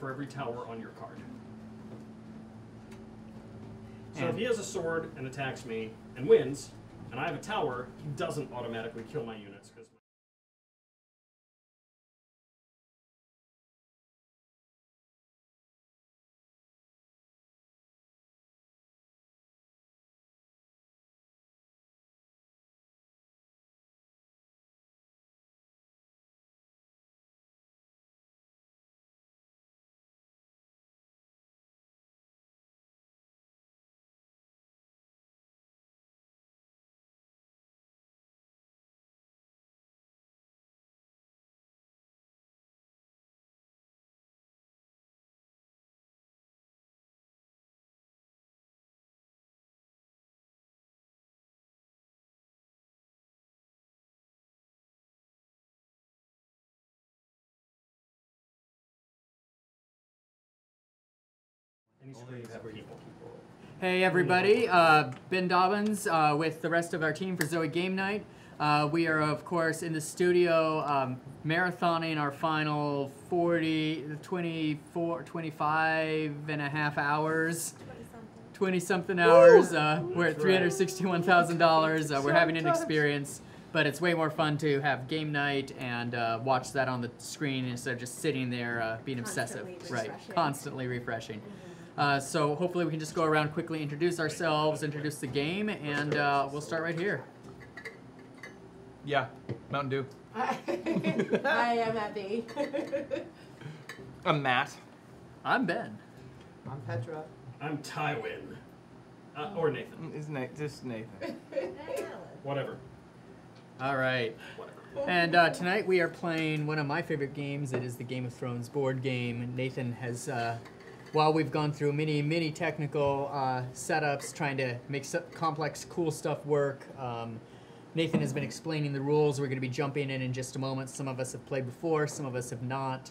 for every tower on your card. So if he has a sword and attacks me and wins, and I have a tower, he doesn't automatically kill my units because. Hey everybody, uh, Ben Dobyns uh, with the rest of our team for Zoe Game Night. Uh, we are of course in the studio um, marathoning our final 40, 24, 25 and a half hours. 20 something hours. Uh, we're at $361,000. Uh, we're having an experience, but it's way more fun to have game night and uh, watch that on the screen instead of just sitting there uh, being obsessive. Constantly Right, refreshing. constantly refreshing. Uh, so hopefully we can just go around quickly, introduce ourselves, introduce the game, and uh, we'll start right here. Yeah, Mountain Dew. I am Abby. I'm Matt. I'm Ben. I'm Petra. I'm Tywin. Uh, or Nathan. Is Na- just Nathan. Whatever. All right. Whatever. And uh, tonight we are playing one of my favorite games. It is the Game of Thrones board game. Nathan has, uh, while we've gone through many, many technical uh, setups trying to make so- complex, cool stuff work, um, Nathan has been explaining the rules. We're going to be jumping in in just a moment. Some of us have played before, some of us have not.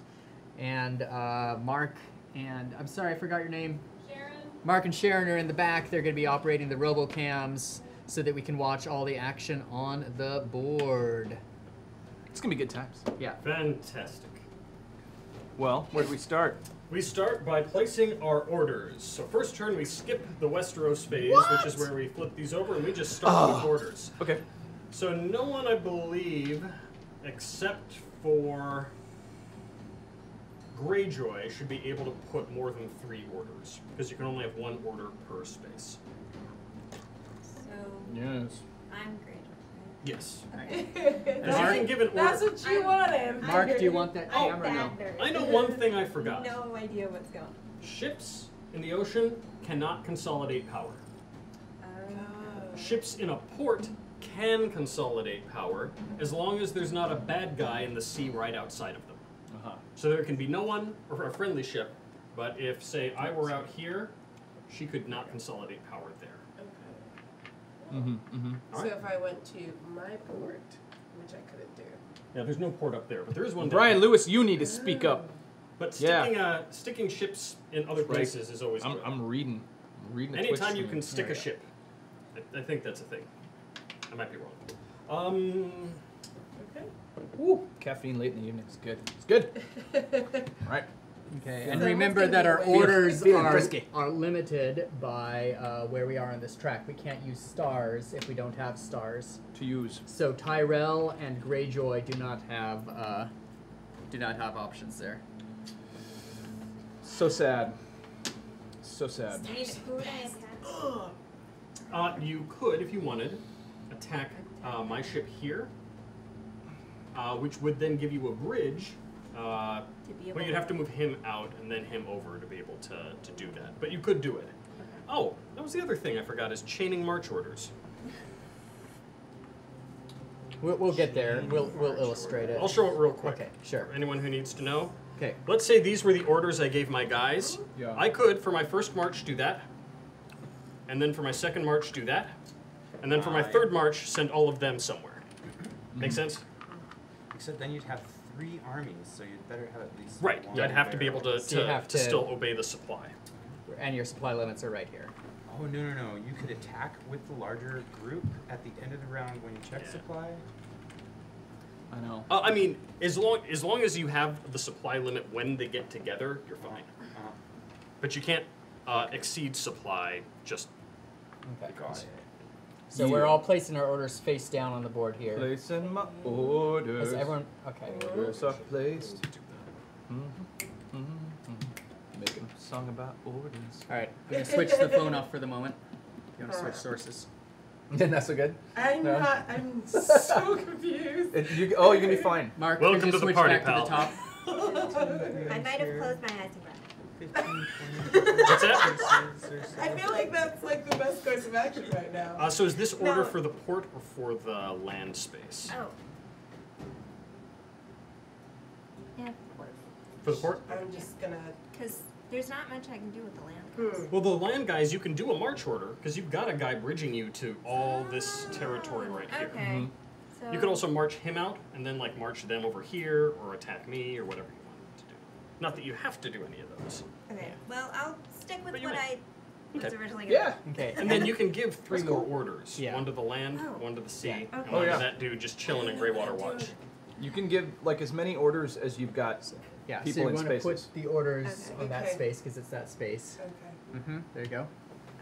And uh, Mark and I'm sorry, I forgot your name. Sharon. Mark and Sharon are in the back. They're going to be operating the RoboCams so that we can watch all the action on the board. It's gonna be good times. Yeah. Fantastic. Well, where do we start? We start by placing our orders. So first turn we skip the Westeros phase, which is where we flip these over, and we just start with orders. Okay. So no one, I believe, except for Greyjoy, should be able to put more than three orders because you can only have one order per space. So Yes. I'm great. Yes. Right? Because you can give an order. That's what you wanted. Mark, do you want that I'm camera? No. nerd. I know one thing I forgot. No idea what's going on. Ships in the ocean cannot consolidate power. Oh. Ships in a port can consolidate power as long as there's not a bad guy in the sea right outside of them. Uh huh. So there can be no one or a friendly ship, but if, say, I were out here, she could not consolidate power there. Mm-hmm. Mm-hmm. So if I went to my port, which I couldn't do. Yeah, there's no port up there, but there is one. Brian there. Lewis, you need to speak up. But Yeah. sticking, uh, sticking ships in other Right. places is always I'm, good. I'm reading. I'm reading. Anytime Twitch you stream. can stick There a ship, I, I think that's a thing. I might be wrong. Um, Okay. go. Woo. Caffeine late in the evening. It's good. It's good. All right. Okay, So and what's remember gonna that be our a win? orders are, frisky. are limited by uh, where we are on this track. We can't use stars if we don't have stars. To use. So Tyrell and Greyjoy do not have uh, do not have options there. So sad. So sad. Do you just who would I attack? uh, you could, if you wanted, attack uh, my ship here, uh, which would then give you a bridge. Uh, To be able but you'd have to move him out and then him over to be able to, to do that. But you could do it. Oh, that was the other thing I forgot is chaining march orders. We'll, we'll get there. We'll we'll illustrate it. I'll show it real quick. Okay, sure. For anyone who needs to know. Okay. Let's say these were the orders I gave my guys. Yeah. I could, for my first march, do that. And then for my second march, do that. And then for my third march, send all of them somewhere. Make mm-hmm. sense? Except then you'd have three armies, so you'd better have at least Right. one I'd have to be able to, So you to, have to to- still obey the supply. And your supply limits are right here. Oh no no no! You could attack with the larger group at the end of the round when you check Yeah. supply. I know. Uh, I mean, as long as long as you have the supply limit when they get together, you're fine. Uh-huh. But you can't uh, exceed supply just Okay. because. So we're all placing our orders face down on the board here. Placing my orders. Is everyone okay? Orders are placed. Mhm, mhm, mhm. Making a song about orders. All right, I'm gonna switch the phone off for the moment. You want to switch sources? Isn't that so good? I'm No. not. I'm so confused. It- you, oh, you're gonna be fine. Mark, Welcome could you to the party, back pal. to the top? I might have closed my eyes What's that? pieces or so. I feel like that's like the best course of action right now. Uh, so is this order No. for the port or for the land space? Oh. Yeah, For the port? I'm just gonna. because there's not much I can do with the land. Hmm. Well, the land guys, you can do a march order because you've got a guy bridging you to all this territory right here. Okay. Mhm. So You could also march him out and then like march them over here or attack me or whatever you want to do. Not that you have to do any of those. Okay. Well, I'll stick with But you what might. I was Okay. originally gonna Yeah. Okay. And then you can give three That's more cool. orders. Yeah. One to the land, Oh. one to the sea, Yeah. and Okay. one Oh, yeah. to that dude just chilling in Greywater Watch. You can give like as many orders as you've got. Yeah. people so you in want to spaces. put the orders Okay. on that Okay. space because it's that space. Okay. Mm-hmm. There you go.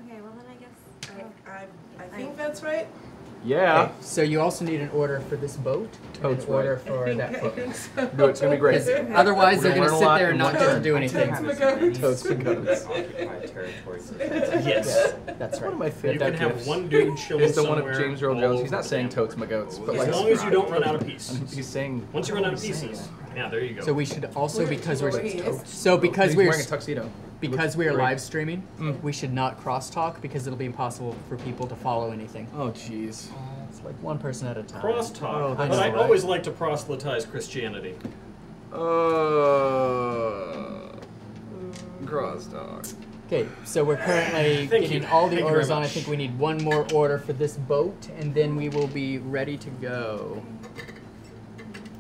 Okay. Well, then I guess. I, I'll- I, I think that's right. Yeah. Okay, So you also need an order for this boat. Toad's oh, an order right. for that I boat. so. No, it's gonna be great. Otherwise We're they're gonna gonna sit there and not get to do anything. Toads my goats. Toads my goats. Territories. Yes. That's right. One of my You can have one dude chilling is the one of James Earl Jones. He's not saying damn totes my goats, but As long as you don't run out of pieces. he's saying. Once you run out of what is pieces, yeah, there you go. So we should also because we're where he is. so because he's we're wearing a tuxedo. Because we are Great. live streaming, Mm. we should not crosstalk because it'll be impossible for people to follow anything. Oh jeez. It's like one person at a time. crosstalk. Oh, but that's I right. always like to proselytize Christianity. Uh. Crosstalk. Okay, so we're currently Thank getting you. all the Thank orders very on. I think we need one more order for this boat, and then we will be ready to go.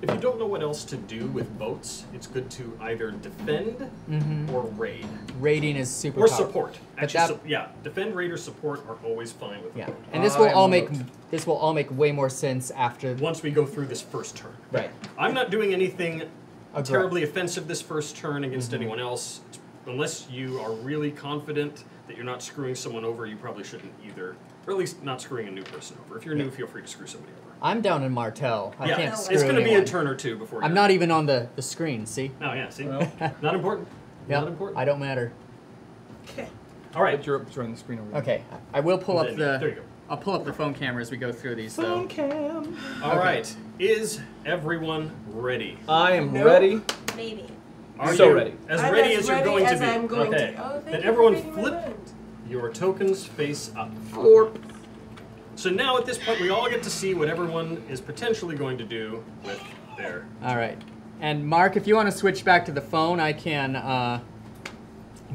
If you don't know what else to do with boats, it's good to either defend Mm-hmm. or raid. Raiding is super. Or pow- support. Actually, that- su- yeah, defend, raid, or support are always fine with a Yeah, boat. and this will I'm all make boat. this will all make way more sense after. Once we go through this first turn. Right. I'm not doing anything Aggra- terribly offensive this first turn against Mm-hmm. anyone else. Unless you are really confident that you're not screwing someone over, you probably shouldn't either. Or at least not screwing a new person over. If you're new, feel free to screw somebody over. I'm down in Martell. I yeah, can't it's screw going to be a turn or two before I'm not even on the, the screen. See? Oh, yeah, see? Well. not important. Yeah. Not important. I don't matter. Okay. All right. But you're up running the screen over. Okay, I will pull up the. There you go. I'll pull up the phone camera as we go through these, though. cam. All Okay. right. Is everyone ready? I am Nope. ready. Maybe. Are So you ready. As I'm ready as as you're going as to be. I'm going okay. to. Oh, thank then you everyone for reading my flip your tokens face up. Florp. So now at this point, we all get to see what everyone is potentially going to do with their. All right. And Mark, if you want to switch back to the phone, I can uh,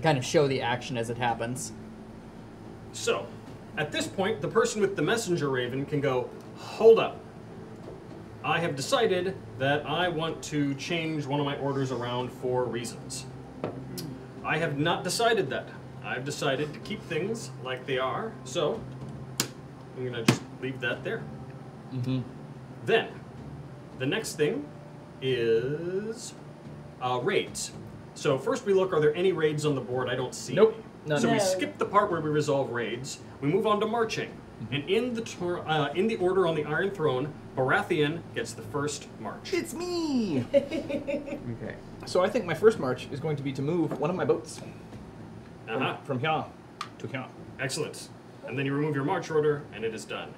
kind of show the action as it happens. So, at this point, the person with the messenger raven can go, hold up. I have decided that I want to change one of my orders around for reasons. I have not decided that. I've decided to keep things like they are, so I'm gonna just leave that there. Mm-hmm. Then, the next thing is uh, raids. So first we look, are there any raids on the board? I don't see Nope, none. So we skip the part where we resolve raids. We move on to marching. And in the tur- uh, in the order on the Iron Throne, Baratheon gets the first march. It's me. Okay. So I think my first march is going to be to move one of my boats from, Uh-huh. from here to here. Excellent. And then you remove your march order, and it is done.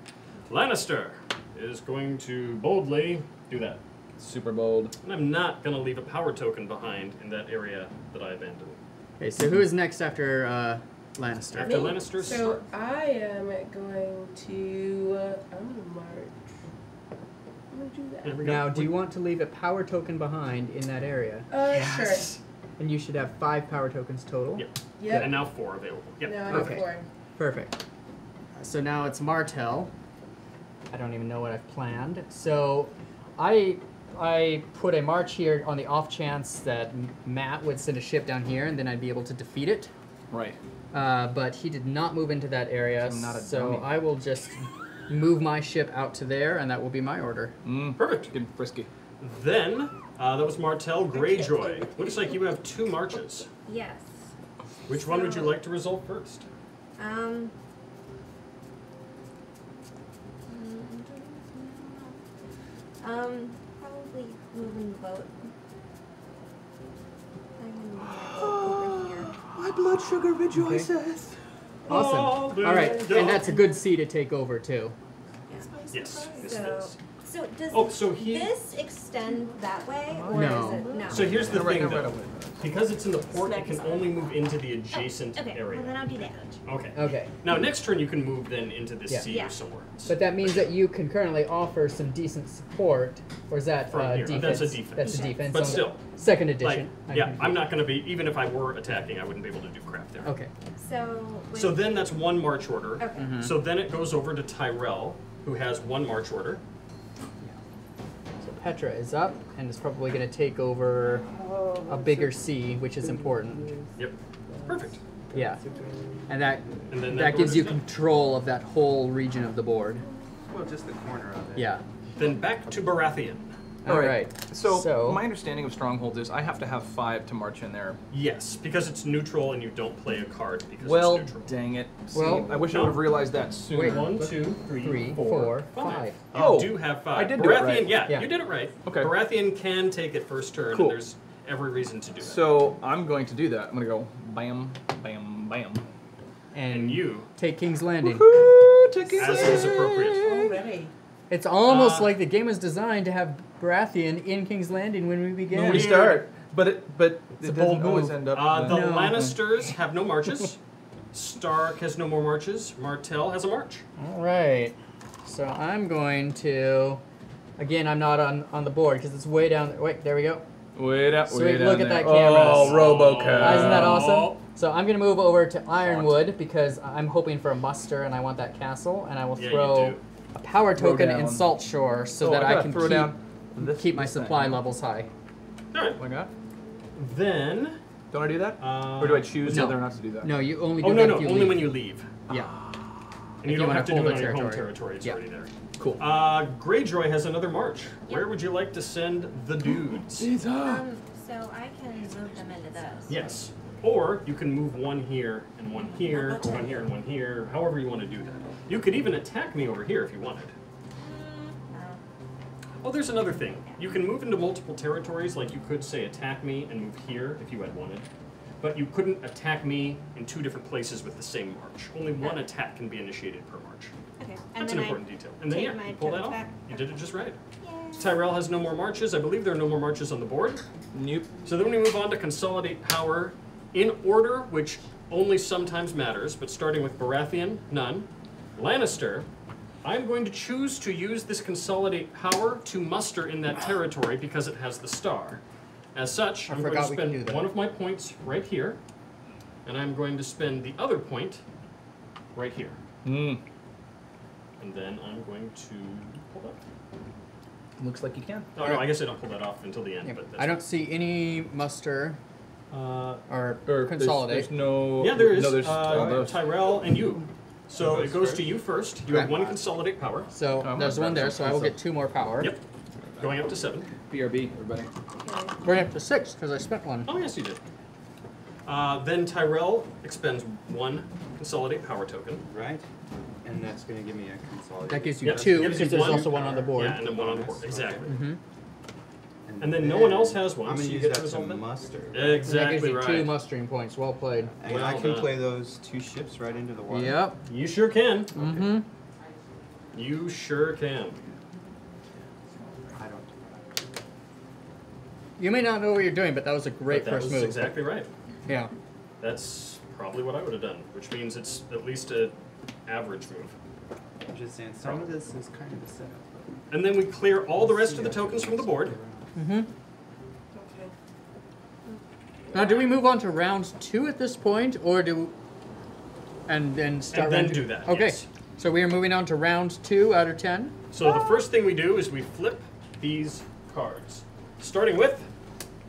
Lannister is going to boldly do that. Super bold. And I'm not going to leave a power token behind in that area that I abandoned. Okay, so who is next after uh, Lannister? After Me. Lannister's So start. I am going to. Uh, I'm gonna march. I'm gonna do that. There we go. Now, do you want to leave a power token behind in that area? Uh, sure. And you should have five power tokens total. Yep. Yep. And now four available. Yep. Now I have Okay. four. Perfect. So now it's Martell. I don't even know what I've planned. So I I put a march here on the off chance that Matt would send a ship down here and then I'd be able to defeat it. Right. Uh, but he did not move into that area, I'm not a so dummy. I will just move my ship out to there, and that will be my order. Mm, Perfect. getting frisky. Then uh, that was Martell Greyjoy. Looks like you have two marches. Yes. Which one would you like to resolve first? Um. Um, probably moving the boat. Move my boat. My blood sugar rejoices. Awesome. Oh, All right, and that's a good sea to take over too. Yes, yes, it So, is. So does Oh, so he- this extend that way, or No. is it no? So here's the thing, though. right, right. Because it's in the port, it can only move into the adjacent okay, area. well then I'll do that. Okay. Okay. Now next turn you can move then into this Yeah. sea Yeah. or somewhere else. But that means that you can currently offer some decent support, or is that From uh, here. defense? That's a defense. That's a defense. But on the still, second like, edition. I yeah, I'm not going to be. Even if I were attacking, I wouldn't be able to do crap there. Okay. So. With, So then that's one march order. Okay. Mm-hmm. So then it goes over to Tyrell, who has one march order. So Petra is up and is probably going to take over Oh, a bigger sea, which is important. Yep. Perfect. Yeah. And that And then that gives you control of that whole region of the board. Well, just the corner of it. Yeah. Then back to Baratheon. All Alright, right. So, So- my understanding of strongholds is I have to have five to march in there. Yes, because it's neutral and you don't play a card because Well, it's neutral. dang it. See, Well, I wish I would have realized that sooner. Wait, One, two, three, Three, four, four, five. five. You Oh, do have five. I did do it Baratheon, right. yeah, Yeah. you did it right. Okay. Baratheon can take it first turn, Cool. and there's every reason to do that. So I'm going to do that. I'm going to go bam, bam, bam. And and you, take King's Landing. Woo, taking as is appropriate. Already. It's almost Uh, like the game was designed to have Baratheon in King's Landing when we began. When we start, but it, but It's it doesn't always end up. Uh, the No. Lannisters have no marches. Stark has no more marches. Martell has a march. All right. So I'm going to. Again, I'm not on, on the board because it's way down. There. Wait, there we go. Wait up, Sweet, wait look down at that camera. Oh, RoboCop. Uh, isn't that Oh. awesome? So I'm going to move over to Ironwood because I'm hoping for a muster and I want that castle, and I will Yeah, you throw do. A power Throw token in down. Salt Shore so Oh, that I I, can keep, down this- keep my this thing. supply levels high. All right. Oh my god. Then. Don't I do that? Uh, or do I choose no. whether or not to do that? No, you only do Oh no that no! if you Only leave. when you leave, Yeah. and you you don't have to do hold it the on your home territory. territory. It's Yeah. already there. Cool. Uh, Greyjoy has another march. Where would you like to send the dudes? Um, so I can move them into this. Yes. Or you can move one here and one here, or one here and one here, however you want to do that. You could even attack me over here if you wanted. Oh, there's another thing. You can move into multiple territories, like you could say attack me and move here if you had wanted. But you couldn't attack me in two different places with the same march. Only one attack can be initiated per march. Okay. And That's then an important detail. And then yeah, my you pull that tokens off. back. You did it just right. I. Yay. Tyrell has no more marches. I believe there are no more marches on the board. Nope. So then we move on to consolidate power in order, which only sometimes matters, but starting with Baratheon, none. Lannister, I'm going to choose to use this consolidate power to muster in that territory because it has the star. As such, I I'm going to forgot we can do spend one of my points right here, and I'm going to spend the other point right here. Mm. And then I'm going to pull that. Looks like you can. Oh, no, I guess I don't pull that off until the end. Yeah, but that's I don't see any muster Uh, or, Or consolidate. There's, no. Yeah, there is. No, there's. uh. Tyrell and you. So it goes to you first. You have one consolidate power. so I'm there's one there, so I will get two more power. Yep. Going up to seven. BRB, everybody. Okay. We're up to six because I spent one. Oh, yes, you did. Uh, then Tyrell expends one consolidate power token. Right? And that's going to give me a consolidate. That gives you Yep, two because there's one also one on the board. Yeah, and then one on the board. Exactly. hmm And then no one else has one, I'm so going to you use get that to to resolve that. muster. that Exactly gives you right. two mustering points. Well played. And Well I can done. play those two ships right into the water. Yep. You sure can. Mm-hmm. You sure can. I don't. You may not know what you're doing, but that was a great But that first was move. exactly right. Yeah. That's probably what I would have done, which means it's at least a average move. I'm just saying, some of this is kind of a setup. And then we clear all the rest of the tokens from the board. Mm-hmm. Okay. Now, do we move on to round two at this point, or do and then start And then do that, Okay. yes. So we are moving on to round two out of ten. So the first thing we do is we flip these cards. Starting with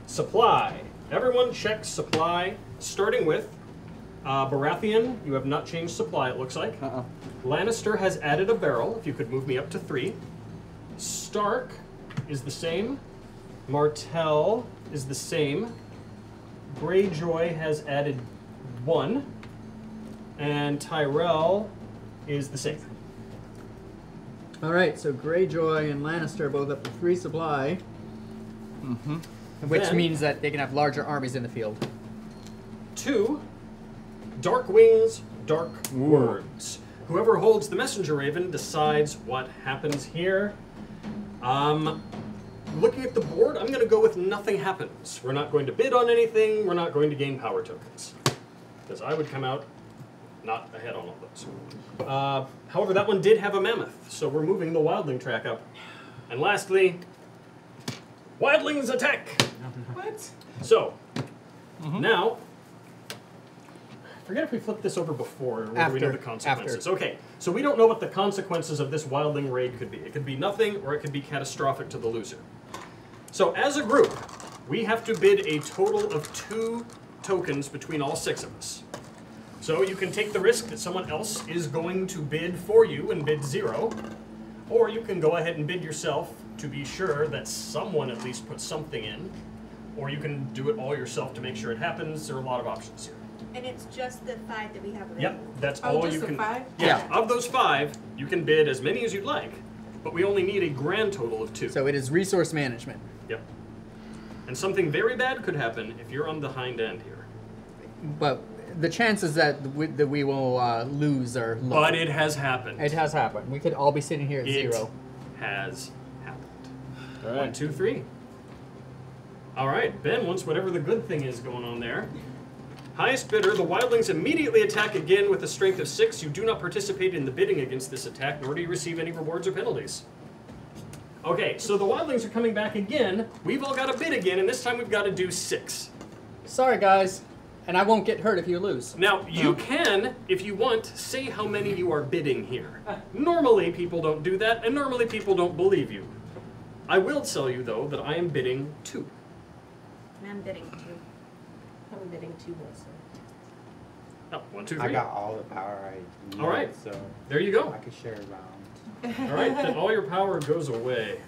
supply. Everyone checks supply, starting with Uh, Baratheon, you have not changed supply, it looks like. Uh-uh. Lannister has added a barrel, if you could move me up to three. Stark is the same. Martell is the same. Greyjoy has added one. And Tyrell is the same. All right, so Greyjoy and Lannister are both up to three supply, Mm-hmm. which Then- means that they can have larger armies in the field. Two, Dark Wings, Dark Words. Whoever holds the Messenger Raven decides what happens here. Um, looking at the board, I'm going to go with nothing happens. We're not going to bid on anything. We're not going to gain power tokens. Because I would come out not ahead on all those. Uh, however, that one did have a mammoth, so we're moving the wildling track up. And lastly, wildlings attack! What? So, now, forget if we flipped this over before, or whether we know the consequences. after. Okay, so we don't know what the consequences of this wildling raid could be. It could be nothing, or it could be catastrophic to the loser. So, as a group, we have to bid a total of two tokens between all six of us. So you can take the risk that someone else is going to bid for you and bid zero, or you can go ahead and bid yourself to be sure that someone at least puts something in, or you can do it all yourself to make sure it happens. There are a lot of options here. And it's just the five that we have available. Yep, that's Oh, all just you the can. five? Yeah, Yeah. of those five, you can bid as many as you'd like, but we only need a grand total of two. So it is resource management. Yep. And something very bad could happen if you're on the hind end here. But the chances that we, that we will uh, lose are low. But it has happened. It has happened. We could all be sitting here at It zero. has happened. All One, right. two, three. All right, Ben wants whatever the good thing is going on there. Highest bidder, the wildlings immediately attack again with a strength of six. You do not participate in the bidding against this attack, nor do you receive any rewards or penalties. Okay, so the wildlings are coming back again. We've all got to bid again, and this time we've got to do six. Sorry, guys. And I won't get hurt if you lose. Now, you can, if you want, say how many you are bidding here. Normally, people don't do that, and normally, people don't believe you. I will tell you, though, that I am bidding two. And I'm bidding two. I'm bidding two also. Oh, one, two, I got all the power I need. All right. So There you go. I could share around. All right, then all your power goes away,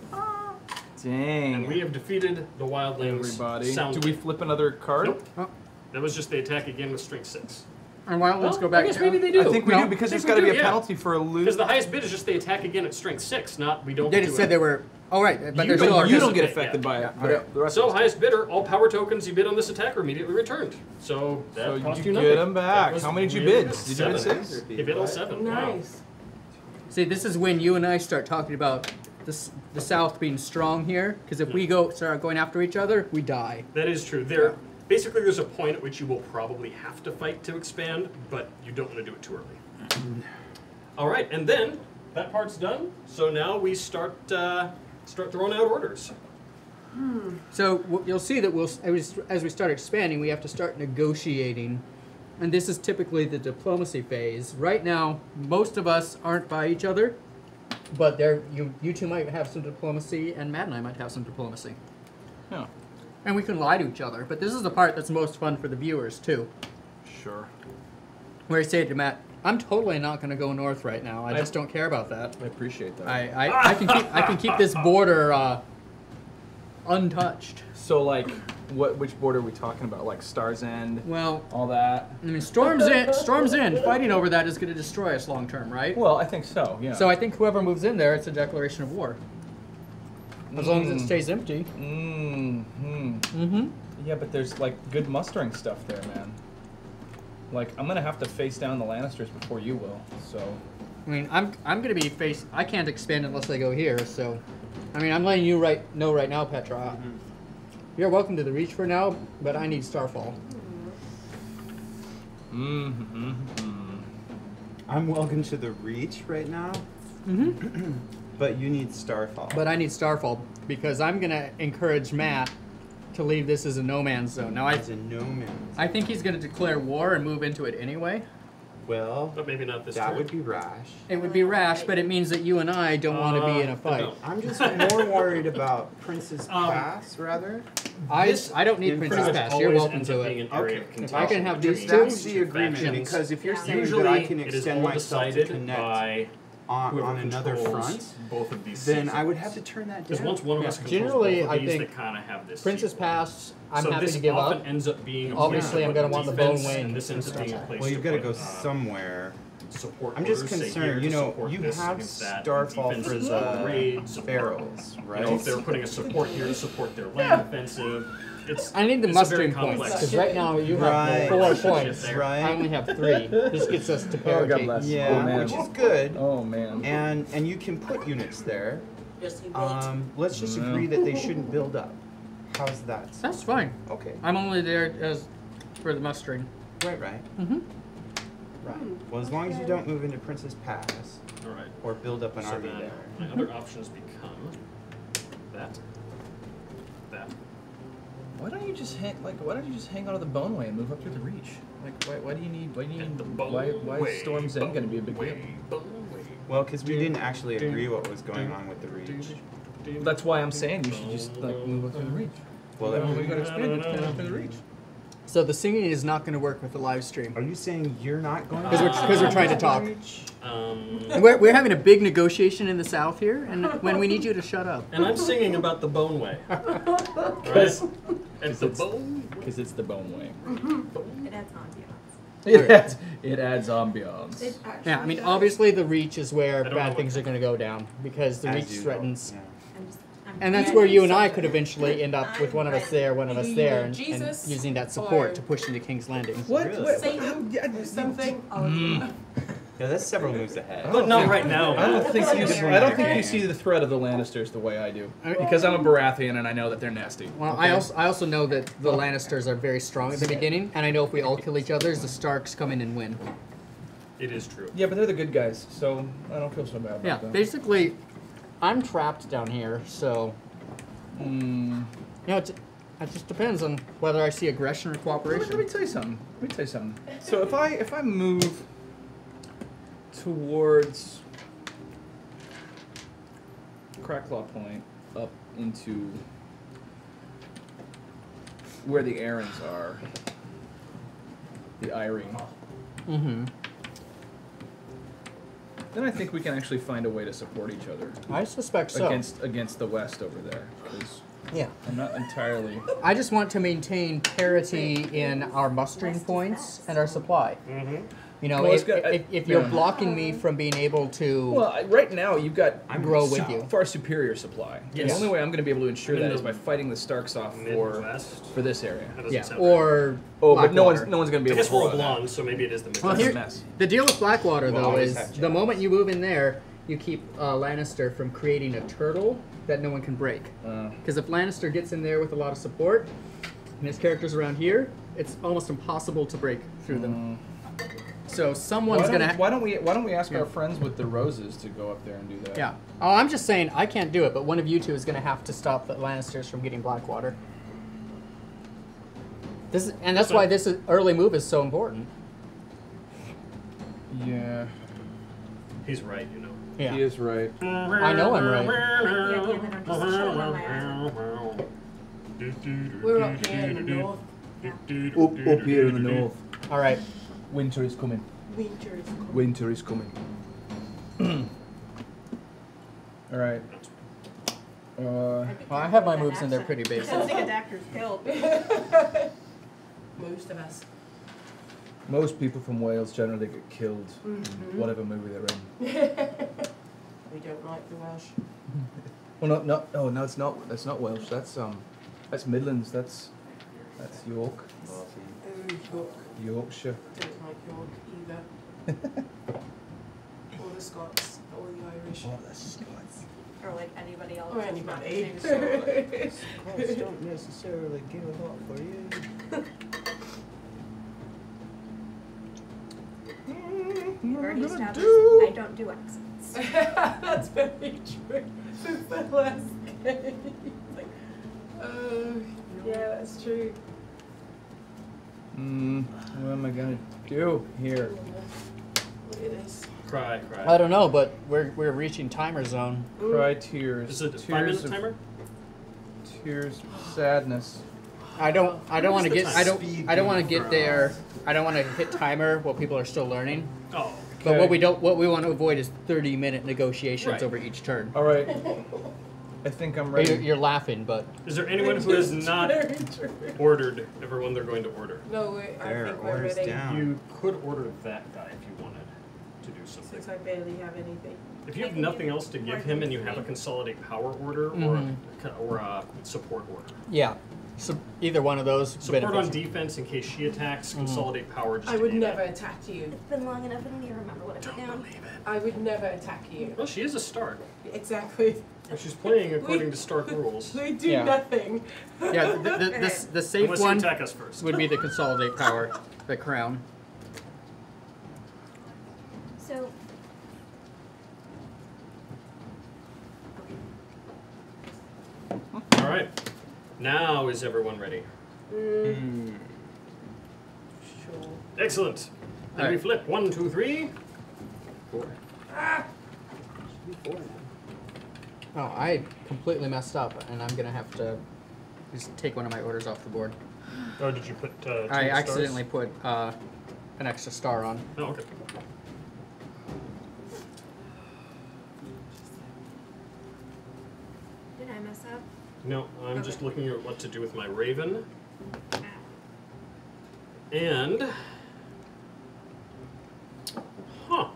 Dang. and we have defeated the wildlings. everybody. soundly. Do we flip another card? Nope. Oh, That was just the attack again with strength six. and why don't let's Well, go back I guess down? maybe they do. I think we No. do because there's got to be a yeah. penalty for a lose. Because the highest bid is just the attack again at strength six, not we don't. They do said it. they were. Oh, right. But You they're don't- our you don't get affected yeah. by it. Yeah, but okay. the rest So of us highest bidder, all power tokens you bid on this attack are immediately returned. So that So cost you you get nothing. 'em That back. was How many did you really bid? good. Did you bid Seven. six? He bid all seven. Wow. Nice. See, this is when you and I start talking about the, s- the South being strong here. Because if we go start going after each other, we die. That is true. There, basically, there's a point at which you will probably have to fight to expand, but you don't want to do it too early. All right, and then that part's done. So now we start uh, start throwing out orders. So w- you'll see that we'll as as we start expanding, we have to start negotiating, and this is typically the diplomacy phase. Right now, most of us aren't by each other, but there you you two might have some diplomacy, and Matt and I might have some diplomacy, Yeah. and we can lie to each other. But this is the part that's most fun for the viewers too, Sure. where I say to Matt, "I'm totally not going to go north right now. I I- just don't care about that. I appreciate that. I I, I can keep I can keep this border uh, untouched." so like, what? Which border are we talking about? Like Stars End, Well, all that. I mean, Storm's End. Storm's End. Fighting over that is going to destroy us long term, right? Well, I think so. Yeah. So I think whoever moves in there, it's a declaration of war. As long as it Mm. stays empty. Mm, hmm. Mm-hmm. Yeah, but there's like good mustering stuff there, man. Like I'm gonna have to face down the Lannisters before you will. So I mean, I'm I'm going to be face. I can't expand unless I go here. So, I mean, I'm letting you right know right now, Petra. You're welcome to the Reach for now, but I need Starfall. Mm-hmm. I'm welcome to the Reach right now, Mm-hmm. but you need Starfall. But I need Starfall because I'm going to encourage Matt to leave this as a no man's zone. Now I as a no man's. I think he's going to declare war and move into it anyway. Well, But maybe not this that turn. would be rash. It would be rash, but it means that you and I don't want to be in a Uh, fight. no. I'm just more worried about Prince's Um, Pass, rather. I, This I don't need in Princess Pretty fact, much Pass. You're welcome to it. Okay. I can have these between That's two the agreement, because if you're Yeah. saying Usually, that I can extend all myself to connect by on, on another front, both of these then seasons. I would have to turn that Because down. once one of Yeah. us controls Generally, both of I these, think they kind of have this. Princess sequel. Pass, I'm so happy this to give often up. ends up being Obviously, I'm gonna want the defense, bone wing. and This ends up being a place Well, you've got to put, go uh, somewhere. support I'm just concerned, you know, you have against Starfall defense for is the raid, support. barrels, You right? know, if they're putting a support here to support their land offensive, it's I need the it's mustering points because right now you have Right. four points. there. I only have three. This gets us to Oh, God parity. bless. Oh, Yeah, man. which is good. Oh man. And and you can put units there. Yes, he won't. Um, let's just No. agree that they shouldn't build up. How's that? That's fine. Okay. I'm only there as for the mustering. Right, right, Mm-hmm. right. Well, as long as you don't move into Prince's Pass all right. or build up an So army there. my other options become that, that. Why don't you just hang like Why don't you just hang out of the boneway and move up through the reach? Like why, why do you need why do you need the why why bone is Storm's End gonna be a big deal? way, bone. Well, because we didn't actually agree what was going on with the reach. That's why I'm saying you should just like move up through the reach. Well, Well, then- we gotta expand it expand through the reach. So the singing is not going to work with the live stream. Are you saying you're not going? 'Cause we're- 'cause we're trying to talk. Um, We're, we're having a big negotiation in the south here, and when we need you to shut up. and I'm singing about the bone way. Right? Because And the it's- bone because it's the boneway. It adds ambiance. It adds it adds ambiance. It Yeah, I mean, does. obviously the reach is where I don't know bad things are going to go down because the As reach threatens. yeah. I'm just, I'm And that's I'm where you and I could eventually end up with one of us there, one of us there, and, and using that support to push into King's Landing. What? Really? what- Satan how- yeah, or something. Mm. Yeah, that's several moves ahead. But not right now. I don't think you. That's I don't think you see the threat of the Lannisters the way I do, because I'm a Baratheon and I know that they're nasty. Well, I also I also know that the Lannisters are very strong at the beginning, and I know if we all kill each other, the Starks come in and win. It is true. Yeah, but they're the good guys, so I don't feel so bad about Yeah, them. basically, I'm trapped down here, so Mm. you know, it, it just depends on whether I see aggression or Let me, let me tell you something. Let me tell you something. So if I if I move towards Cracklaw Point up into where the Arryns are, the Irene, Mm-hmm. Then I think we can actually find a way to support each other I suspect so. against against the West over there. 'cause Yeah. I'm not entirely. I just want to maintain parity in our mustering points and our supply. Mm-hmm. You know, Well, if, got- I- if, if you're yeah. blocking me from being able to Well, right now you've got I'm grow with su- you. far superior supply. Yes. The only way I'm going to be able to ensure In that by fighting the Starks off for Midwest. for this area. Yeah, or Oh, but no one's no one's going to right. be I able guess to we're all follow that. blonde, so maybe it is the Midwest. Well, here, mess. the deal with Blackwater We'll though is the moment you move in there, you keep uh, Lannister from creating a turtle that no one can break. Uh, Because if Lannister gets in there with a lot of support, and his characters around here, it's almost impossible to break through them. So someone's don't, gonna. why don't we why don't we ask Yeah. our friends with the roses to go up there and do that? yeah. Oh, I'm just saying I can't do it, but one of you two is gonna have to stop the Lannisters from getting Blackwater. This is, and that's why this is, early move is so important. Yeah. He's right, you know. Yeah. He is right. I know I'm right. Yeah, yeah, then I'm just chilling on my island. We're up here in the north. Up, up here in the north. All right. Winter is coming. Winter is coming. Winter is coming. All right. Uh, Well, I have my moves in there pretty Sounds basic. like a doctor's pill. Most of us. most people from Wales generally get killed Mhm. in whatever movie they're in. We don't like the Welsh. Well, no, no, no, no, it's not. That's not Welsh. That's um, that's Midlands. That's that's York, Oh, York. Yorkshire. Don't like York either. or the Scots, or the Irish. Or like anybody else. Or anybody. the same sort. Scots don't necessarily give a lot for you. We've already established I don't do accents. That's very true. Since the last game. It's like, oh, yeah, that's true. Hmm. What am I gonna do here? Look at this. Cry, cry. I don't know, but we're we're reaching timer zone. Cry tears. Is it a tears five minute of, timer? Tears of sadness. I don't I don't want to get I don't I don't want to get there. I don't want to hit timer while people are still learning. Oh. Okay. But what we don't what we want to avoid is 30 minute negotiations Right. over each turn. All right. I think I'm You're, ready. you're laughing, but Is there anyone who has not ordered everyone they're going to order? No, we, I There, think we're orders ready. down. You could order that guy if you wanted to do something. Since I barely have anything. If you I have nothing else to give him and you have a consolidate power order or a, mm-hmm. or a support order. yeah. So either one of those Support on defense in case she attacks, Mhm. consolidate power just I would never it. attack you. It's been long enough, I don't even remember what I put down. I would never attack you. Well, she is a Stark. Exactly. Well, She's playing according We- to Stark rules. We do Yeah. nothing. Yeah, the, the, the, the, the safe Unless one attack us first. would be the consolidate power, the crown. So, All right. Now is everyone ready? Mm, sure. Excellent. Then we flip. One, two, three. Four. Oh, I completely messed up, and I'm gonna have to just take one of my orders off the board. Oh, did you put uh, two I stars? accidentally put uh, an extra star on. Oh, okay. did I mess up? No, I'm just looking at what to do with my Raven. And. Huh.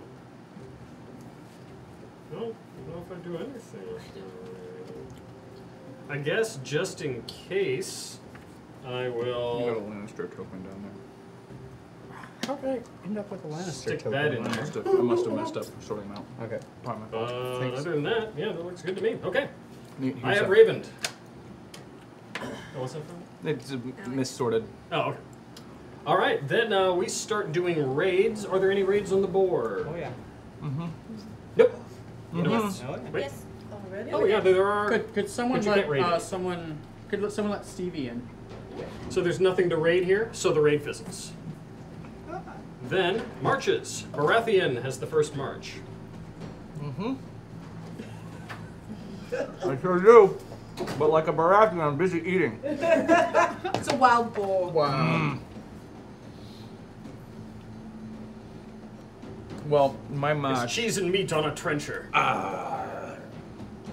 No, I don't know if I do anything. I guess just in case, I will... You got a will Lannister token down there. How did I end up with a Lannister stick token? that in I there. must have, I must have messed up sorting them out. Okay. Probably my fault. Uh, other than that, yeah, that looks good to me. Okay, Ne- I here's have a- Raven. Oh, that from? It's a missorted. Oh, okay. All right, then uh, we start doing raids. Are there any raids on the board? Oh yeah. Mm-hmm. Nope. Mhm. Yes. Oh yeah. Wait. Yes. Already? Oh yeah, there are. Could could someone Could let get uh, someone could let someone let Stevie in? So there's nothing to raid here, so the raid fizzles. Then marches. Baratheon has the first march. Mm-hmm. I sure do. But like a Baratheon, I'm busy eating. It's a wild boar. Wow. Well, my It's march. cheese and meat on a trencher. Ah.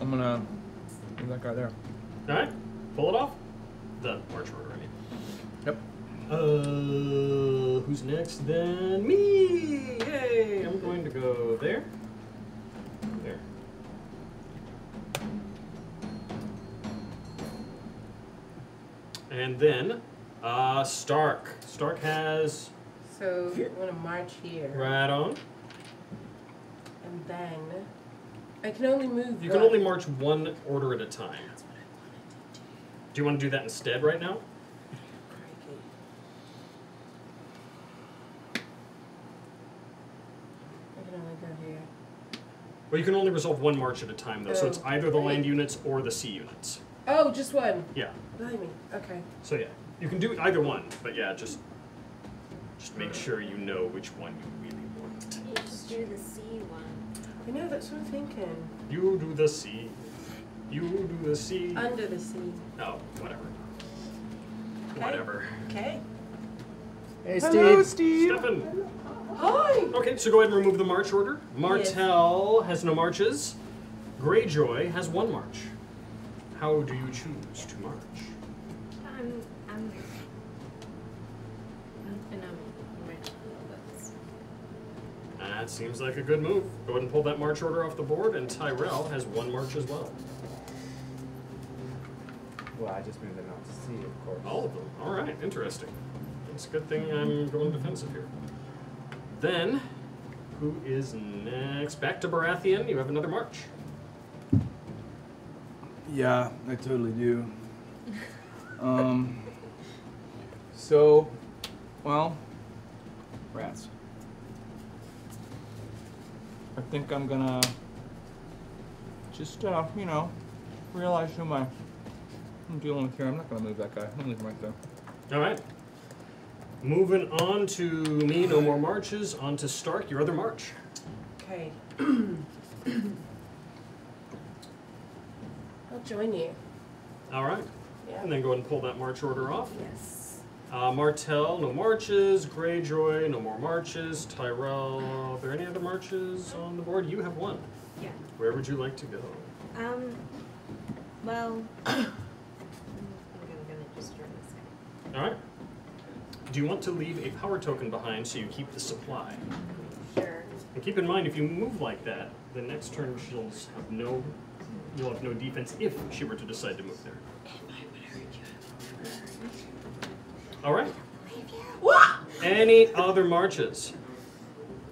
I'm gonna leave that guy there. All right, pull it off. The march order, I mean. Yep. Uh, who's next then? Me! Yay! I'm going to go there. There. And then, uh, Stark. Stark has So I'm gonna march here, right on. and then I can only move. You can only march one order at a time. Do you want to do that instead right now? I can only go here. Well, you can only resolve one march at a time, though. So it's Oh. either the land units or the sea units. Oh, just one. Yeah. Blimey. Okay. So yeah, you can do either one, but yeah, just just make sure you know which one you really want. You just do the sea one. You know, that's what I'm thinking. You do the sea. You do the sea. Under the sea. oh, whatever. Okay. Whatever. Okay. Hey, Steve. Hello, Steve. Steve. Stefan. Hi. Okay, so go ahead and remove the march order. Martell has no marches. Greyjoy has one march. How do you choose to march? I'm, I'm, and I'm rich. That's That seems like a good move. Go ahead and pull that march order off the board, and Tyrell has one march as well. Well, I just moved them out to sea, of course. All of them. All right, interesting. It's a good thing I'm going defensive here. Then, who is next? Back to Baratheon. You have another march. Yeah, I totally do. um. So, well, rats. I think I'm gonna just, uh, you know, realize who my I'm dealing with here. I'm not gonna move that guy. I'm gonna leave him right there. All right. Moving on to me, no more marches. On to Stark, your other march. Okay. I'll join you. All right. Yeah. And then go ahead and pull that march order off. Yes. Uh, Martell, no marches. Greyjoy, no more marches. Tyrell, are there any other marches on the board? You have one. Yeah. Where would you like to go? Um. Well. I'm gonna gonna just join this guy. All right. Do you want to leave a power token behind so you keep the supply? Sure. And keep in mind, if you move like that, the next turn she'll have no, you'll have no defense if she were to decide to move there. All right. Any other marches?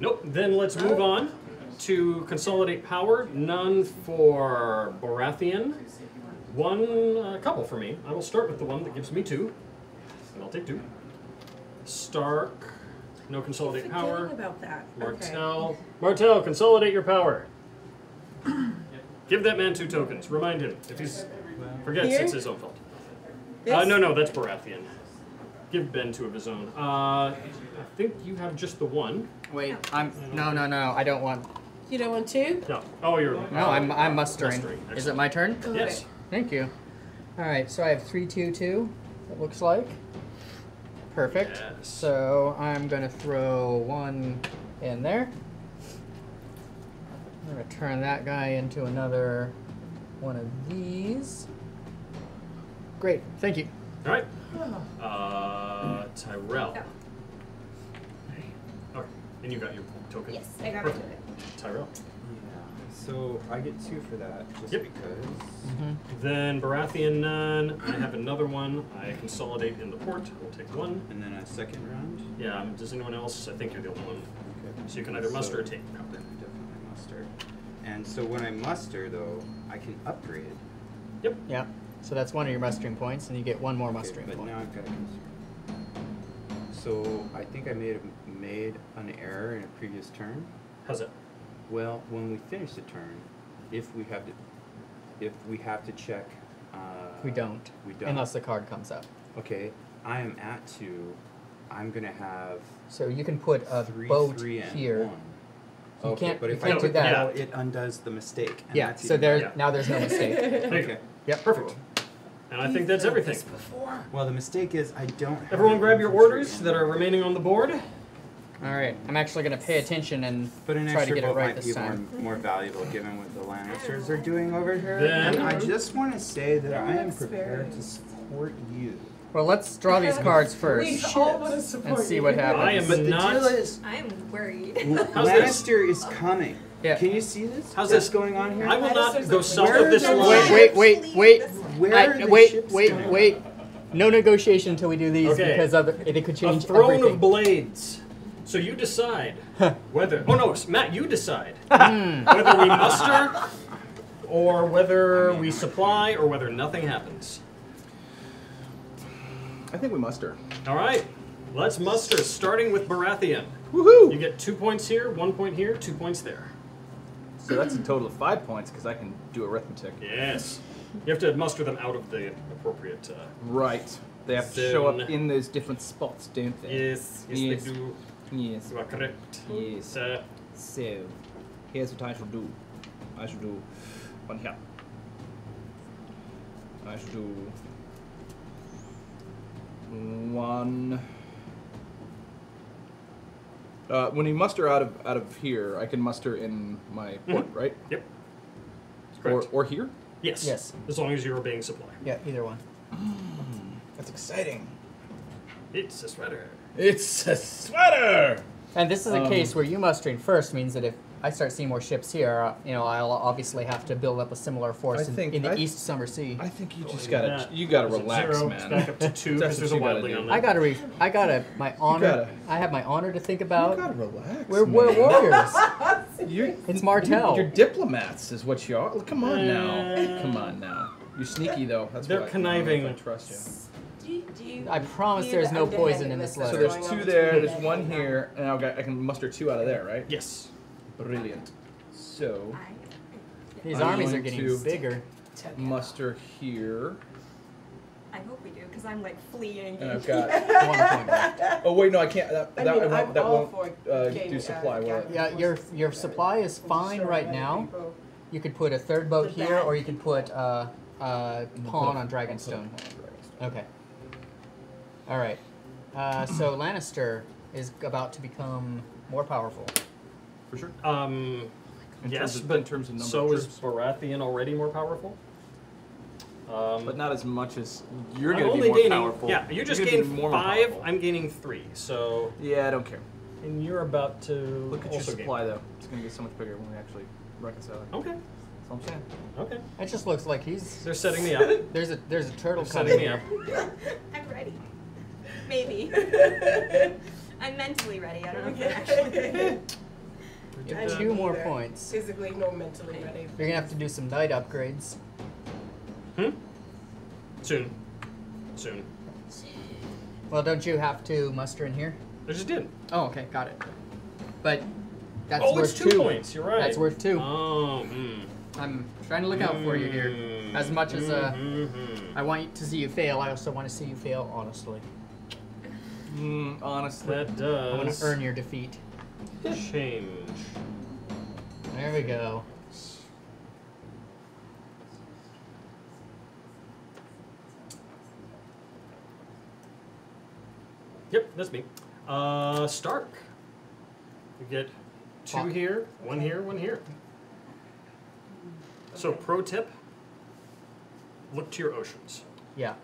Nope. Then let's move on to consolidate power. None for Baratheon. One, a couple for me. I will start with the one that gives me two, and I'll take two. Stark, no consolidate power. About that. Okay. Martell, consolidate your power. Give that man two tokens. Remind him. If he forgets, Here? it's his own fault. Uh, no, no, that's Baratheon. Give Ben two of his own. Uh, I think you have just the one. Wait, I'm no, no, no. I don't want. You don't want two? No. Oh, you're. No, I'm I'm mustering. Mustering, Is it my turn? Got Yes. Thank you. All right, so I have three, two, two. It looks like. Perfect. Yes. So I'm gonna throw one in there. I'm gonna turn that guy into another one of these. Great, thank you. All right. Uh, Tyrell. Oh. Okay. And you got your token. Yes, I got it. Perfect. Tyrell. Yeah. So I get two for that, just Yep. because. Mm-hmm. Then Baratheon none. I have another one. I consolidate in the port. We'll take one. And then a second round. Yeah. um, Does anyone else? I think you're the only one. Okay. So you can either muster or take. Then I definitely muster. And so when I muster, though, I can upgrade. Yep. Yeah. So that's one of your mustering points, and you get one more Okay, mustering but point. now I've got a concern. So I think I made a, made an error in a previous turn. How's it? Well, when we finish the turn, if we have to, if we have to check. Uh, we don't. We don't. Unless the card comes up. Okay, I am at two. I'm gonna have So you can put a three, boat three, and here. one. You okay, can't- but you if can't I do that. out, it undoes the mistake. And Yeah. So even there Yeah. now there's no mistake. There Okay. go. Yep. Perfect. And I think that's everything. Well, the mistake is I don't. have Everyone grab your orders that are remaining on the board. All right. I'm actually gonna pay attention and But an try to get it right might this be time. more, more valuable given what the Lannisters are doing over here. Then- and I just want to say that I am prepared to support you. Well, let's draw these cards We first. all want see what happens. I am But the not. deal is, I'm worried. Lannister is coming. Yeah. Can you see this? How's this? going on here? I will not go are south Where of this are line. Wait, wait, wait, wait. Where I- the wait, ships wait, going? wait. No negotiation until we do these Okay. because other, it could change A throne everything. of blades. So you decide whether. Oh no, Matt, you decide hmm. whether we muster or whether we supply or whether nothing happens. I think we muster. All right, let's muster. Starting with Baratheon. Woohoo! You get two points here, one point here, two points there. So that's a total of five points because I can do arithmetic. Yes. You have to muster them out of the appropriate. Uh, Right. They have to show up in those different spots, don't they? yes, yes, Yes. they do. Yes. You are correct. Yes. Uh, So, here's what I should do. I should do one here. I should do one. Uh, when you muster out of out of here, I can muster in my port, right? yep. Or, Correct. or here. yes. Yes. As long as you're obeying supply. Yeah, either one. That's exciting. It's a sweater. It's a sweater. And this is a Um, case where you mustering first means that if I start seeing more ships here, uh, you know, I'll obviously have to build up a similar force I in, think in the I- East Summer Sea. I think you just gotta you gotta Is it relax, zero? man. Back up to two That's because there's what a you gotta wildling do. on there. I gotta re- I gotta my honor. gotta- I have my honor to think about. You gotta relax. We're, we're warriors. You're, It's Martell. You're diplomats, is what you are. Come on now. Uh, Come on now. You're sneaky though. That's They're what I, I don't know if conniving. I trust you. Do you, do you I promise there's no poison in this that's So letter. there's two there. There's one here, and I'll get, I can muster two out of there, right? Yes. Brilliant. So These I'm armies are going getting to- bigger. muster here. I hope we do, because I'm like fleeing. And I've got. One point left. Oh wait, no, I can't. That, I that, mean, won't, I'm that all won't for uh, game- do uh, supply, will it? Yeah, your your supply is fine Sure, right now. people- You could put a third boat The here, bat. or you could put uh, uh, pawn put a- on I'll put a Dragonstone. pawn on Dragonstone. Okay. All right. Uh, so Lannister is about to become more powerful. For sure. Um, In yes, terms of, but in terms of number so of is troops. Baratheon already more powerful? Um, But not as much as you're I'm going to only be more gaining, powerful. Yeah, you just You're gonna gained more five. powerful. I'm gaining three. So, Yeah, I don't care. and you're about to Look at your also gain. supply though. It's going to get so much bigger when we actually reconcile it. Okay, That's all I'm saying. okay. It just looks like he's They're setting me up. there's a there's a turtle They're coming setting me up. I'm ready. Maybe. I'm mentally ready. I don't know if I'm actually. You have two more either. points. Physically, no mentally ready. You're gonna have to do some night upgrades. Hmm. Soon. Soon. Well, don't you have to muster in here? I just did. Oh, okay, got it. But that's oh, worth it's two, points. You're right. That's worth two. Oh. Mm. I'm trying to look out for you here. As much as uh, Mhm. I want to see you fail, I also want to see you fail honestly. Mm, honestly. That does. I want to earn your defeat. Change. There we go. Yep, that's me. Uh, Stark. You get two Fuck. here, one here, one here. So, pro tip: look to your oceans. Yeah.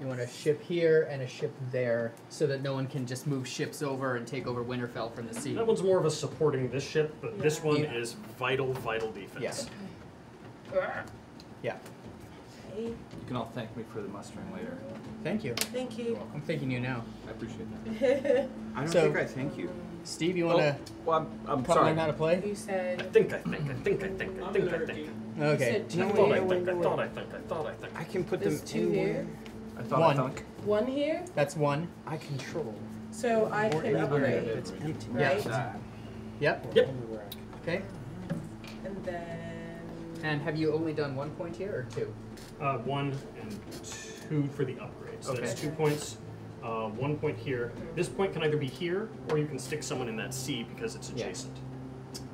You want a ship here and a ship there, so that no one can just move ships over and take over Winterfell from the sea. That one's more of a supporting this ship, but this one Yeah. is vital, vital defense. Yes. Yeah. Okay. You can all thank me for the mustering later. Thank you. Thank you. I'm thanking you now. I appreciate that. I don't So- think I thank you. Steve, you want to Oh, well, I'm, I'm probably sorry. learn how to play? You said. I think, I think, I think, I think, I think, I think. Okay. I thought I think, I thought. I think, I thought I think. I can put There's them two in here. where I thought One. I thunk. One here, That's one. I control. so I Or can upgrade, It's empty. right? That. Yep. Yep. Anywhere I can- Okay. And then. And have you only done one point here or two? Uh, one and two for the upgrade. So that's two points. Uh, one point here. This point can either be here, or you can stick someone in that sea because it's Yeah. adjacent.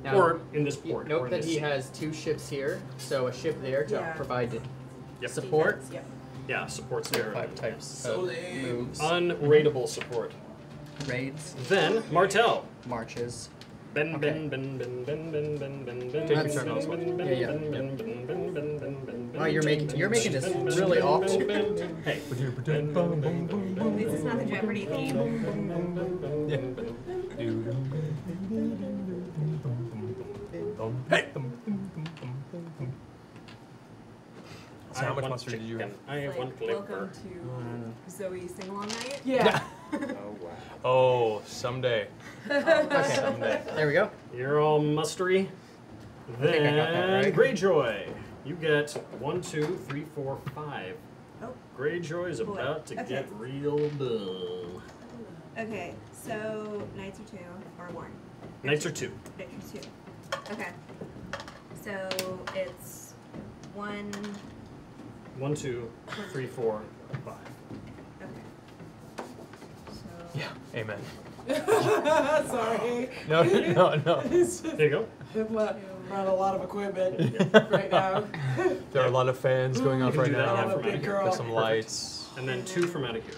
Now, or in this port. or note that he sea. has two ships here, so a ship there to Yeah. provide Yep. support. Yep. Yeah, supports there. Five types So of moves, Unrateable support. raids, Then Martell. marches. Ben, Okay. ben, ben, ben, ben, ben, ben, ben, ben, Take ben, your turn, ben, Oswald. ben, ben, Yeah, yeah. Wow, you're ben, making- ben, you're making this ben, ben, really ben, awful. ben, ben. Hey. This is not the Jeopardy theme. ben, ben, So how much want mustard did you chicken. have? I have one Like, clipper. welcome to Zoe sing along night. Yeah. Oh wow. Oh, someday. Okay. Someday. There we go. You're all mustery. think I got that Then right. Greyjoy. You get one, two, three, four, five. Oh. Greyjoy is Boy. about to Okay. get real dumb. Okay, so knights are two or one. Knights are two. Knights are two. Okay. So it's one. One, two, three, four, five. Okay. So. Yeah. Amen. Sorry. No, no, no. It's just, There you go. I'm around a lot of equipment right now. There are a lot of fans going off right now. yeah, I'm a from out big here. girl. There's some Perfect. lights. And then two from out of here.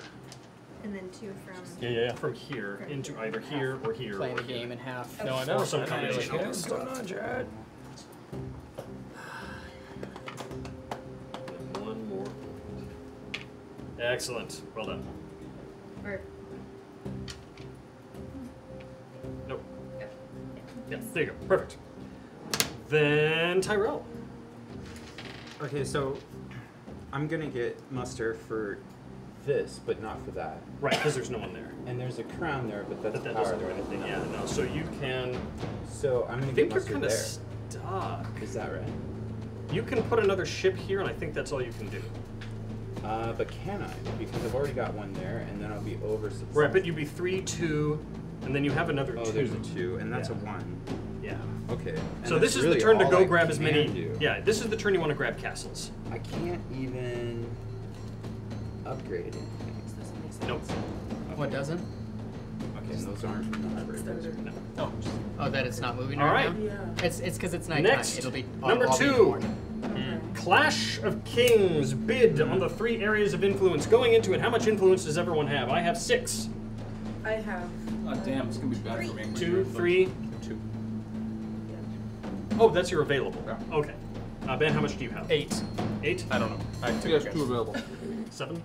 And then two from. Yeah, yeah, yeah. From here into either here or here. Playing or the here. game in half. Oh, no, I know. Or some I know. combination of What's going on, Jared? Excellent. Well done. Or. Nope. Yep. Yeah, there you go. Perfect. Then Tyrell. Okay, so I'm gonna get muster for this, but not for that. Right, because there's no one there. And there's a crown there, but that's But that power doesn't do there. anything. Yeah, no. So you can. So I'm gonna I get think you're muster kind of stuck. Is that right? You can put another ship here, and I think that's all you can do. Uh, but can I? Because I've already got one there, and then I'll be over. Right, but you'd be three, two, and then you have another Oh, two. there's a two, and that's Yeah. a one. Yeah. Okay. and So this is really the turn to go I grab as many. do. Yeah, this is the turn you want to grab castles. I can't even. upgraded. Nope. What doesn't? Okay, and those aren't numbered. Those are No. Oh, that it's not moving All right, right. now? Yeah. It's it's because it's nighttime. Next, It'll be number all, all be in the two. Morning. Clash of Kings bid on the three areas of influence. Going into it, how much influence does everyone have? I have six. I have. Oh damn, it's gonna be bad for me. Two, three. Two. Oh, that's your available. Yeah. Okay. Uh, ben, how much do you have? Eight. Eight? I don't know. I He has two available. Seven?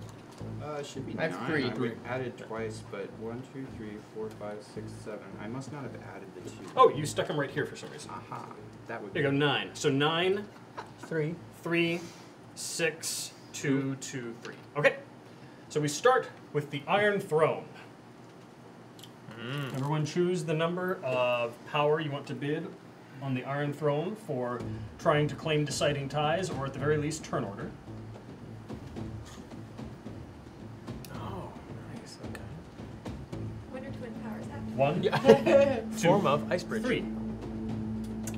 Uh, should be I have nine. three. I would added twice, but one, two, three, four, five, six, seven. I must not have added the two. Oh, you stuck them right here for some reason. Aha. That would There you go, nine. So nine, Three. three, six, two, two, three. Okay. So we start with the Iron Throne. Hmm. Everyone choose the number of power you want to bid on the Iron Throne for trying to claim deciding ties, or at the very least, turn order. Oh, nice. Okay. What are twin powers have? One, Yeah. two, Form of ice bridge. three.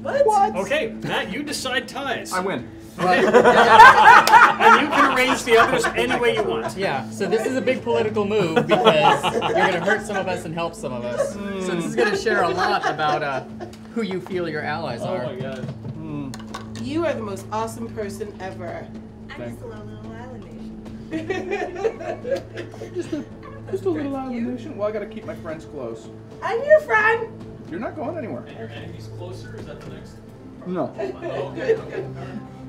What? Okay, Matt, you decide ties. I win. and you can arrange the others any way you want. Yeah, so this is a big political move because you're going to hurt some of us and help some of us. So this is going to share a lot about uh, who you feel your allies Oh are. my god. Hmm. You are the most awesome person ever. I'm just a little, little island nation. Just a, just a little island nation. Well, I gotta keep my friends close. I'm your friend. You're not going anywhere. And your enemy's closer? Is that the next? No. Oh, okay.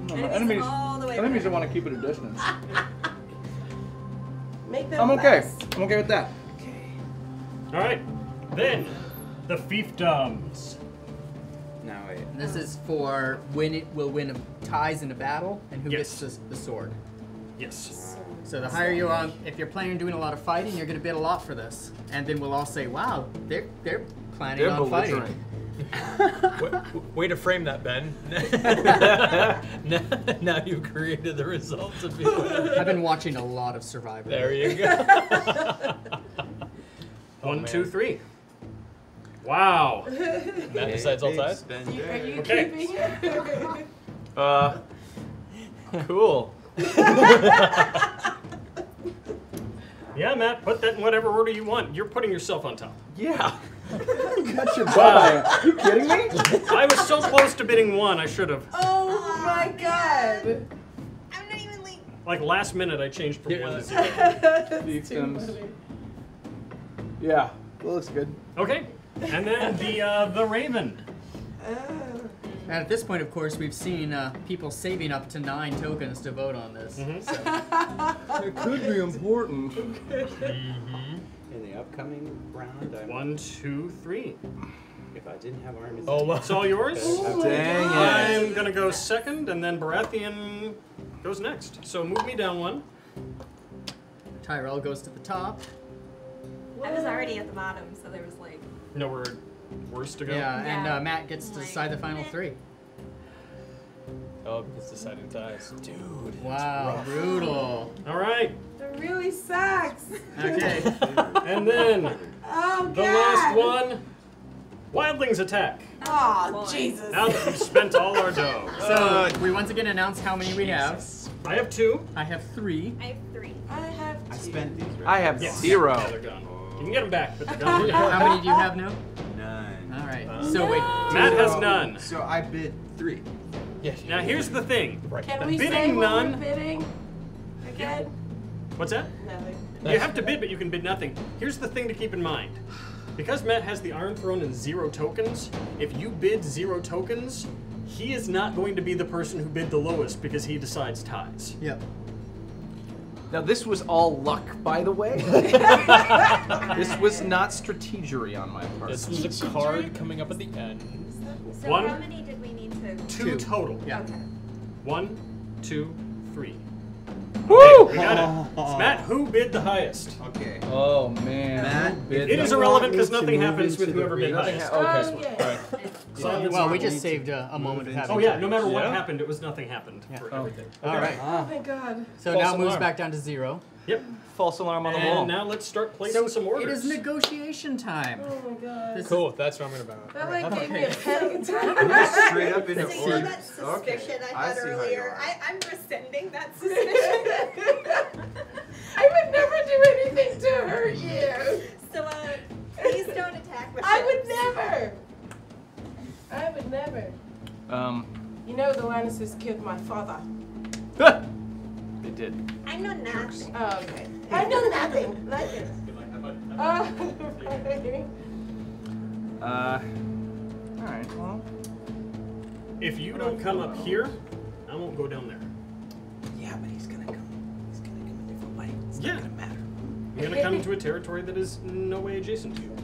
No, my Enemies enemies, all the way enemies that want to keep it a distance. Make them I'm okay. less. I'm okay with that. Okay. All right. Then, the fiefdoms. Now wait. This is for when it will win a, ties in a battle and who Yes. gets the, the sword. Yes. So the higher you are, if you're planning on doing a lot of fighting, you're going to bid a lot for this. And then we'll all say, wow, they're, they're planning They're on fighting. way, way to frame that, Ben. now, now you created the results of people. I've been watching a lot of Survivor. There you go. One, man. two, three. Wow. Matt decides all Big ties. You- Are you Okay. keeping it? Uh, cool. Yeah, Matt, put that in whatever order you want. You're putting yourself on top. Yeah. Got your butt. Are you kidding me? I was so close to bidding one, I should have. oh my god. I'm not even like. Like last minute, I changed from Yeah. one to zero. That's too funny. Yeah. That looks good. Okay. And then the uh, the Raven. Oh. And at this point, of course, we've seen uh, people saving up to nine tokens to vote on this. Mhm. So, It could be important. In the upcoming round, I'm, One, two, three. if I didn't have armies, Oh my. It's all yours. Oh my Dang it. I'm gonna go second, and then Baratheon goes next. So move me down one. Tyrell goes to the top. I was already at the bottom, so there was like. Nowhere worse to go. Yeah, and uh, Matt gets to decide the final three. Oh, it's deciding ties. Dude. Wow, brutal. All right. That really sucks. Okay. And then Oh god. the last one. Wildlings attack. Oh Boy. Jesus. Now that we've spent all our dough. So we once again announce how many we have. I have two. I have three. I have three. I have. I spent these. Right? I have Yes. zero. Yeah, they're gone. You can get them back, but they're gone. How many do you have now? Nine. All right. Uh, so wait. Matt has none. So I bid three. Yeah. Now here's the thing. Right. Can we Bidding say what none. we're bidding? Again? What's that? Nothing. You have to bid, but you can bid nothing. Here's the thing to keep in mind. Because Matt has the Iron Throne and zero tokens, if you bid zero tokens, he is not going to be the person who bid the lowest because he decides ties. Yep. Now this was all luck, by the way. this was not strategery on my part. This was a card coming up at the end. So One. how many did we need to? Two, Two. total. Yeah. Okay. One, two, three. Woo! We got it. It's Matt, who bid the highest? Okay. Oh man. Matt, bid It that? is you irrelevant because nothing happens with whoever bid ring? highest. Okay. Oh, yeah. Alright. So, Well, we just saved a, a moment of move having. oh yeah, no matter what Yeah. happened, it was nothing happened Yeah. for Oh. everything. All right. Oh my god. So False now moves alarm. back down to zero. Yep. False alarm on the wall. And now let's start placing So some orders. is negotiation time. Oh my god. This Cool. That's what I'm gonna bow. That like gave me a panic attack. Straight up into So you order. that suspicion Okay, I had see how you earlier? are. I, I'm rescinding that suspicion. I would never do anything to hurt you. So, uh, please don't attack the I would never. I would never. Um, You know the Lannisters killed my father. They did. I know nothing. Oh, okay. I know nothing. Nothing. Oh, Uh, all right. Well, If you don't come up here, I won't go down there. Yeah, but he's gonna come. He's gonna come a different way. It's Yeah. not gonna matter. You're gonna come into a territory that is no way adjacent to you.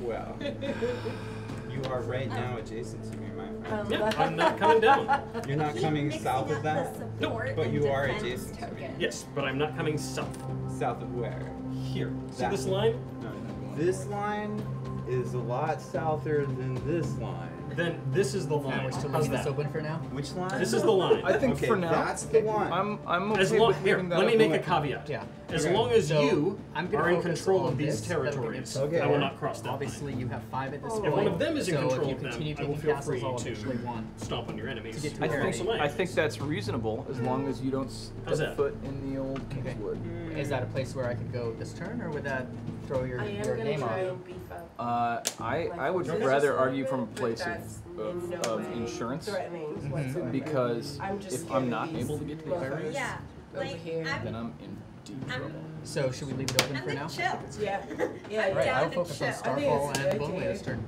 Well, you are right now adjacent to me, my friend. Yeah, I'm not coming down. You're not Keep coming mixing south up of the that. support But and you are defense adjacent to me. token. Yes, but I'm not coming south. South of where? Here. See That this line? No, no. This line is a lot souther than this line. Then this is the line. we're still How's leaving this that? open for now. Which line? This is the line. I think okay, for now, that's the one. I'm I'm okay As long with here, leaving that let me make a caveat. Yeah. As Okay. long as So, you I'm are in control of these this, territories, Okay. I will not cross that Obviously, line. you have five at this If point. one of them is in so control you of them, continue I will feel free to eventually want stomp on your enemies. to to I a think. I think that's reasonable as long as you don't How's step that? foot in the old Okay. Kingswood. Is that a place where I could go this turn, or would that throw your, I your gonna game off? beef up. Uh, I I would Okay. rather argue from a place of, of, no of insurance Threatening Mhm. whatsoever. because I'm if I'm not able to get to the motherfuckers. Yeah, Over like, here. then I'm, I'm in deep I'm- trouble. So should we leave it open I'm for gonna now? chill. Yeah. Yeah. I'm Alright, I'll focus on chill. I think Starfall and okay. Boneway turn.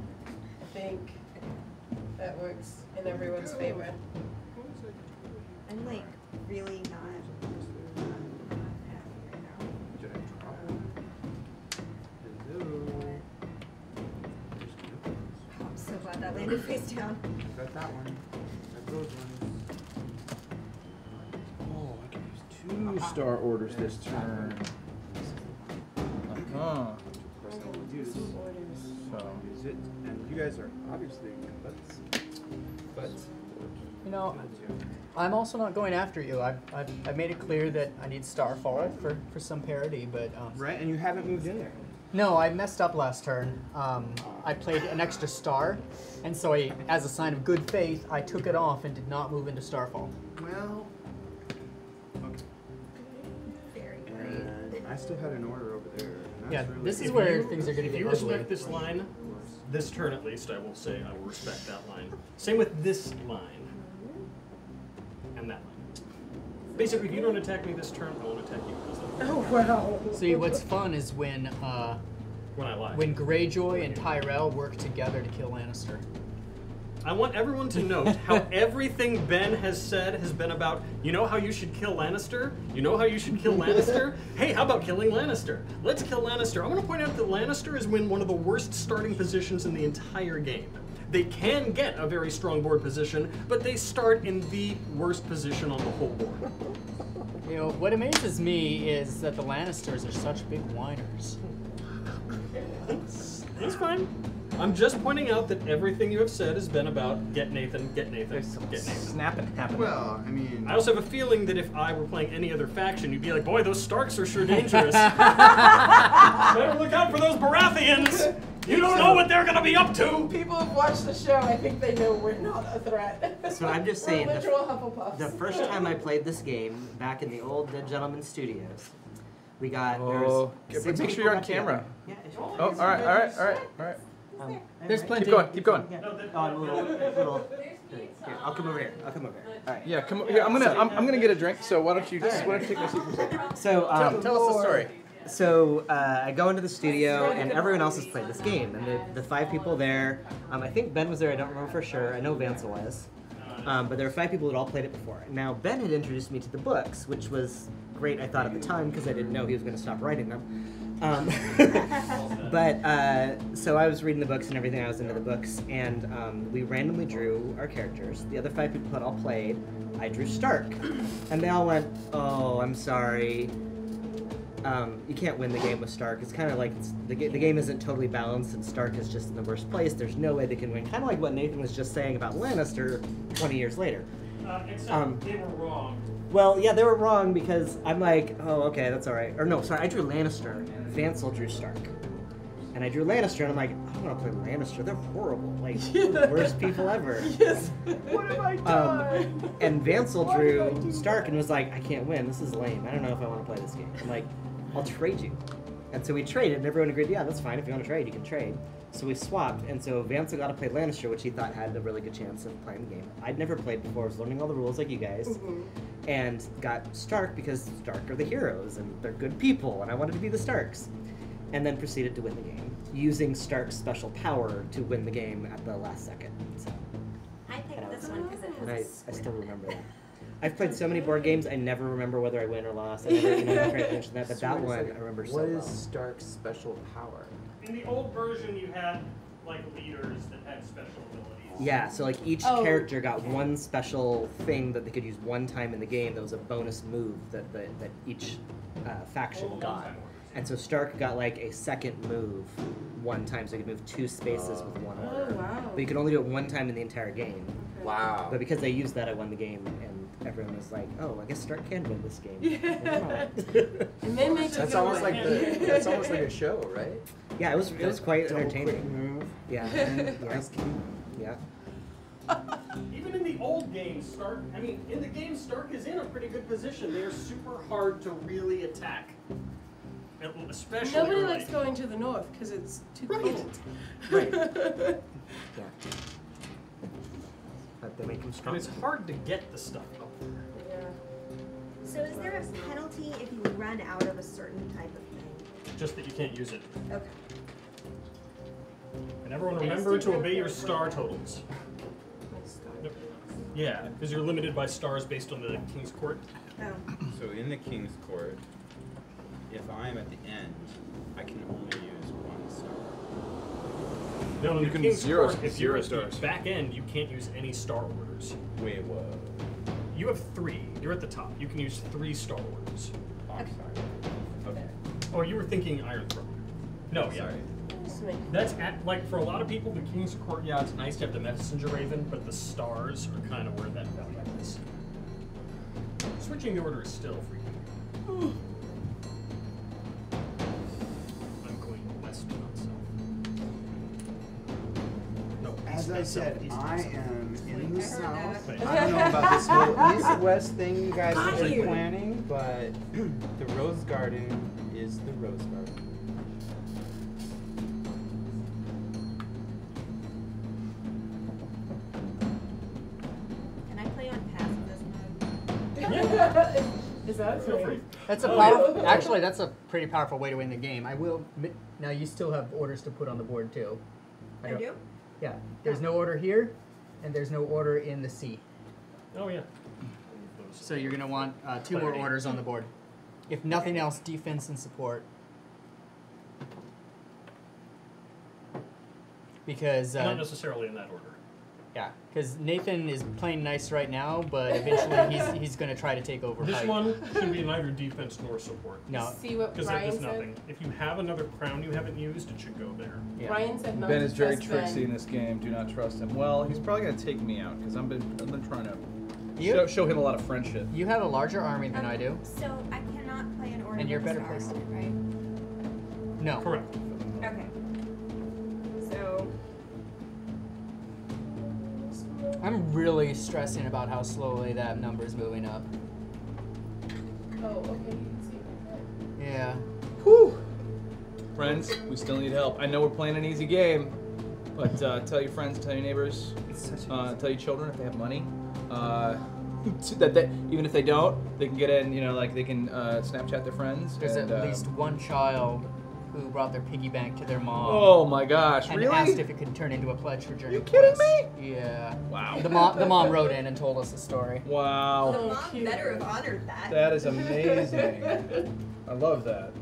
I think that works in everyone's favor. I'm like really not. happy right now. I'm so glad that landed face down. Got that one. Got those ones. Two star orders this turn. Huh. So use it, and you guys are obviously butts. Butts. You know, I'm also not going after you. I've, I've, I've made it clear that I need Starfall for, for some parity, but um, Right, and you haven't moved in there. no, I messed up last turn. Um, I played an extra star, and so I, as a sign of good faith, I took it off and did not move into Starfall. Well, I still had an order over there. Yeah, really this is If where you- things are going to If you ugly. respect this line, this turn at least, I will say I will respect that line. Same with this line. And that line. Basically, if you don't attack me this turn, I won't attack you. Oh wow. See, what's fun is when uh, when I lie. when Greyjoy and Tyrell work together to kill Lannister. I want everyone to note how everything Ben has said has been about, you know how you should kill Lannister? You know how you should kill Lannister? hey, how about killing Lannister? Let's kill Lannister. I want to point out that Lannister is in one of the worst starting positions in the entire game. They can get a very strong board position, but they start in the worst position on the whole board. You know, what amazes me is that the Lannisters are such big whiners. That's fine. I'm just pointing out that everything you have said has been about get Nathan, get Nathan, There's some get Nathan. snapping happening. Well, I mean, I also have a feeling that if I were playing any other faction, you'd be like, boy, those Starks are sure dangerous. Better look out for those Baratheons. You don't know what they're gonna be up to. People have watched the show. I think they know we're not a threat. So I'm just We're saying, the- Hufflepuffs. The first time I played this game, back in the old Dead Gentlemen Studios, we got. there Oh, was make sure you're on camera. Yeah. Oh, oh all right, all right, all right, all right. Um, There's plenty. Keep going, keep going. yeah. Oh, little, little. Here, I'll come over here. I'll come over here. All right. Yeah, come o- here. I'm gonna I'm, I'm gonna get a drink. So why don't you just why don't you take my seat for a second? So, um, Tell, tell us the story. So uh, I go into the studio, and everyone else has played this game, and the, the five people there. Um, I think Ben was there. I don't remember for sure. I know Vancil was, um, but there were five people that all played it before. Now Ben had introduced me to the books, which was great. I thought at the time because I didn't know he was going to stop writing them. Um, but uh, so I was reading the books and everything. I was into the books, and um, we randomly drew our characters. The other five people had all played. I drew Stark, and they all went, "Oh, I'm sorry." um, you can't win the game with Stark. It's kind of like it's, the, ga- the game isn't totally balanced, and Stark is just in the worst place. There's no way they can win. Kind of like what Nathan was just saying about Lannister 20 years later. Uh, except Um, they were wrong. Well, yeah, they were wrong because I'm like, oh, okay, that's all right. Or no, sorry, I drew Lannister. Vancil drew Stark. And I drew Lannister, and I'm like, I don't want to play Lannister. They're horrible. Like, they're the worst people ever. Yes. What have I done? and Vancil drew Stark and was like, I can't win. This is lame. I don't know if I want to play this game. I'm like, I'll trade you. And so we traded, and everyone agreed, yeah, that's fine. If you want to trade, you can trade. So we swapped, and so Vancil got to play Lannister, which he thought had a really good chance of playing the game. I'd never played before. I was learning all the rules like you guys. Mhm. And got Stark because Stark are the heroes, and they're good people, and I wanted to be the Starks. And then proceeded to win the game, using Stark's special power to win the game at the last second. So. I picked this one because it has And a I, I squid. still remember that. I've played so many board games, I never remember whether I win or lost. I never, you know, never paid attention to that, but that wait a one second. I remember so What well. is Stark's special power? In the old version, you had like leaders that had special abilities. Yeah, so like each Oh, character got one special thing that they could use one time in the game that was a bonus move that, that, that each uh, faction All got. And so Stark got like a second move one time, so he could move two spaces with one order. wow. But you could only do it one time in the entire game. Wow. But because they used that, I won the game, and everyone was like, "Oh, I guess Stark can win this game." Yeah. And then makes That's it go almost like away. the, that's almost like a show, right? yeah, it was it was quite Double quick entertaining. move. Yeah, and yeah, Ice Cube. Yeah. Even in the old game, Stark. I mean, in the game, Stark is in a pretty good position. They are super hard to really attack, especially Nobody early. likes going to the north because it's too Right. cold. Right. Yeah. But they make him and strong. it's hard to get the stuff up there. yeah. So is there a penalty if you run out of a certain type of thing? Just that you can't use it. Okay. And everyone remember to to obey your star totals. Yep. Yeah, because you're limited by stars based on the King's Court. Oh. So in the King's Court, if I'm at the end, I can only use one star. No, You can King's zero- Court, if zero you're at stars. the back end, you can't use any star orders. Wait, whoa. You have three. You're at the top. You can use three star orders. Oh, I'm. Okay. Oh, you were thinking Iron Throne. No, yeah. Sorry. Just make- That's at, like for a lot of people, the King's Court. Yeah, it's nice to have the Messenger Raven, but the stars are kind of where that value is. Switching the order is still freaking. I'm going west, not south. No, As I said, south, I south. am in the south. that. I don't know about this whole east-west thing you guys Got have been you. planning, But the Rose Garden is the Rose Garden. That's a Oh, powerful. Actually, that's a pretty powerful way to win the game. I will. Now you still have orders to put on the board too. I don't- do? Yeah. There's no order here, and there's no order in the sea. Oh yeah. So you're gonna want uh, two more orders on the board. If nothing else, defense and support. Because Not uh, necessarily in that order. Yeah, because Nathan is playing nice right now, but eventually he's he's gonna try to take over. This Pike. one should be neither defense nor support. No. See what Because Brian there's said? nothing. If you have another crown you haven't used, it should go there. Yeah. Brian said not Ben is very trust tricksy Ben. in this game. Do not trust him. Well, he's probably gonna take me out because I've been I've been trying to You show, show him a lot of friendship. you have a larger army than Um, I do. So I cannot play an order And you're a better star placed. right? No. Correct. Okay. So I'm really stressing about how slowly that number's moving up. Oh, okay. You can see it right there. Yeah. Whew. Friends, we still need help. I know we're playing an easy game, but uh, tell your friends, tell your neighbors, It's such a uh, tell your children if they have money. Uh, so that they, even if they don't, they can get in. You know, like they can uh, Snapchat their friends. There's and, at uh, least one child who brought their piggy bank to their mom. Oh my gosh! and really? asked if it could turn into a pledge for Journey You kidding Quest. Yeah. Wow. The mom, the mom wrote in and told us the story. Wow. Oh, mom cute. better have honored that. That is amazing. I love that.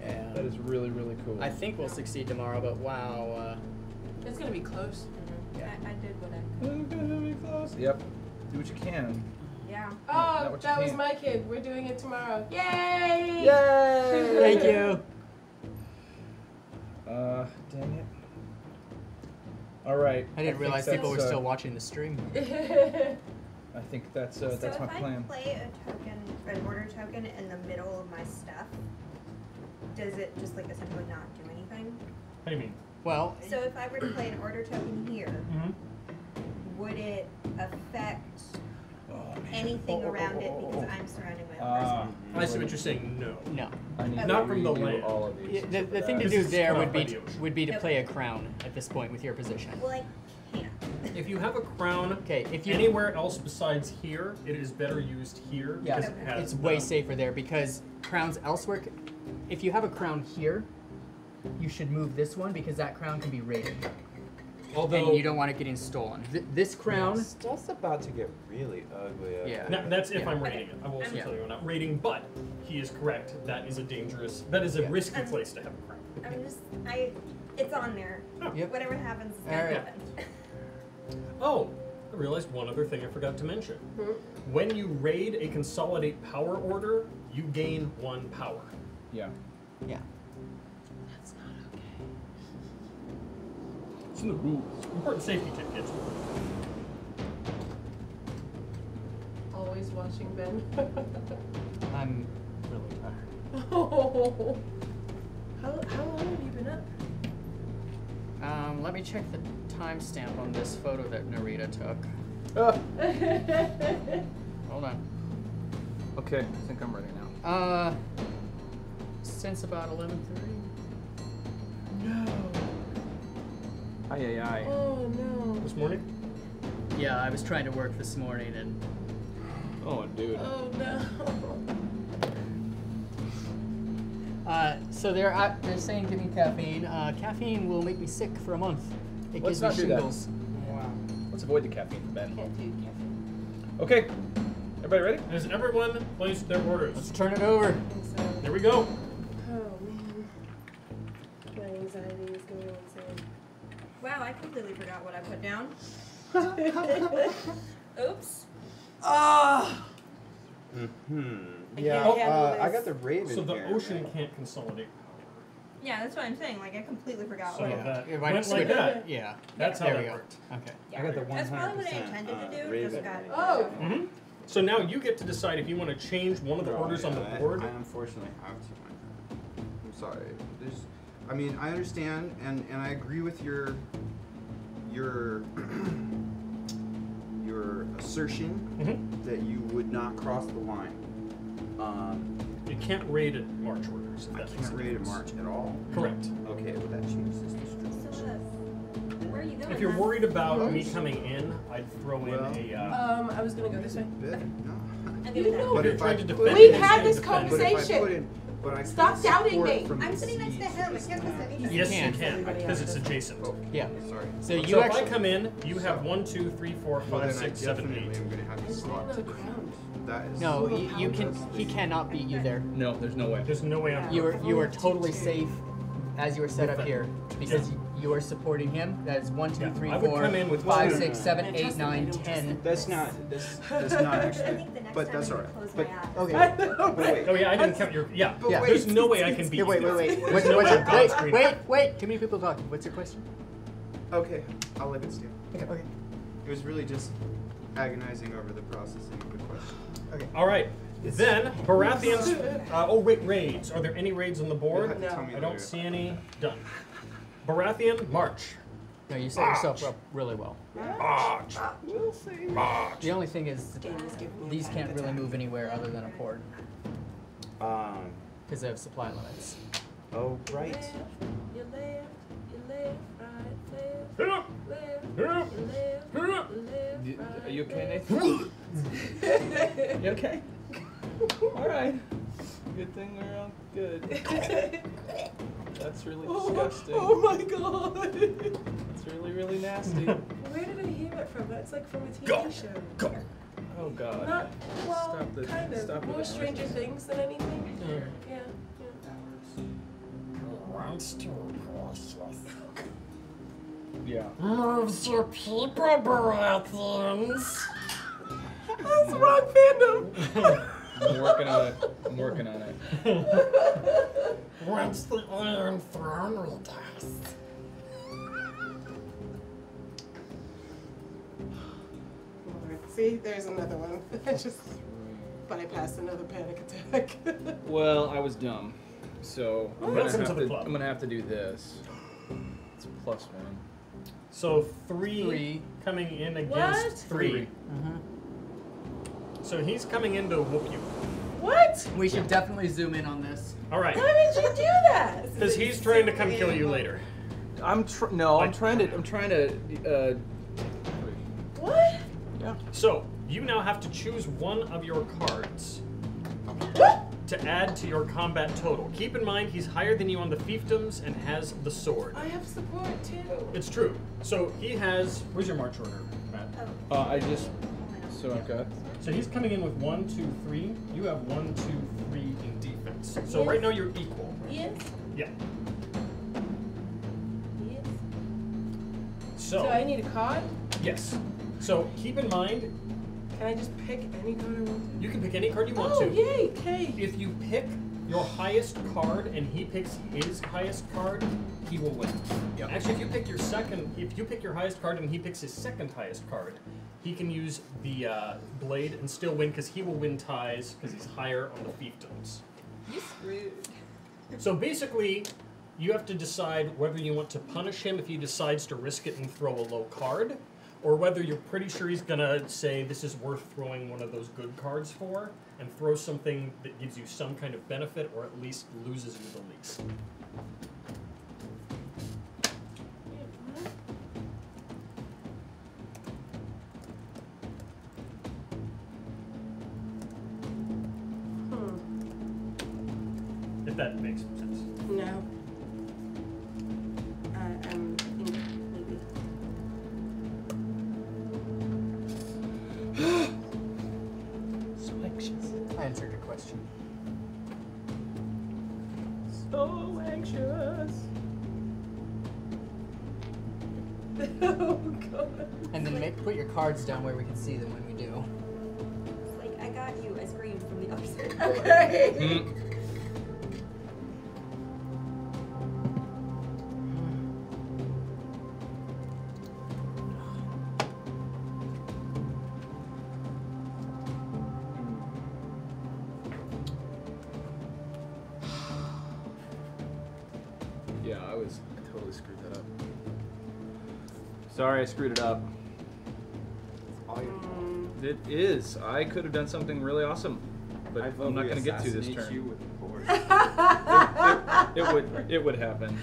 Yeah. That is really really cool. I think we'll succeed tomorrow, but wow. Uh, It's gonna be close. I, I did what I. could. It's gonna be close. Yep. Do what you can. Yeah. Oh, what you that was my kid. We're doing it tomorrow. Yay! Yay! thank you. Uh, dang it. All right. I didn't think realize people were uh, still watching the stream. I think that's uh, so that's if my I plan. play a token, an order token in the middle of my stuff, does it just like essentially not do anything? What do you mean? Well, So if I were to play an order token here, Mhm. would it affect anything Oh, oh, around oh, it oh, because oh. I'm surrounding my own Ah. I see what you're saying. No. no. Not from the land. all of. Yeah, the, the thing to do there would be by to, would be to play a crown at this point with your position. Well, I can't. If you have a crown Okay, if you anywhere else besides here, it is better used here Yeah, because it has it's way safer there because crowns elsewhere. If you have a crown here, you should move this one because that crown can be raided, Although and you don't want it getting stolen. Th- this crown, Stuff's about to get really ugly. up Yeah. there. Now, that's if Yeah. I'm raiding it. I will also Yeah. tell you I'm not raiding, but he is correct. That is a dangerous, that is a Yeah. risky Um, place to have a crown. I'm just, I, it's on there. Yep. Whatever happens, is gonna Alright. happen. Oh, I realized one other thing I forgot to mention. Hmm. When you raid a consolidate power order, you gain one power. Yeah. yeah. It's in the rules. Important safety tip, kids. Always watching Ben. I'm really tired. oh. How, how long have you been up? Um, let me check the timestamp on this photo that Narita took. Ah, Hold on. okay, I think I'm ready now. Uh, since about 11:30. No. Aye, aye, aye. Oh no. This morning? Yeah, I was trying to work this morning and Oh, dude. Oh no. Uh, so they're uh, they're saying give me caffeine. Uh, caffeine will make me sick for a month. It Let's gives me not do that. shingles. Wow. Let's avoid the caffeine for Ben. Can't do caffeine. Okay. Everybody ready? Has everyone placed their orders? Let's turn it over. I think so. Here we go. Wow, I completely forgot what I put down. Oops. Ah. Hmm. Yeah. can't Uh, I got the raven So the here. ocean can't consolidate. Yeah, that's what I'm saying. Like I completely forgot So what. yeah. that Yeah, went like switch- that. Yeah. That's how there that worked. Okay. Yeah, I got the That's probably what I 100%, intended to uh, do. raven. Just got. Oh. Mm-hmm. So now you get to decide if you want to change one of the No, orders on the yeah, I- board. I, unfortunately have to. I'm sorry. There's, I mean, I understand and, and I agree with your your your assertion Mhm. that you would not cross the line. Um, You can't raid at March orders. If I makes can't a raid a march at all. Correct. Okay, well that changes the So, uh, where are you going? If you're worried about me coming in, I'd throw in Well- a. Uh, Um, I was gonna go this way. Bit? No. I'm You know- But if trying I to defend We've had this defend. But if I conversation. Put in, but I Stop put doubting me. I'm sitting next to him. I can't way. listen to Yes, you can because it's adjacent. Oh, Yeah. sorry. So you so if actually I come in, you have one, two, three, four, Well, five, then I six, seven, definitely eight. am gonna have to Is there swap another to crown? That is. no, you, you can. He cannot beat you there. No, there's no way. There's no way I'm. You are you are totally safe as you are set up here because Yeah. You are supporting him. That is one, two, Yeah, three, I four, come in with five, two. six, seven, And eight, trust them, nine, they don't trust ten. them. That's not. That's that's not I actually. think the next But time that's I'm all gonna right. close But. Okay. but wait. Oh yeah, I didn't count your. Yeah. But Yeah. wait. There's no way I can beat Here, wait, wait, wait. There's What's, no what's your, I'm wait, wait, wait. Too many people talking. What's your question? Okay, I'll let it stand. Okay, okay. It was really just agonizing over the processing of the question. Okay. All right. Then Baratheon's. Uh, oh wait, raids. Are there any raids on the board? have to tell me I don't see any. Done. Baratheon, march. No, you set yourself up really well. March. We'll see. March. The only thing is Game is giving me these can't really move anywhere other than a port Um. because they have supply limits. Oh right. Left, you left, you left, right, left, Hit up. left, Hit up. left, Hit up. you left, Are you okay. Nathan? you okay? All right. Good thing we're all good. That's really Oh, disgusting. oh my god! It's really, really nasty. Where did I hear it from? That's like from a TV Go. show. Go. Oh God. Not well, Stop the- kind of stop more Stranger noises. Things than anything. Yeah. Yeah, Yeah. Moves your people, Baratheons. yeah. That's wrong fandom. I'm working on it. I'm working on it. Once the Iron Throne will dust. Lord, See, there's another one. I just bypassed another panic attack. Well, I was dumb. So I'm gonna, to have to. I'm gonna have to do this. It's a plus one. So three, Three. coming in against What? three. Mm-hmm. So he's coming in to whoop you. What? We should definitely zoom in on this. All right. Why did you do that? Because he's trying to come kill you later. I'm tr- no, I'm Like- trying to. I'm trying to. Uh, What? yeah. So you now have to choose one of your cards to add to your combat total. Keep in mind he's higher than you on the fiefdoms and has the sword. I have support too. It's true. So he has. Where's your march order, Matt? Uh, I just. So I've got. So he's coming in with one, two, three. You have one, two, three in defense. So right now you're equal. Yes. Yeah. Yes. So, So I need a card. yes. So keep in mind Can I just pick any card I want you can pick any card you to? want Oh, to. yay! Okay. If you pick your highest card and he picks his highest card, he will win. Yep. Actually, if you pick your second, if you pick your highest card and he picks his second highest card, he can use the uh, blade and still win because he will win ties because he's higher on the fiefdoms. You screwed. So basically, you have to decide whether you want to punish him if he decides to risk it and throw a low card, or whether you're pretty sure he's gonna say this is worth throwing one of those good cards for, and throw something that gives you some kind of benefit, or at least loses you the least. That makes sense. No. I am completely. So anxious. I answered your question. So anxious. oh god. And then make put your cards down where we can see them when we do. It's like, I got you. I screamed from the other side. Okay. Mm. Sorry, I screwed it up. Mm, It is. I could have done something really awesome, but I I'm not going to get to this turn. You with the board. It would. It would happen.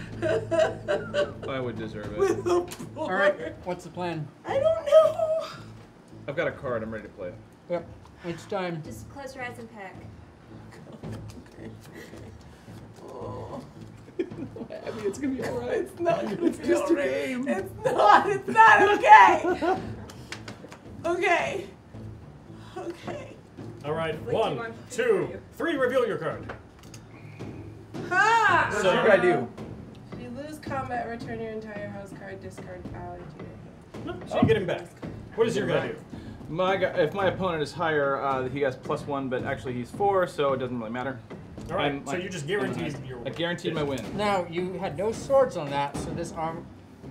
I would deserve it. with All right, what's the plan? I don't know. I've got a card. I'm ready to play it. Yep, it's time. Just close your eyes and pack. Oh, Abby, it's gonna be alright. it's not gonna be alright. It's not. It's not okay. Okay. Okay. All right, Like, you one, want to two, you. three. Reveal your card. Ha! What So- you gotta do? If you lose combat, return your entire house card, discard pile to your hand. No, so you get him back. What is your guy do? My guy, if my opponent is higher, uh, he has plus one, but actually he's four, so it doesn't really matter. All right, I'm- so I- you just guaranteed I- your. I guaranteed my win. Now you had no swords on that, so this arm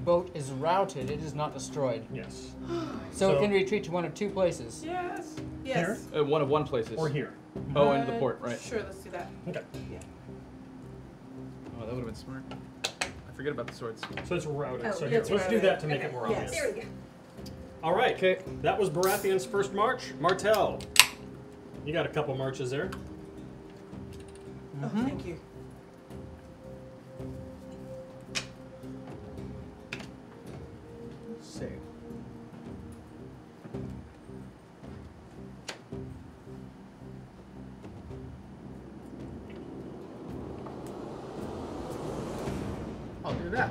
boat is routed. It is not destroyed. Yes. So, So- it can retreat to one of two places. Yes. Yes. Uh, one of one places. Or here. Oh, into the Uh, port, right? Sure, let's do that. Okay. Yeah. Oh, that would have been smart. I forget about the swords. So it's routed. Oh, so here, it's let's do that to make it more Yes. obvious. There we go. All right. Okay. That was Baratheon's first march. Martell, you got a couple marches there. Oh, thank you. Save. I'll do that.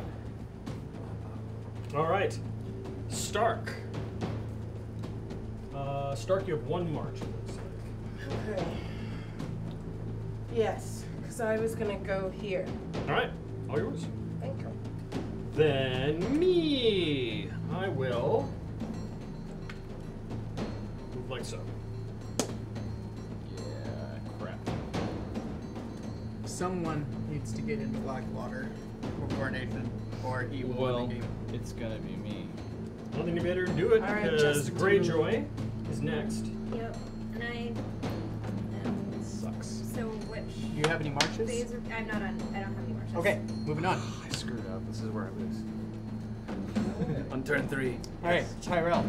All right. Stark. Uh, Stark, you have one march. it looks like. Okay. Yes, because I was gonna go here. All right. All yours. Thank you. Then me. I will move like so. Yeah, crap. Someone needs to get into Blackwater before Nathan, or he will Well, win the game. it's gonna be me. Well, then you better do it All right, because just Greyjoy is next. Yep. You you have any marches? Phaser, I'm not on. I don't have any marches. Okay, moving on. I screwed up. This is where I lose. On turn three. All right, Tyrell.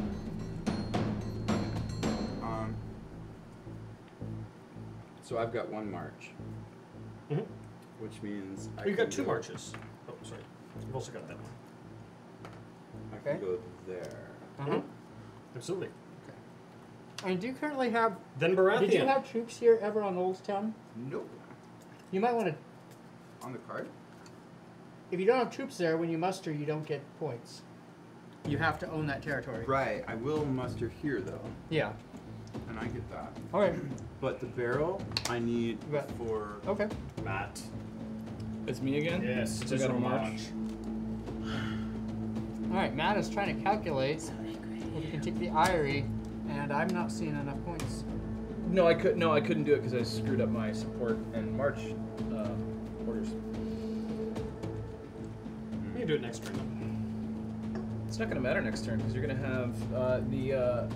Um. So I've got one march, Mhm. which means I Oh, you can got two go- marches. Oh, sorry. You've also got that one. I can Okay. go there. Uh-huh. Absolutely. Okay. And do you currently have? Then Baratheon. Did you have troops here ever on Old Town? Nope. You might want to. On the card. If you don't have troops there, when you muster, you don't get points. You have to own that territory. Right. I will muster here though, Yeah. and I get that. Okay. But the barrel I need Right. for Okay. Matt. It's me again? Yes, it So I got a march. march. All right. Matt is trying to calculate if you can take the Eyrie, and I'm not seeing enough points. No, I could. No, I couldn't do it because I screwed up my support and march uh, orders. You can do it next turn. It's not going to matter next turn because you're going to have uh, the uh,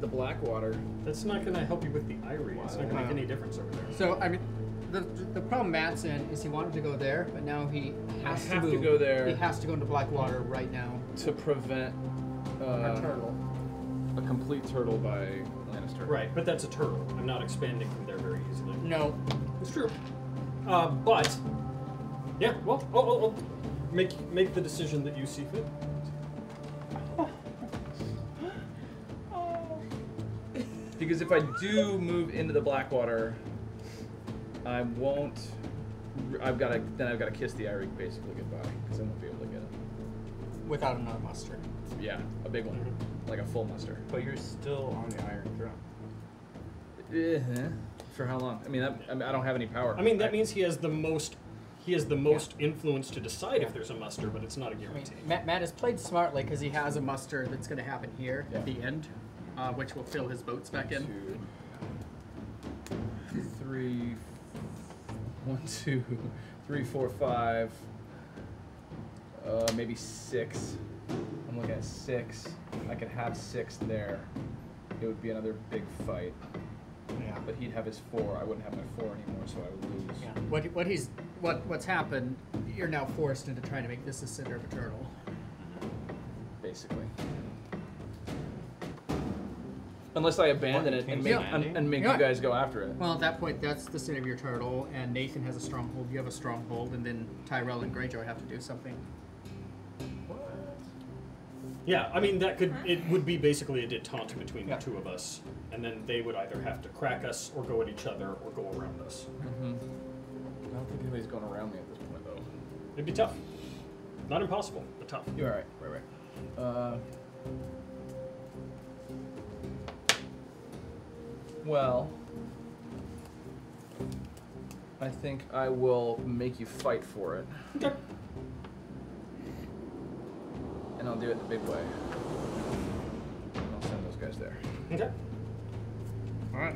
the Blackwater. That's not going to help you with the Eyrie. It's not going to Wow. make any difference over there. So I mean, the the problem Matt's in is he wanted to go there, but now he has have to to move. go there. He has to go into Blackwater right now. to prevent a uh, turtle. A complete turtle by Lannister. Right, but that's a turtle. I'm not expanding from there very easily. No. It's true. Uh, but yeah, well, oh, oh, oh. make make the decision that you see fit. Because if I do move into the Blackwater, I won't. I've got to then I've got to kiss the Eyrie basically goodbye because I won't be able to get it. Without another muster. Yeah, a big one, like a full muster. But you're still on the Iron Throne. Eh, For how long? I mean, that, I, mean I don't have any power. I mean, that means he has the most. He has the most influence to decide Yeah. if there's a muster, but it's not a I mean, guarantee. Matt, Matt has played smartly because he has a muster that's going to happen here Yeah. at the end, uh, which will fill his boats back in. Two, three, one, two, three, four, five, uh, maybe six. I'm looking at six. I could have six there. It would be another big fight. Yeah. But he'd have his four. I wouldn't have my four anymore, so I would lose. Yeah. What what he's what what's happened? You're now forced into trying to make this the center of a turtle. Basically. Unless I abandon it and make Yeah. and, and make Yeah. you guys go after it. Well, at that point, that's the center of your turtle, and Nathan has a stronghold. You have a stronghold, and then Tyrell and Greyjoy have to do something. Yeah, I mean that could it would be basically a detente between Yeah. the two of us, and then they would either have to crack us or go at each other or go around us. Mm-hmm. I don't think anybody's going around me at this point, though. It'd be tough. Not impossible, but tough. You're right, right, right. Uh, well, I think I will make you fight for it. Okay. And I'll do it the big way. I'll send those guys there. Okay. All right.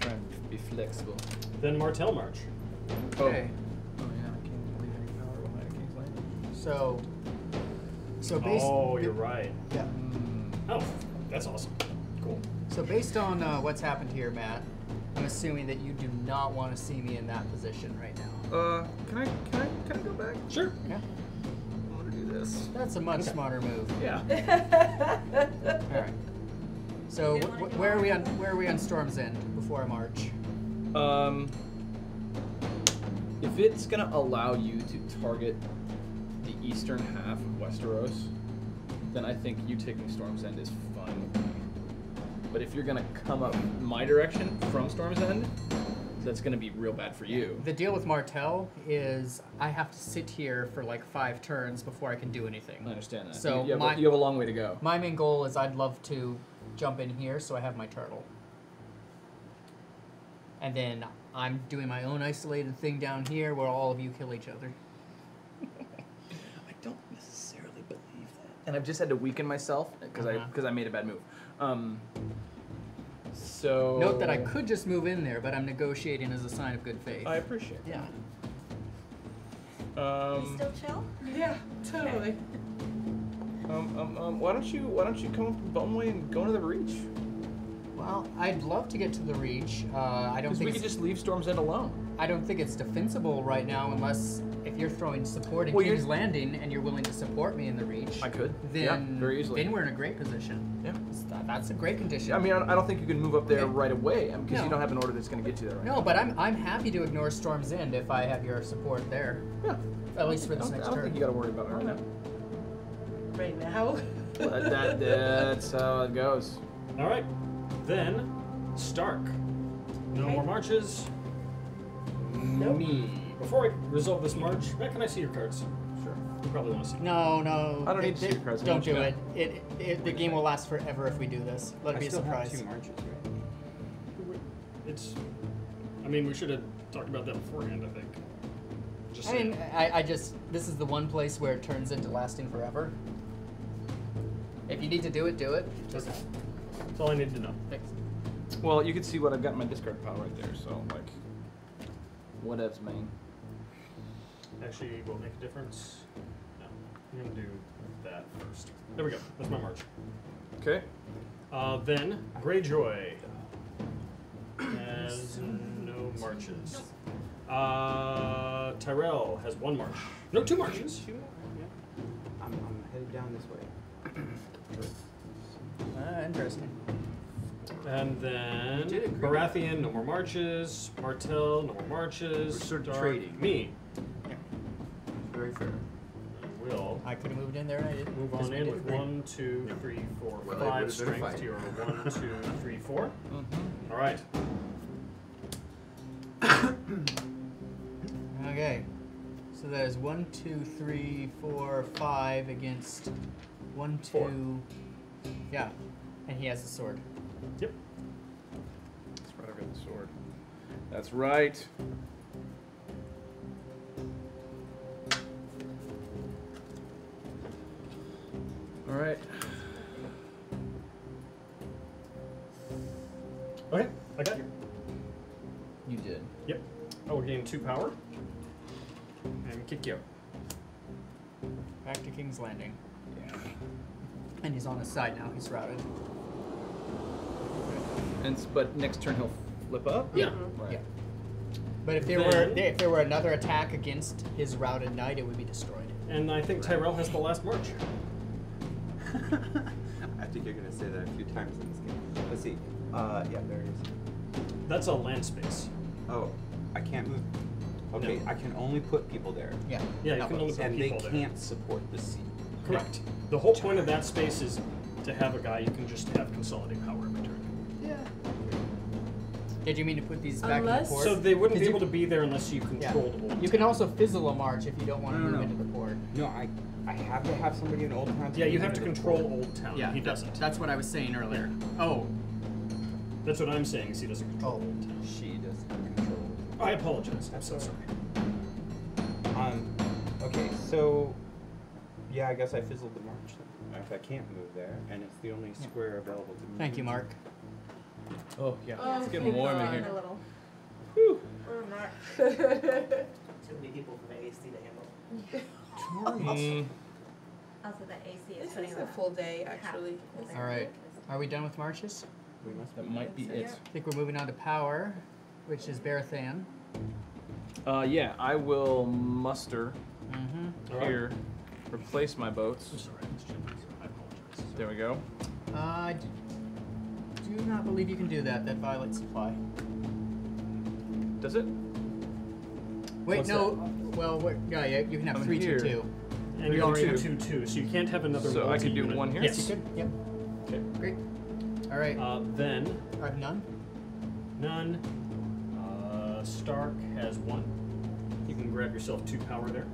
Try and be flexible. Then Martell March. Okay. Oh, yeah, I can't leave any power behind a King's Landing. So. So based. Oh, you're right. Yeah. Mm, Oh, that's awesome. Cool. So based on uh, what's happened here, Matt, I'm assuming that you do not want to see me in that position right now. Uh, can I, can I, can I go back? Sure. Yeah. This. That's a much smarter move. Yeah. All right. So wh- wh- where are we on where are we on Storm's End before I march? Um, if it's gonna allow you to target the eastern half of Westeros, then I think you taking Storm's End is fine. But if you're gonna come up my direction from Storm's End, that's gonna be real bad for you. The deal with Martell is I have to sit here for like five turns before I can do anything. I understand that. So you, you have, my- a, you have a long way to go. My main goal is I'd love to jump in here so I have my turtle. And then I'm doing my own isolated thing down here where all of you kill each other. I don't necessarily believe that. And I've just had to weaken myself because I Uh-huh. because I made a bad move. Um. So Note that I could just move in there, but I'm negotiating as a sign of good faith. I appreciate. it. yeah. That. Um. Still chill? Yeah, totally. Um, um, um, why don't you why don't you come up to Boneway and go into the Reach? Well, I'd love to get to the reach. Uh, I don't think we it's, could just leave Storm's End alone. I don't think it's defensible right now unless if you're throwing support in Well, you're- King's Landing and you're willing to support me in the reach. I could. Then yeah, very easily. then we're in a great position. Yeah. That's a great condition. I mean, I I don't think you can move up there Okay. right away because No. you don't have an order that's going to get you there right no, but I'm I'm happy to ignore Storm's End if I have your support there. Yeah. At least for this don't, next I don't turn. think you got to worry about it right now. Right now. That, that, that's how it goes. All right, then Stark. No more marches. Me. Before I resolve this march, Matt, can I see your cards? Sure. You probably want to see. No, no. I don't it- need to see your cards, Don't don't it. It, it. The game will last forever if we do this. Let it I be a still have surprise. two marches, right? It's. I mean, we should have talked about that beforehand. I think. Just I mean. I, I just this is the one place where it turns into lasting forever. If you need to do it, do it. Just that's all I need to know. thanks. Well, you can see what I've got in my discard pile right there, so, like, whatevs, main. Actually, will it make a difference? No. I'm gonna do that first. There we go. That's my march. Okay. Uh, then Greyjoy has no marches. Uh, Tyrell has one march. No, two marches. I'm, I'm headed down this way. Uh, interesting. And then did agree. Baratheon, no more marches. Martell, no more marches. We're sort of Stark, trading. Me. Very fair. I will I could have moved in there. and I didn't. move on we in did with agree. one, two, three, four, Well, it five would've been a strength fight. to your one, two, three, four. Mm-hmm. All right. Okay. So there's one, two, three, four, five against one, two. Four. Yeah, and he has a sword. Yep. That's right, I've got the sword. That's right. All right. Okay, I got you. You did. Yep. I will gain two power and kick you out. Back to King's Landing. Yeah. And he's on his side now. He's routed. And s- but next turn he'll flip up. Yeah. Right. Yeah. But if there were Then- if there were another attack against his routed knight, it would be destroyed. And I think Tyrell has the last march. I think you're gonna say that a few times in this game. Let's see. Uh, yeah, there it is. That's a land space. Oh, I can't move. Okay, No. I can only put people there, Yeah. Yeah, you Not can only put and they people there. can't support the sea. Correct. The whole point of that space is to have a guy you can just have consolidate power every turn. Yeah. Did you mean to put these back Unless- in the port? So they wouldn't be Did you- able to be there unless you Yeah. controlled Old You can also fizzle a march if you don't want to No, no, move no. into the port. No, I I have to have somebody in Old Town. Yeah, you have to control port. Old Town. Yeah, he that- doesn't. That's what I was saying earlier. Oh, That's what I'm saying. Is he doesn't control Oh. Old Town. She doesn't control. I apologize. I'm so sorry. Um. Okay, so. Yeah, I guess I fizzled the march then. If I can't move there, and it's the only square available to me. thank you, Mark. Oh yeah. Oh, it's getting warm in here. A little. Or not. Too many people from the AC to handle. Mm, Also, the AC is This is the a full day, actually. All right. Are we done with marches? We must that might be it. I think we're moving on to power, which is Baratheon. Uh, yeah, I will muster Mm-hmm. All right. here, replace my boats. I'm sorry. It's Jim. I apologize. There we go. Uh, do not believe you can do that. That violates supply. Does it? Wait, What's no. Well, what, yeah, yeah, you can have I'm three, here. two, two. And Three you're on two, two. two, two, so you can't have another. So I could do multi-unit. one here? Yes. You could. Yep. Okay. Great. All right. Uh, then I have none. none. Uh, Stark has one. You can grab yourself two power there.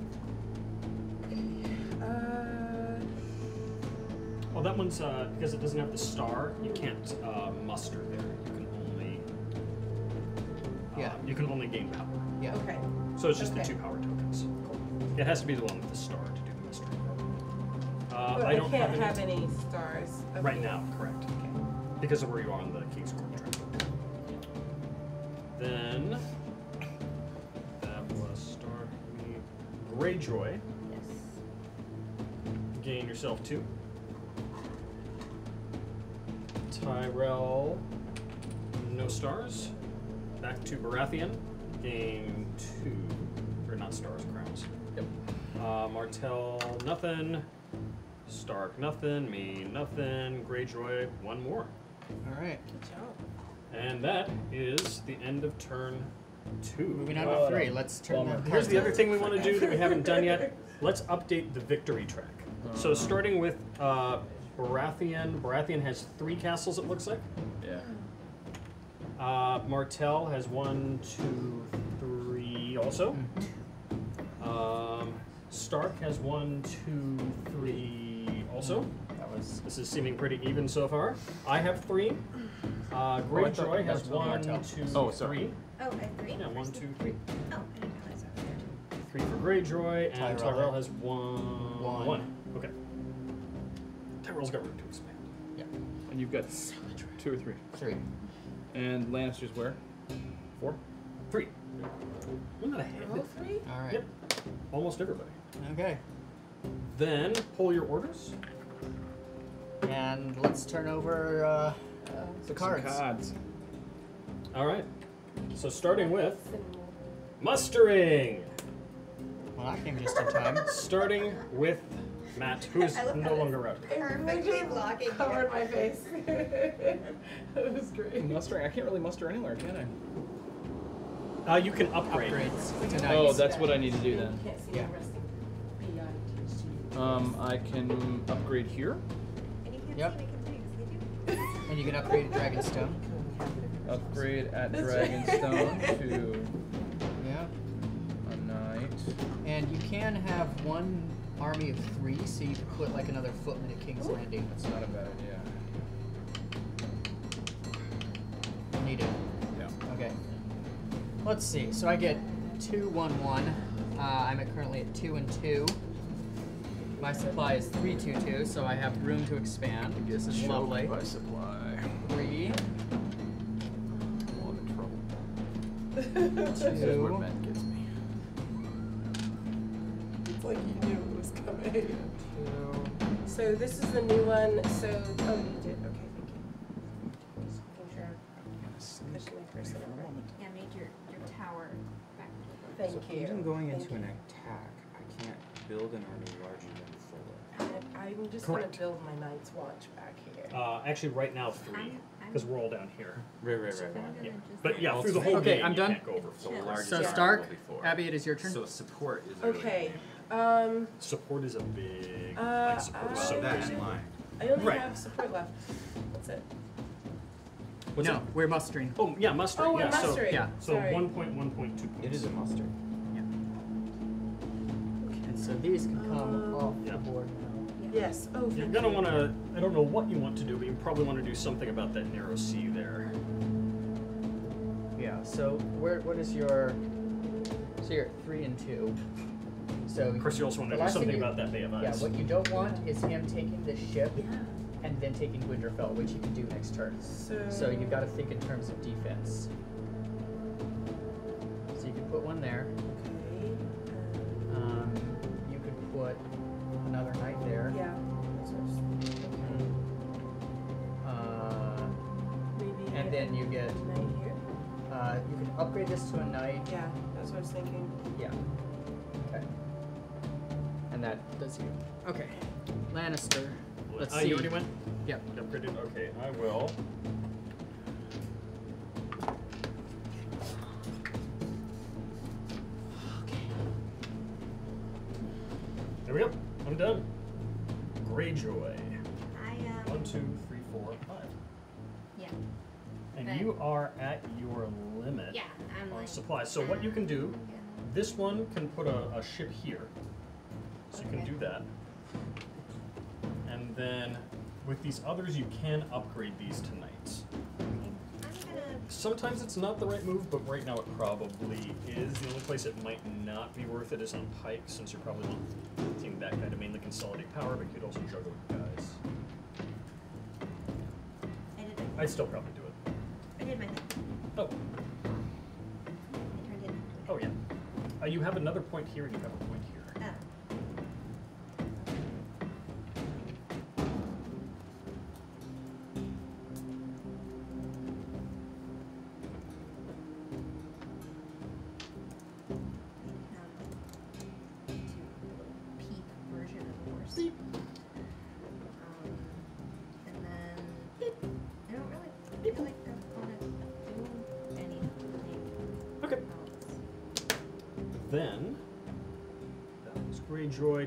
Uh, Oh, that one's uh, because it doesn't have the star. You can't uh, muster there. You can only. Uh, Yeah. You can only gain power. Yeah. okay. So it's just Okay. the two power tokens. It has to be the one with the star to do the mustering. Uh, But I I, don't can't have, have any any stars. of right these. now. Correct. Okay. Because of where you are on the King's contract. Then that was Stark. me, Greyjoy. Yes. Gain yourself two. Tyrell no stars. Back to Baratheon. Game two. Or not stars, crowns. Yep. Uh, Martell, nothing. Stark, nothing. Me, nothing. Greyjoy, one more. All right. And that is the end of turn two. Moving on to three. Let's turn Bummer. the Here's the other thing we want to do that we haven't done yet. Let's update the victory track. So starting with uh, Baratheon. Baratheon has three castles. It looks like. Yeah. Uh, Martell has one, two, three. Also. Um, Stark has one, two, three. Also. That was This is seeming pretty even so far. I have three. Uh, Oh, I Greyjoy has was one, Martell. two, Oh, sorry. three. Oh, I have three. Yeah, one, First two, three. Oh, I didn't realize that was there. Three for Greyjoy, and Tyrell. Tyrell has one. One. Okay. Tyrell's got room to expand. Yeah. And you've got two or three. three. And Lannister's where? Four? Three. I'm not ahead. All three? All right. Yep. Almost everybody. Okay. Then pull your orders. And let's turn over uh, the cards. Cards. All right. So starting with mustering. Well, I came just in time. Starting with Matt, who is I love no how longer around. Perfectly blocking Covered my face. that was great. Mustering. I can't really muster anywhere, can I? Uh, you can upgrade. Upgrades. Oh, that's what I need to do You then. can't see Yeah. the rest of the teach you. Um, I can upgrade here. And you can't Yep. see me continue, see you? And you can upgrade to Dragonstone. Upgrade at That's right. Dragonstone to Yeah. a knight. And you can have one army of three, so you could put like another footman at King's Landing. That's not a bad idea. You'll need it. Yeah. Okay. Let's see. So I get two, one, one. Uh, I'm at currently at two and two. My supply is three, two, two, so I have room to expand. I This is lovely. By supply. Three, I'm in trouble. This is where two, like you knew it was coming. two. So this is the new one. So oh, you did. Okay, thank you. Just making sure. Pushing my cursor over. Yeah, made your, your tower back. Thank so you. even going Thank into you. an attack, I can't build an army larger than four. And I'm just gonna build my Night's Watch back here. Uh, actually, right now three, I'm- I'm- because we're all down here. Right, right, right. I'm right. Yeah. But yeah, through the whole Okay, game, I'm you done. can't go over So four. largest So army Stark, will be four. Abby, it is your turn. So support is really Okay. big. Um, Support is a big. Uh, like support is I- so Well, that crazy. in line. I only Right. have support left. That's it. What's no, that? we're mustering. Oh yeah, mustering. Oh, we're yeah, so mustering. yeah, so Sorry. one point, one point, two points. It is a muster. And so these can come Uh, off Yeah. the board now. Yes. Oh, You're thank gonna you. want to. I don't know what you want to do, but you probably want to do something about that narrow sea there. Yeah. So where? What is your? So you're at three and two. So Of course, you also want the to do last thing something you- about that Bay of Yeah. Ice. What you don't want is him taking the ship Yeah. and then taking Winterfell, which he can do next turn. So. So you've got to think in terms of defense. So you can put one there. Okay. Um, you could put another knight there. Yeah. That's what I was thinking. Uh, Maybe. and then you get. Knight here. Uh, you can upgrade this to a knight. Yeah, that's what I was thinking. Yeah. Okay. And that does you. Okay. Lannister. Let's uh, see. You already went. Yep. Upgraded. Okay, I will. There we go. I'm done. Greyjoy. I, um, One, two, three, four, five. yeah. And Okay. you are at your limit Yeah, I'm on like. supplies. So what you can do, this one can put a, a ship here. So you can do that. And then with these others, you can upgrade these tonight. I'm gonna. Sometimes it's not the right move, but right now it probably is. The only place it might not be worth it is on Pike, since you're probably not wanting that guy to mainly consolidate power, but you could also juggle guys. I. I'd still probably do it. I did my thing. Oh, I turned it. oh yeah. Uh, you have another point here, and you have a point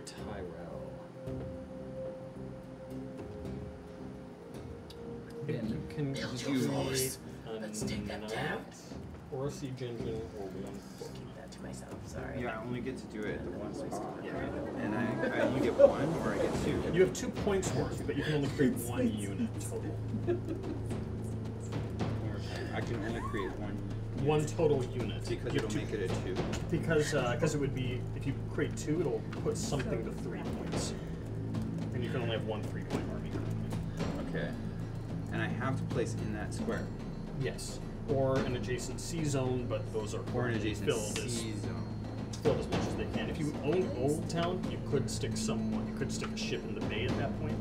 Tyrell. I think you can create Let's take that a down. or a siege engine or one book. Keep that to myself. Sorry. Yeah, I only get to do it at the one spot. And I, I you get one or I get two. You have two points worth, but you can only create one unit total. I can only create one One total unit. because You it'll make it a two. Because uh, because it would be if you create two, it'll put something to three points, and you can only have one three point army. Okay. And I have to place in that square. Yes, or an adjacent sea zone, but those are Or an adjacent filled as zone. filled as much as they can. If you own Old Town, you could stick someone. You could stick a ship in the bay at that point,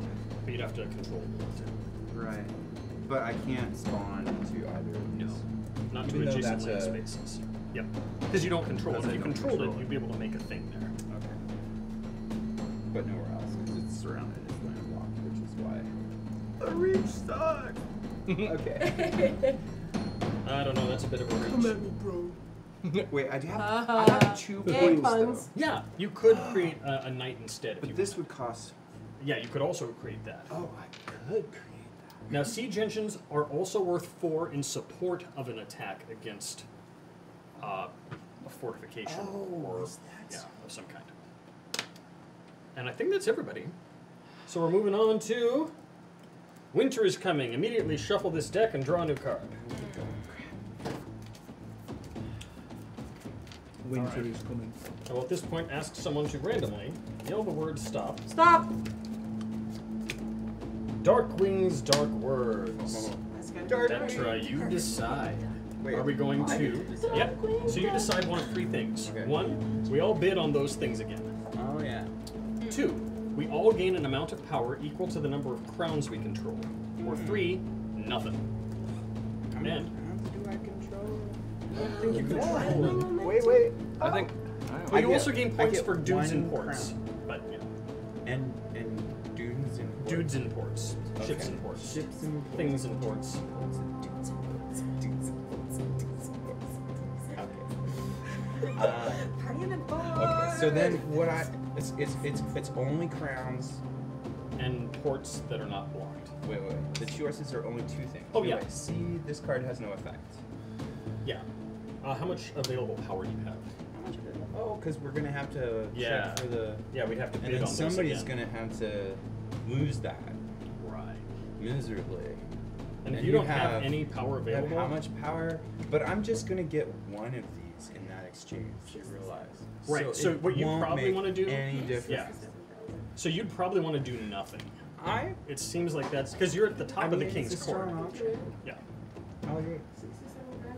but you'd have to control Old Town. Right. But I can't spawn to either of No, these. Not Even to though adjacent that's land a- spaces. Yep, because you don't control it. Because If I you don't controlled control it, it. you'd be able to make a thing there. Okay. But nowhere else because it's surrounded. It's landlocked, which is why. The reach sucks. okay. I don't know. That's a bit of a reach. bro. Wait, I have, Uh-huh. I have two Yay, points puns. though. Yeah, you could create a, a knight instead. If But you this would cost. Yeah, you could also create that. Oh, I could create that. Now, siege engines are also worth four in support of an attack against uh, a fortification Oh, or yeah, of some kind. And I think that's everybody. So we're moving on to winter is coming. Immediately shuffle this deck and draw a new card. Winter is coming. I will at this point ask someone to randomly yell the word stop. Stop. Dark wings, dark words. That's gotta be Dark dark. You decide. Wait, Are we going I to? to? Yep. So you decide one of three things. Okay. One, we all bid on those things again. Oh yeah. Two, we all gain an amount of power equal to the number of crowns we control. Or hmm. three, nothing. How And much do I control? I think you control. Wait, wait. I think. Well, I you get- also gain points for dudes and one ports. crown. But yeah, And and dudes and ports. dudes and ports, ships in ports, Ships and ports. things in ports. Okay. Uh, Party and board. okay. So then what I it's it's it's it's only crowns. And ports that are not blocked. Wait, wait, wait. The choices are only two things. Oh, Wait, yeah. wait. See, this card has no effect. Yeah. Uh, how much available power do you have? How much of it? Oh, because we're gonna have to Yeah. check for the. Yeah, we'd have to And bid then on those somebody's again. gonna have to lose that Right. miserably. And if And you you don't have, have- any power available, how much power? But I'm just gonna get one of these in that exchange. You realize? Right, so it what you probably wanna do- Any difference? Yeah. So you'd probably want to do nothing. I. It seems like that's because you're at the top I of the king's court. Yeah. I'll agree.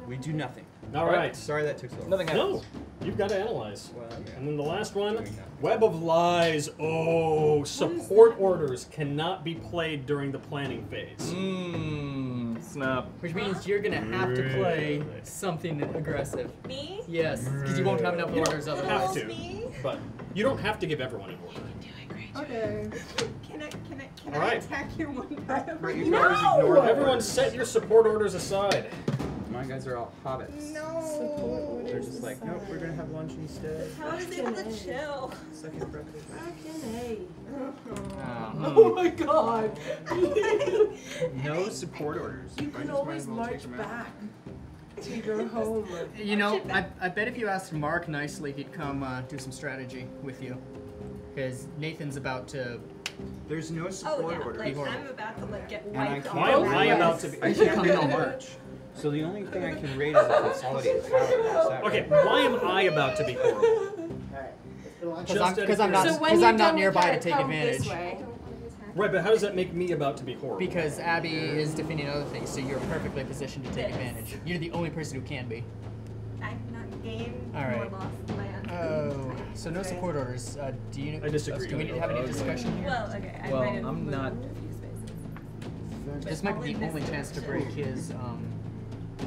We do nothing. All right. Sorry that took so long. Nothing No, you've got to analyze. Well, yeah. And then the last one, Web of Lies. Oh, support orders cannot be played during the planning phase. Mmm. Snap. Which means you're gonna have to play something aggressive. Me? Yes, because you won't have enough You don't orders have otherwise. to, Me? but you don't have to give everyone an order. Okay. Can I can I can All I right. attack your one part of Right, my you guys ignore that. Everyone, set your support orders aside. My guys are all hobbits. No. They're just like, nope, we're gonna have lunch instead. How is able to chill? Second breakfast. Um, Oh my god. No support orders. You can always well march back to your home. You know, I, I bet if you asked Mark nicely, he'd come uh, do some strategy with you. Because Nathan's about to. There's no Oh support yeah, orders. like I'm about to like get And I wiped can't- Why am off. I Yes. about to be? I can't come on March. So the only thing I can rate is a consolidated power. Is that Okay, right? why am I about to be horrible? Because I'm, Just 'cause I'm not, So because I'm not nearby to take advantage. Right, but how does that make me about to be horrible? Because Abby is defending other things, so you're perfectly positioned to take This. advantage. You're the only person who can be. I'm not game All right. nor lost land. Oh, so no support orders. Uh, do you? I disagree. Do we need to have any discussion here? Well, okay, I Well, might have I'm not- a few spaces. this might only be the only chance to break his um,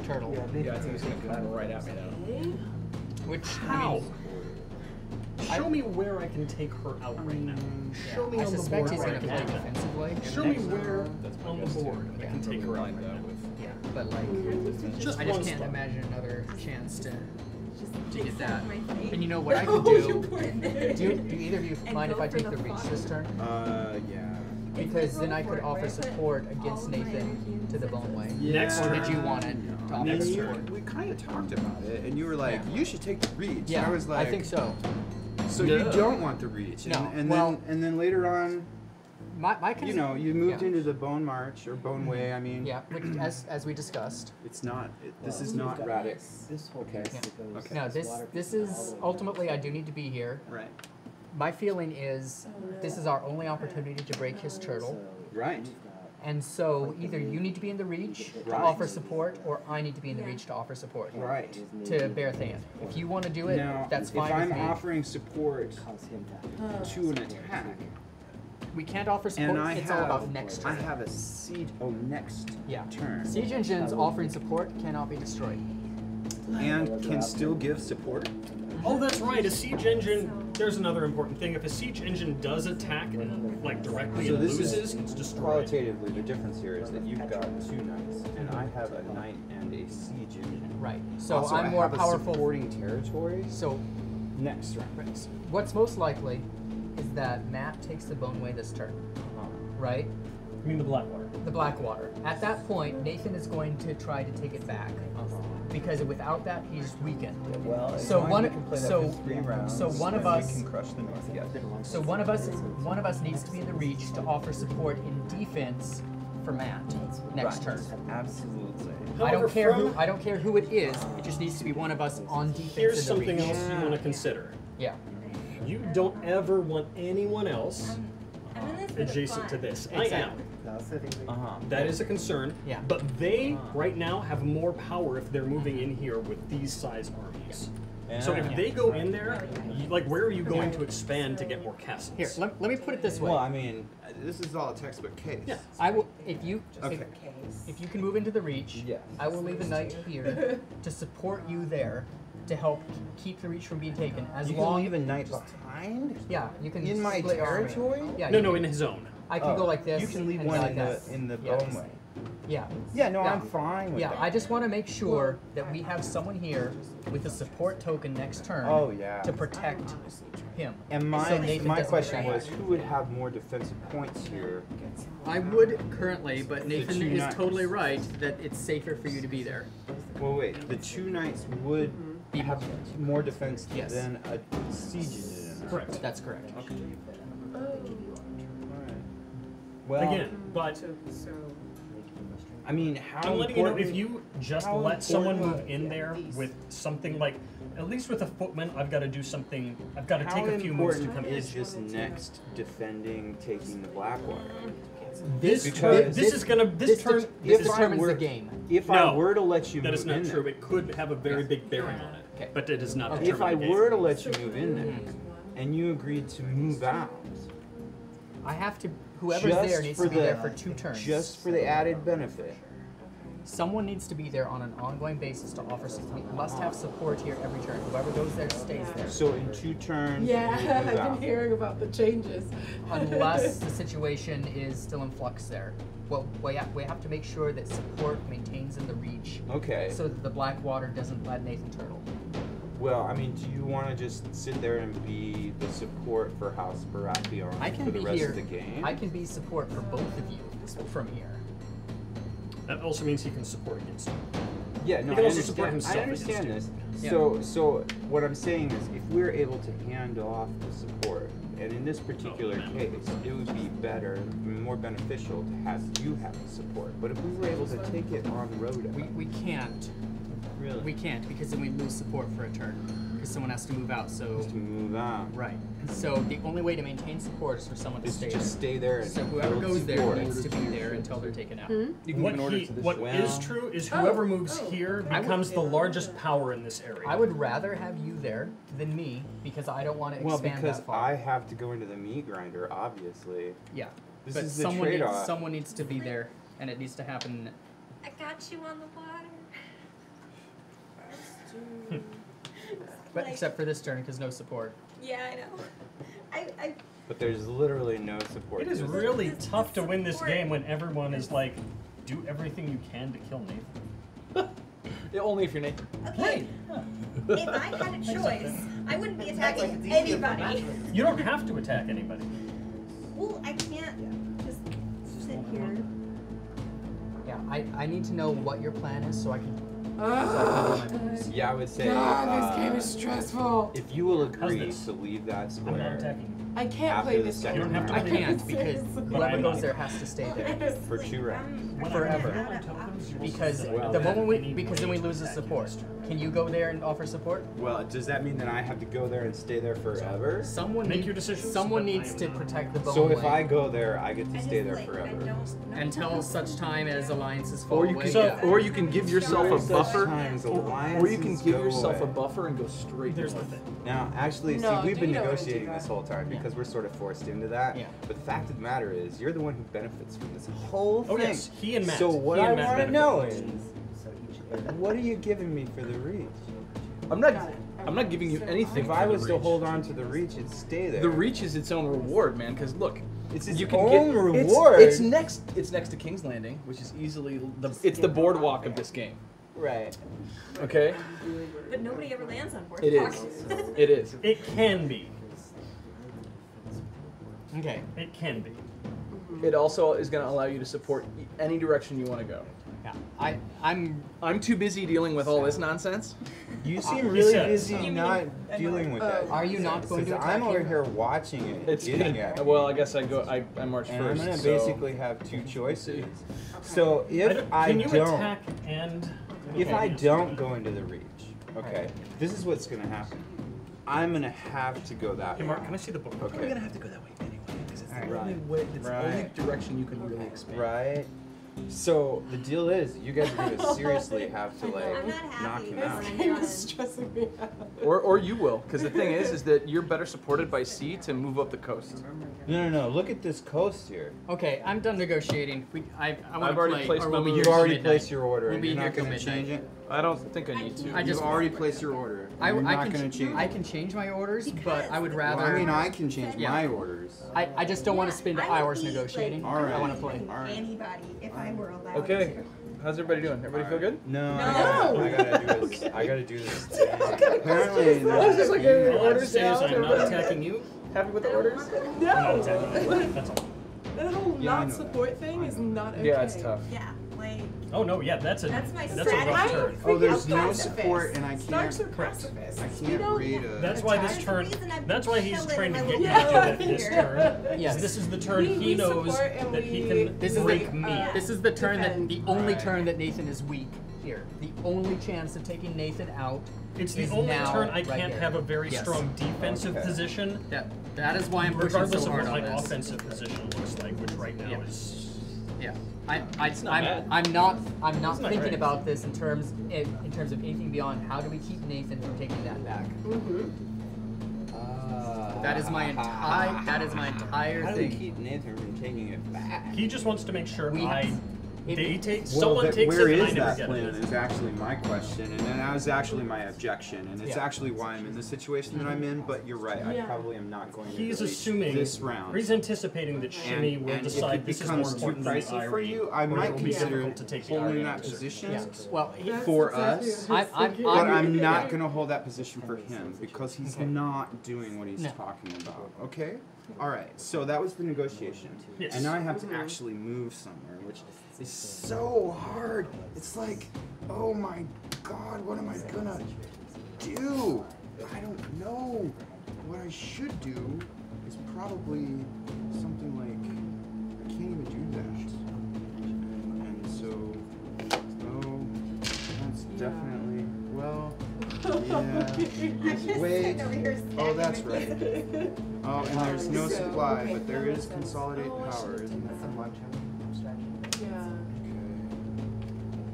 turtle. yeah, I think it's gonna come right at me now. Which How? I Show me where I can take her out right now. Show me I on the suspect board he's where gonna play can defensively. Show me where That's on the guess, too. board I can take her out Line right now. with. Yeah, but like, Just I just can't spot. imagine another chance to to get that. up. And you know what I could Oh, do? you put it there. Do, do either of you mind if I take the reach bottom. this turn? Uh, yeah. Because then I could offer support against of my energy Nathan to the Boneway. Yeah. Next Or turn. did you want it to I offer mean, you, support? we kind of talked about it, and you were like, Yeah. "You should take the reach." Yeah, I was like, I think so. So No. you don't want the reach, and, No, and well- then and then later on, My, my you know, you moved yeah. Mm-hmm. into the Bone March or Boneway. I mean, Yeah, which, as, as we discussed. it's not. It, this is not you've got radic. This whole Okay. piece that goes- Okay. Now, this, this is, ultimately, I do need to be here. Right. My feeling is, this is our only opportunity to break his turtle. Right. And so either you need to be in the reach to Right. offer support, or I need to be in the reach to offer support. Right. To Baratheon. If you want to do it, now, that's if I'm with me. offering support to. to an attack, we can't offer support. and I it's have all about next I have a siege. Oh, next Yeah. turn, Siege engines offering support cannot be destroyed. and can still give support. Oh, that's right. A siege engine. There's another important thing. If a siege engine does attack and like directly So and this is- loses, it's destroyed. Qualitatively, the difference here is that you've got two knights, and I have a knight and a siege engine. Right. So Also, I'm I more have a powerful. supporting territory. So Next round. what's most likely is that Matt takes the Boneway this turn. Uh-huh. Right? I mean the Blackwater. The Blackwater. At that point, Nathan is going to try to take it back. Uh-huh. Because without that, he's weakened. Well, So one- we can play so- for three rounds, so one of us- we can crush the north. Yes. So one of us one of us needs to be in the reach to offer support in defense for Matt next Right. turn. Absolutely. I don't care from- who I don't care who it is. It just needs to be one of us on defense Here's in the something reach. else you want to consider. Yeah. You don't ever want anyone else I'm in this for the adjacent to fun. this. I am. Exactly. Uh huh. That is a concern. Yeah. But they right now have more power if they're moving in here with these size armies. So if Yeah. they go in there, you, like where are you going to expand to get more castles? Here, let, let me put it this way. Well, I mean, this is all a textbook case. Yeah. I will if you Okay. if, if you can move into the reach, Yes. I will leave a knight here to support you there to help keep the reach from being taken. As You long can leave a knight behind yeah, you can in my split army. territory. Yeah, No, no, can- in his own. I can Oh, go like this. You can leave and one like in that. the in the Yeah. Boneway. Yeah. Yeah, no, Yeah. I'm fine with Yeah, that. I just want to make sure that we have someone here with a support token next turn Oh yeah. to protect him. And my So Nathan my doesn't question get was, who would have more defensive points here? I would currently, but Nathan two is knights. totally right that it's safer for you to be there. Well, wait. The two knights would Be- have more defense Yes. than a siege engine. Correct. That's correct. Oh. Well, Again, hmm. but So, so I mean, how I'm letting you know if you just let someone move important- in there with something like, at least with a footman, I've got to do something. I've got to take a few moves to come in. is this next defending taking the black Blackwater? This Because this, is gonna this, this turn. det- This this is, determines were- the game. If No, I were to let you that move is not true. there, It could have a very big bearing on it, Okay. but it is not. Okay. if determine I the game. were to let you move in there, and you agreed to move out, I have to. Whoever's just there needs to be the, there for two turns. just for the added benefit. Someone needs to be there on an ongoing basis to offer. su- We must have support here every turn. Whoever goes there stays there, So in two turns, yeah, I've been out. hearing about the changes. unless the situation is still in flux there. Well, we have, we have to make sure that support maintains in the reach, Okay. so that the Blackwater doesn't let Nathan turtle. Well, I mean, do you want to just sit there and be the support for House Baratheon I can for the be rest here. of the game? I can be support for both of you from here. That also means he can support against you. Yeah, no, He can I also support understand. I understand this. Yeah. So, so what I'm saying is, if we're able to hand off the support, and in this particular Oh, case, it would be better, more beneficial to have you have the support. But if we were able to take it on Rhoda, We, we can't. Really We can't because then we lose support for a turn because someone has to move out. So to move out, right. So the only way to maintain support is for someone to is stay. to just there. stay there and So whoever build goes there support. needs to be there until they're taken out. Hmm? You can What, give an order he, to this what well- is true is whoever Oh, moves oh. here I would- becomes the largest power in this area. I would rather have you there than me because I don't want to Well, expand because that far. I have to go into the meat grinder, obviously. Yeah. This but is the someone needs, trade-off. someone needs to be there, and it needs to happen. I got you on the water. But Like- except for this turn, because no support. Yeah, I know. I, I But there's literally no support. It is to this. really This- tough to win this game when everyone is like, do everything you can to kill Nathan. Yeah, only if you're Nathan. Okay. If I had a choice, I wouldn't be attacking anybody. You don't have to attack anybody. Well, I can't just sit here. Yeah, I, I need to know what your plan is so I can. Ugh. Yeah, I would say. God, uh, this game is stressful. If you will agree to leave that I'm square. not I can't after play the this game. You don't have to I can't because whoever goes there has to stay there. for two rounds. Forever. out of options. Because the moment we because then we lose the support. Can you go there and offer support? Well, does that mean that I have to go there and stay there forever? Someone Make need- your decisions, Someone needs to protect the bone. So if I go there, I get to just, stay there like, forever. until such time as alliances fall Or you away. can, yeah. or you can give yourself a buffer, or, or you can give go yourself a buffer and go straight. There's north. the. Now, actually, No, see, we've been you know how to do negotiating this whole time Yeah. because we're sort of forced into that. Yeah. But the fact of the matter is, you're the one who benefits from this whole thing. Oh yes, he and Matt. So what he I and Matt want to know is, this. what are you giving me for the reach? I'm not. I'm not giving you anything. If for I the was to reach. hold on to the reach, it'd stay there. The reach is its own reward, man. Because look, It's its you can own get it's- reward. It's, next. It's next to King's Landing, which is easily the. It's the boardwalk of this game. Right. Okay. But nobody ever lands on board. It is. It is. It can be. Okay. It can be. It also is going to allow you to support any direction you want to go. Yeah. I I'm I'm too busy dealing with all this nonsense. You uh, seem really said- busy You mean- not dealing with uh, that. Are you not going to Because attack I'm over here? here watching it, It's getting gonna, at it. well, I guess I go. I, I march and first. I'm gonna so- basically have two choices. So I if don't- I can you don't, attack and? if I don't go into the reach, okay, this is what's gonna happen. I'm gonna have to go that Hey way. Mark, can I see the book? You're Okay. gonna have to go that way anyway, because it's the Right. only way. It's the only direction you can really expand. Right. So the deal is, you guys are gonna seriously have to like I'm not knock happy. him This out. This game is stressing me out. Or, or you will, because the thing is, is that you're better supported by sea to move up the coast. No, no, no. Look at this coast here. Okay, I'm done negotiating. We, I, I want I've to already play, placed or my we'll be moves. here You've till already midnight. placed your order. We'll and be you're here not till gonna midnight. change it. I don't think I need to. I just You've already placed your order. I, You're I not can gonna change I can change my orders, but I would rather. Well, I mean, I can change Yeah. my orders. I, I just don't want to spend hours negotiating. Like, All right. I want to play. attacking All right. Anybody, if I were allowed Okay. to. How's everybody doing? Everybody feel good? No, No. I, gotta, I gotta do this. I gotta do this. Apparently, I was just like, there's- All I have to say is I'm not attacking you. Happy with the orders? I'm No! attacking you. That's all. That whole Yeah, not support thing is not okay. Yeah, it's tough. Yeah, like Oh no, yeah, that's a That's my that's a rough turn. Oh, there's no support, and I can't. Starks are Correct. pacifists. I can't read a. That's why this turn. reason I've That's been why he's chilling trying to get you to do that this turn. Yes. This is the turn We- he we knows that he can This is break the me. uh, this is the turn that the only Right. turn that Nathan is weak here. The only chance of taking Nathan out. It's the is only now, turn I can't here. have a very Yes. strong defensive Okay. position, That that is why I'm regardless so of what my offensive position looks like, which right now Yeah. is. Yeah, I, I, not I'm. I'm not, I'm not not thinking great. about this in terms, in, in terms of anything beyond how do we keep Nathan from taking that back. Mm-hmm. That is my uh, entire, that is my entire How do we thing. keep Nathan from taking it back? He just wants to make sure We I. have- if- They take Well, someone that- takes where it, and is I never that plan it. is actually my question, and then that was actually my objection, and it's Yeah. actually why I'm in the situation that I'm in. But you're right, I probably am not going to. He's delete assuming this round. He's anticipating that Shimmy and, will and decide if it this is more becomes too important than the pricey for you, I might be consider difficult to take the holding Eyrie that position Yeah. Well, he, That's for us. what I I- was I'm- But I'm- I'm not going to hold that position for him because he's Okay. not doing what he's No. talking about. Okay? All right. So that was the negotiation. Yes. And now I have to mm-hmm. actually move somewhere, is so hard. It's like, oh my god, what am I going to do? I don't know. What I should do is probably something like I can't even do that. And so oh that's definitely well yeah. Wait. Oh that's right. Oh and there's no supply, but there that is consolidate power, isn't taken there? Yeah.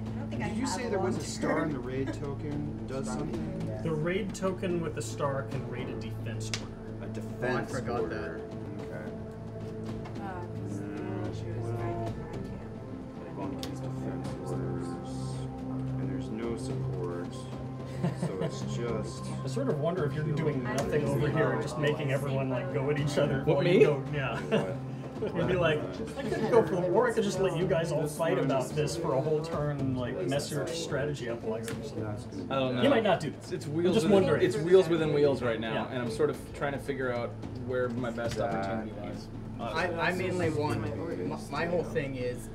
I don't think I Did you have say there was a star in the raid token does something? The raid token with the star can raid a defense order. A defense forgot order. Okay. Uh, 'cause the only issue is I- I can't. Defense orders. And there's no support. So it's just I sort of wonder if you're doing nothing over here and just making everyone like go at each other What, while me? you go. Yeah. What? You'd be like, I could go for the war. I could just let you guys all fight about this for a whole turn and like mess your strategy up while you're. I don't know. You might not do It's, that. it's I'm wheels. just within, wondering. It's wheels within wheels right now, Yeah. and I'm sort of trying to figure out where my best opportunity lies. I, I mainly want. My, my whole thing is,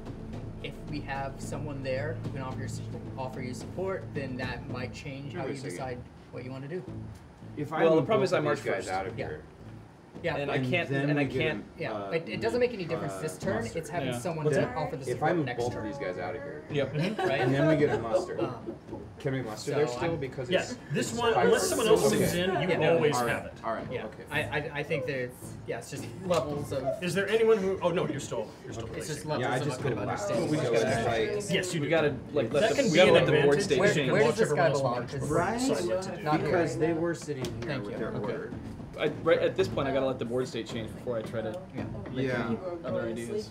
if we have someone there who can offer you, offer you support, then that might change how you decide what you want to do. If I Well, the problem is I of march these guys first. out of Yeah. here. Yeah, And I can't. then And I we get can't. yeah. uh, it, it doesn't make any difference uh, this turn. mustard. It's having Yeah. someone What's to that? offer the If support I move next both turn. of these guys out of here, Yep. right? and then we get a mustard, Um, can we muster so there still? I'm- Because Yes, it's, this it's one, five unless someone six. else moves in, you Yeah. always All right. have it. All right. yeah, Okay. I, I, I think there's yeah, it's just levels of Is there anyone who? Oh no, you're still you're still it's just placing. levels Yeah, I of just kind go of last. understanding. We what just goes gotta fight. Yes, you We gotta like let That the, can we be gotta an let the board advantage. state Where- change. where does this guy belong? march 'Cause before you Ryan- decide what to do. Not. Because they were sitting here Thank with you. their Okay. order. I, right at this point, I gotta let the board state change before I try to. Yeah. Yeah. Other ideas.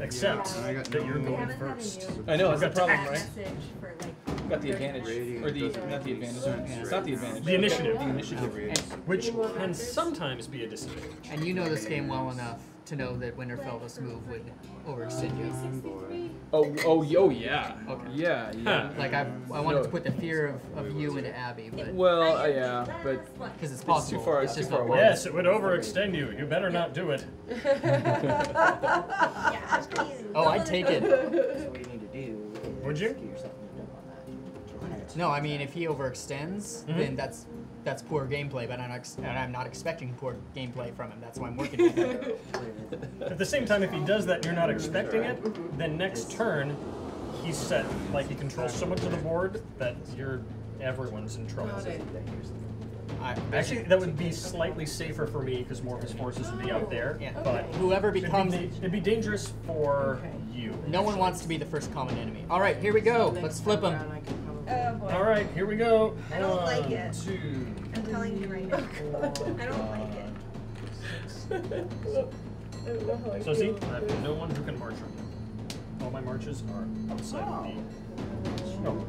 Except And I got that no you're going first. I know that's the You've got problem, right? For like. Got the advantage, Rating or the doesn't not the make advantage. sense. It's not the advantage. The initiative. The initiative. And, Which can sometimes be a disadvantage. and you know this game well enough to know that Winterfell's move would overextend you. Oh, oh, y- oh, yeah. Okay. Yeah, yeah. Like I, I wanted No. to put the fear of, of you into Abby, but Well, uh, yeah, but because it's it's possible. too far. It's It's too just far not away. Yes, it would overextend you. You better not do it. Yeah. Oh, I'd take it. So what you need to do is Would you? get yourself in the on that. No, I mean if he overextends, Mhm. then that's that's poor gameplay. But I'm not, ex- and I'm not expecting poor gameplay from him. That's why I'm working with him. At the same time, if he does that and you're not expecting it, then next turn, he's set, like he controls so much of the board that you're, everyone's in trouble. I, Actually, that would be slightly safer for me because more of his forces would be out there. Yeah. But Whoever it'd be becomes- it'd be dangerous for you. no one wants to be the first common enemy. All right, here we go. Let's flip him. Oh boy. All right, here we go. I don't like it. Two. I'm telling you right now. I don't like it. So see, I have no one who can march on you. All my marches are outside of the. Oh.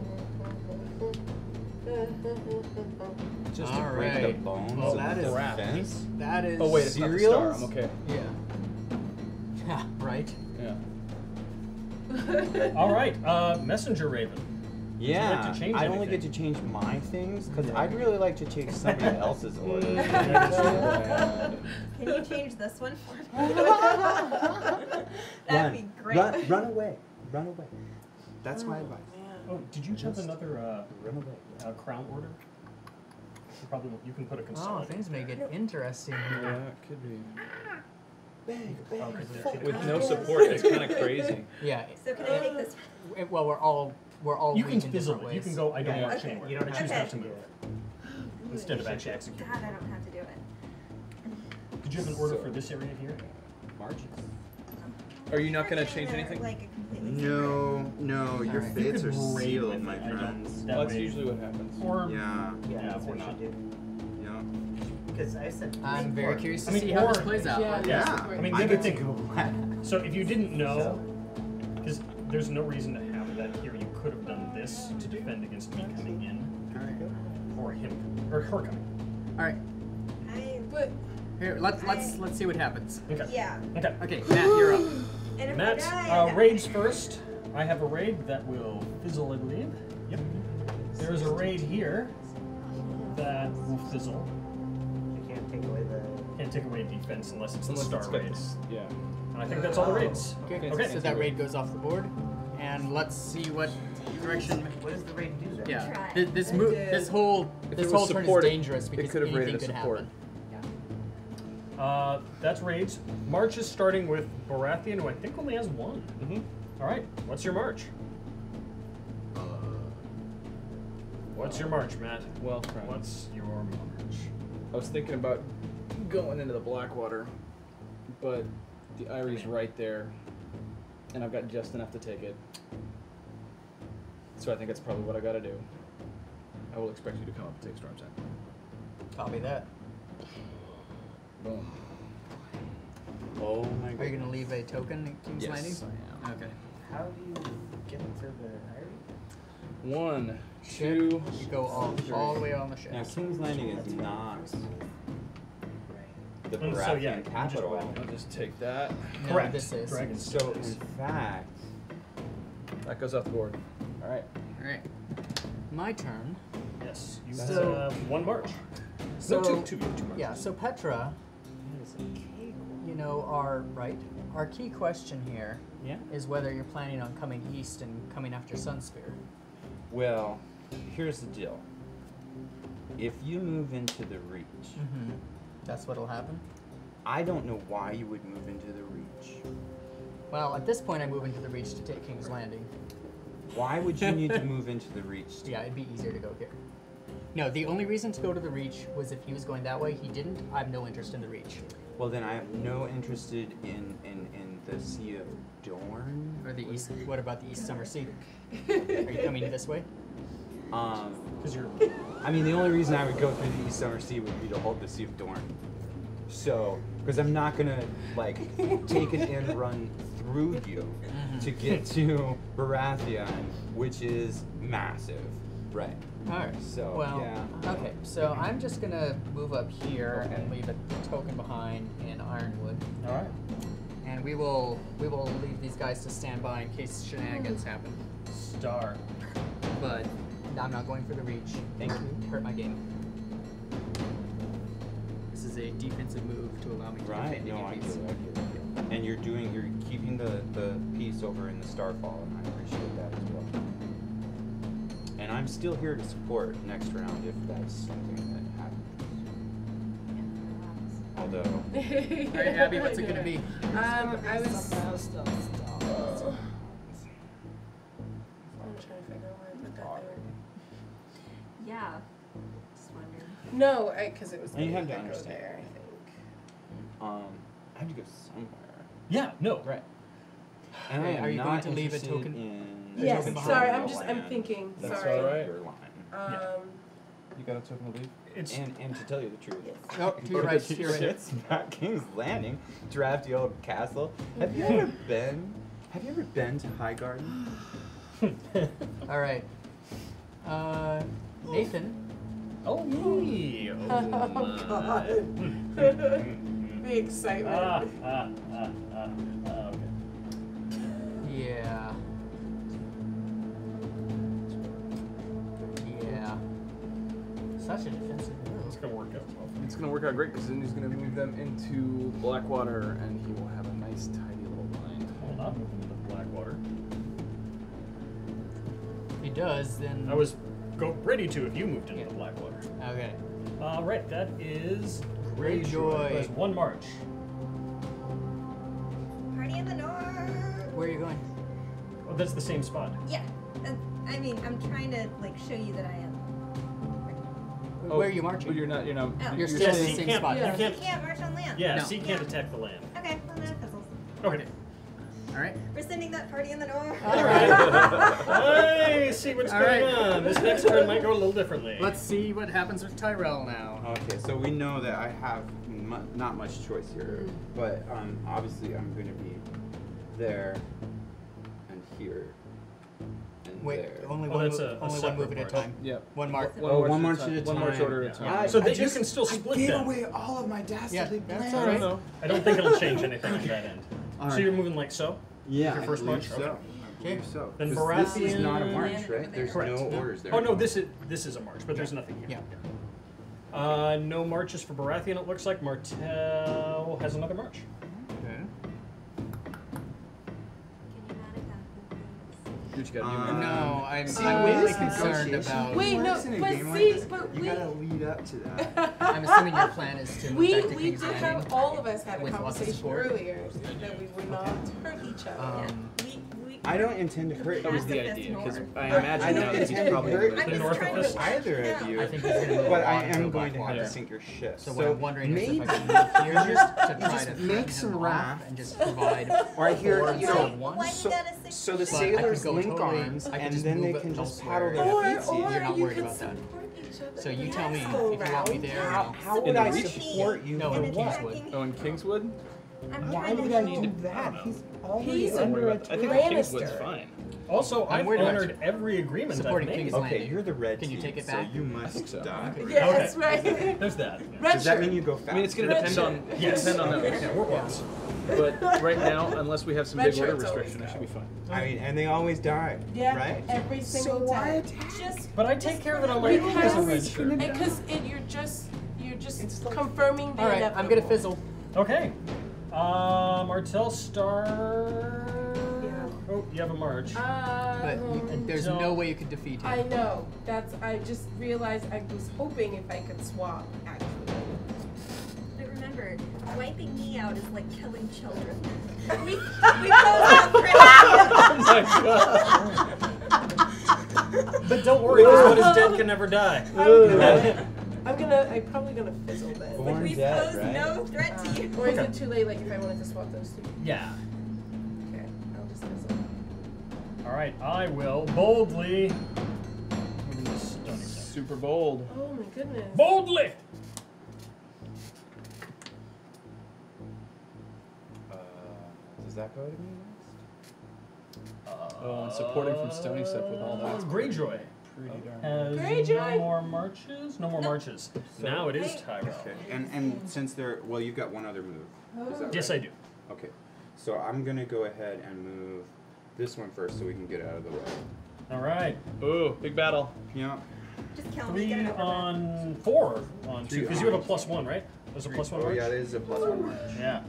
Just All to break the bones Oh, of that the is- fence. That is. Oh wait, it's not the star. I'm Cereals? okay. Yeah. right. Yeah. All right, uh, messenger raven. Yeah, to change I only get to change my things because I'd really like to change somebody else's order. Can you change this one for me? That'd be great. Run, run away. Run away. That's my advice. Oh, did you have another uh, Run away. uh, crown order? You probably you can put a Oh, consolidate. things may get interesting Yeah, it could be. Bang, Oh, bang. 'cause they're- With no support, it's kind of crazy. Yeah. So can I take this? Well, we're all we're all. You can in fizzle it. You can go. I don't Yeah. march Okay. anywhere. You don't I have choose to. not to move instead of actually executing. God, I don't have to do it. Did you have an order for this area here? March. Um, are you not gonna change anything? Like a completely No, no, your Alright. You fates could are sealed, with my it, friends. that Well, that's way- usually what happens. Or Yeah, Yeah, that's or what not. do. yeah. Because I said. I'm very curious to I mean, see how this plays out. Yeah. Yeah. I mean, I the other get thing. So if you didn't know, because there's no reason to have that here, you could have done this to defend against me coming in, or him, or her coming. All right. I, But Here, let's let's let's see what happens. Okay. yeah. Okay. Okay, Matt, you're up. And if Matt, I die, uh, I raids first. I have a raid that will fizzle, I believe. Yep. There is a raid here that will fizzle. You can't take away the. Can't take away defense unless it's Unless the star got raid. yeah. And I think that's all the raids. Okay, Okay. so that raid goes off the board, and let's see what direction. What does the raid do then? Yeah, Try. this, this move, this whole If this it was whole turn is it- dangerous it could have anything raided a could support. happen. Uh, that's raids. March is starting with Baratheon, who I think only has one. Mm-hmm. All right. What's your march? What's your march, Matt? Well, friend. What's your march? I was thinking about going into the Blackwater, but the Eyrie's right there, and I've got just enough to take it. So I think that's probably what I gotta do. I will expect you to come up and take Storm's End. Copy that. Boom. Oh my god. Are you gonna leave a token at King's Yes, Landing? I am. Okay. How do you get into the Eyrie? One, two, You go all all the way on the ship. Now, ship. King's Landing is not the And so, yeah, you just capital. I'll just take that. No, Correct. this is. Dragon So in fact, That goes off the board. All right. All right. My turn. Yes. You So- have one march. So no, two, two, two marches. yeah. So Petra, you know, our right. Our key question here yeah. is whether you're planning on coming east and coming after Sunspear. Well, here's the deal. If you move into the Reach, Mm-hmm. That's what'll happen. I don't know why you would move into the Reach. Well, at this point, I move into the Reach to take King's Landing. Why would you need to move into the Reach? Yeah, it'd be easier to go here. No, the only reason to go to the Reach was if he was going that way. He didn't. I have no interest in the Reach. Well, then I have no interest in in, in the Sea of Dorn. Or the East. What about the East Summer Sea? Are you coming this way? Um, Because you're. I mean, the only reason I would go through the East Summer Sea would be to hold the Sea of Dorn. So, because I'm not gonna like take an end run through you to mm-hmm. get to Baratheon, which is massive, right? All right. So, well, yeah. okay. So I'm just gonna move up here and leave a token behind in Yronwood, All right. and we will we will leave these guys to stand by in case shenanigans hmm. happen. Star. But I'm not going for the Reach. Thank you. Hurt my game. This is a defensive move to allow me to Right? defend No, I any get piece. I get it, I get it. And you're doing, you're keeping the the piece over in the Starfall, and I appreciate that as well. And I'm still here to support next round if that's something that happens. Although, All right, Abby, what's it gonna be? Um, I was. I'm trying to figure out where I put that there. Yeah. Just wondering. No, because it was. And you have to go understand. there. I think. um, I have to go somewhere. Yeah. No. Right. And Hey, are you going to leave a token- In Yes. token Sorry, I'm the just. I'm thinking. That's sorry. all right. Your line. Um. You got a token to leave? It's. And, and to tell you the truth, Yes. Oh, to your right, to your right. It's not King's Landing, drafty old castle. Have you ever been? Have you ever been to Highgarden? All right. Uh, Nathan. Oh me. Oh, Oh God. the excitement. Ah, ah, ah, ah, ah, okay. Yeah. Yeah. Such a defensive It's move. gonna work out well. It's gonna work out great because then he's gonna move them into Blackwater, and he will have a nice, tidy little line. Well, not moving to the Blackwater. If he does, then. I was go ready to if you moved into the Blackwater. Okay. All right. That is Greyjoy. Greyjoy. That's one march. Party in the north. Where are you going? Oh, that's the same spot. Yeah. uh, I mean, I'm trying to like show you that I am. Where are you marching? But you're not. You're not. Oh. You're Yes, still in the same can't- spot. you You can't- can't march on land. Yeah. No. So you can't attack the land. Okay. Well, no fizzles. Okay. All right. We're sending that party in the north. All right. I see what's All going right. on. This next turn might go a little differently. Let's see what happens with Tyrell now. Okay, so we know that I have mu- not much choice here, but um, obviously I'm going to be there and here and Wait, there. only Oh, one, that's move, a- a only one move at a time. Yep. One mark. Oh, one march at a time. One march time. order at a time. I- So I that you can still split I gave them. away all of my dastardly Yeah, plans. that's all right. No, no. I don't think it'll change anything on that end. All So right. you're moving like so? Yeah, Your first believe march? so. Okay. I believe so. Then 'Cause this is not a march, right? There's Correct. no orders there. Oh no, this is this is a march, but there's nothing here. Yeah. Uh, no marches for Baratheon. It looks like Martell has another march. Please? You gotta do Uh. No, I'm, See, I'm really concerned about. Wait, no, works in but game like see, this, but you we- gotta lead up to that. I'm assuming your plan is to move We back we did have all of us had a with lots of conversation earlier that we would not hurt each other. Um, We, we, I don't intend to hurt That was the Pacifist idea, because. I I imagine I now don't that he's intend to probably hurt the north of to us. either of you. I think he's gonna move but I am going to have to sink your ship. So, what I'm wondering is if I can move here just to try to make some him raft. and just provide. Or I hear, four you know, one. So, so the your ship? But I could sailors link arms, and then they can just paddle their Or, feetsies. or You're not you worried about that. support each other. So you tell me that if go you want me there. How, I'll- would I the support you? No, in? Kingswood. Oh, in Kingswood? I'm Why trying would to I show- do that? He's already He's a under I think Lannister. Kingswood's fine. Also, I'm I've worried about honored every agreement supporting I've made. King's Okay, Landing. you're the red Can you team, take it so back? you must die. Yes, Okay. right. There's that. Red Does that shirt. mean you go fast? I mean, it's going to depend on Yes. depend on those. Yeah, we're orcs. But right now, unless we have some Red big order shirts always restriction, it should be fine. I mean, and they always die. Yeah, Right? every single time. Just But I take care of it on my own as a red Because, shirt. because it, you're just you're just confirming the All right, I'm inevitable. gonna fizzle. Okay. Uh, Martell Star. Oh, you have a march. Uh, But you, there's don't- no way you could defeat him. I know. That's. I just realized I was hoping if I could swap. Actually. But remember, wiping me out is like killing children. we, we both have But don't worry, because what is dead can never die. I'm gonna. I'm probably gonna fizzle then. Born we dead, pose right? no threat to you. Or is it too late? Like if I wanted to swap those two? Yeah. Okay, I'll just fizzle. All right, I will boldly. move this stony step. Super bold. Oh my goodness. Boldly. Uh, does that go to me next? Oh, and supporting from Stoney Sept with all that. Uh, Greyjoy Pretty darn. has Greyjoy. no more marches. No more marches. now it is Tyrell. Okay, and and since they're well, you've got one other move. Is that Yes, right? I do. Okay, so I'm gonna go ahead and move this one first, so we can get out of the way. All right. Ooh, big battle. Yeah. Just kill me. Three Get it over with. on four on two because you have a plus one, right? There's a plus one Oh march. yeah, it is a plus one march. Yeah.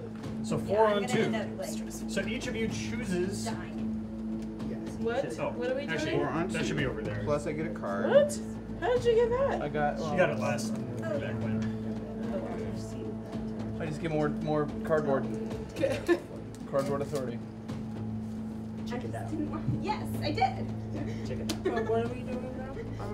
So four I'm on two. end up like So each of you chooses. dying. What? Oh, what are we doing? Actually, Four on that two. should be over there. Plus, I get a card. What? How did you get that? I got. She got it last back when. I just get more more cardboard. Cardboard authority. I just didn't want- Yes, I did. Chicken. Oh, what are we doing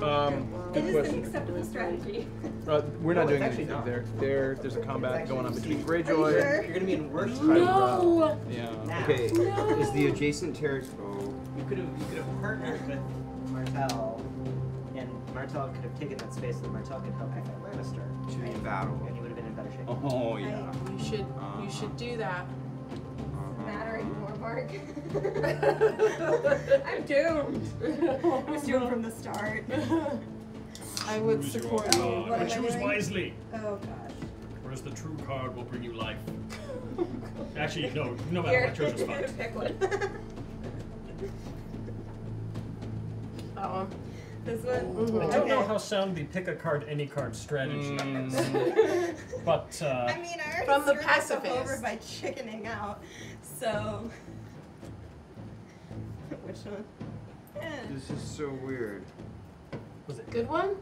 now? Um, It good is an acceptable strategy. Uh, we're not No, doing anything not. there. There, there's a combat going on between Are you Greyjoy. sure? You're gonna be in worse No. Yeah. Now. Okay, is the adjacent territory? You could have you could have partnered with Martell, and Martell could have taken that space, and Martell could help you fight Lannister, to battle. and he would have been in better shape. Oh yeah. You should. You should do that. Uh-huh. Matter anymore, Mark. I'm doomed. I was doomed from the start. I would Choose support you. What but choose wisely, Oh gosh. whereas the true card will bring you life. Actually, no. No matter Here, what, choose is fine. pick one. That one. this one. Mhm. I don't know how sound the pick a card, any card strategy Mm. is, but uh, I mean, I already From the screwed myself pacifist. over by chickening out. So. Which one? Eh. This is so weird. was it? Good one.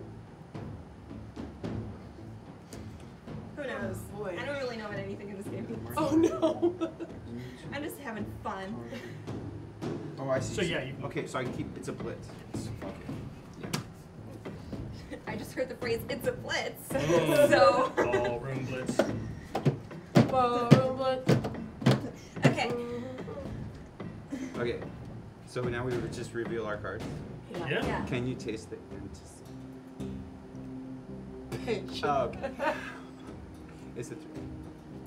Who knows? boy. I don't really know what anything in this game means. Oh no. I'm just having fun. Oh, I see. So, yeah, you- Okay, so I can keep. It's a blitz. It's, okay. I just heard the phrase "it's a blitz," Oh. so Ballroom blitz. Ballroom blood. okay. Okay. So now we would just reveal our cards. Yeah. Yeah. Can you taste the anticipation? Bitch. Oh, okay. It's a three.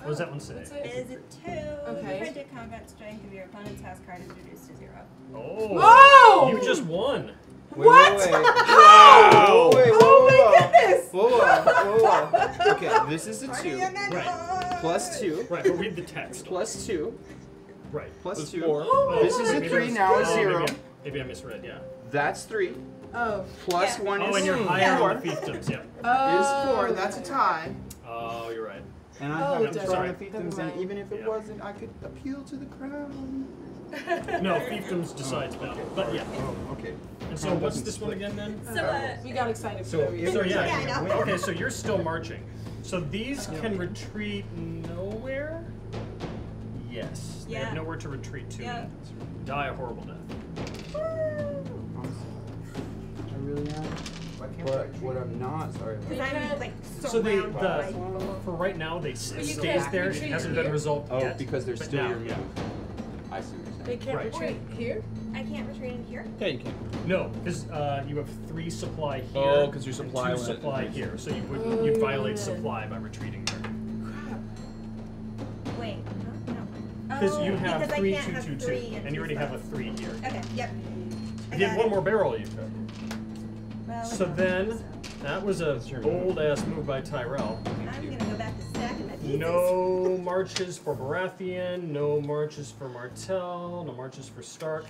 What does that one say? What's it? Is it two? Okay. The printed combat strength of your opponent's house card is reduced to zero. Oh. Whoa! You just won. Wait, What? Wait, wait. Wow! Whoa, wait, whoa, Oh my goodness! Whoa, whoa, whoa, whoa. Okay, this is a two. Right. Plus two. Right, but read the text. Plus two. Right. Plus Plus two. four. Oh, This is a three, I now a oh, zero. Maybe I, maybe I misread, yeah. That's three. Oh. Plus Yeah. one Oh, is and you're four. higher on the fiefdoms, yeah. Oh. Is four. That's a oh. tie. Oh, you're right. And I Oh, haven't Devin. drawn the Never fiefdoms, and even if it Yeah. wasn't, I could appeal to the crown. No, fiefdoms decides battle. But yeah. Oh, okay. And so what's this one again then? So, uh, We got excited So for if- So Yeah, I yeah. know. Okay, so you're still marching. So these can retreat nowhere. Yes. They Yeah. have nowhere to retreat to. Yeah. Die a horrible death. I really am. But what I'm not sorry about. Because I'm like So they surrounded by the people. for right now they s- it you stays can't there. It retreat hasn't here? been resolved Oh, yet. because there's but still now, your yeah. I see what you're They saying. can't Right. retreat here. I can't retreat in here. Yeah, you can. No, because uh, you have three supply here. Oh, 'cause your and supply two limit supply increases. here, so you would you violate Oh. supply by retreating there. Crap. Wait. No. no. Because Oh, you have because I three, can't two, have two, two, three and two you already have a three here. Okay. Yep. I You had got one it. more barrel you could. Well, So then, so that was a bold ass move by Tyrell. I'm gonna go back to stacking my pieces. No marches for Baratheon, no marches for Martell, no marches for Stark.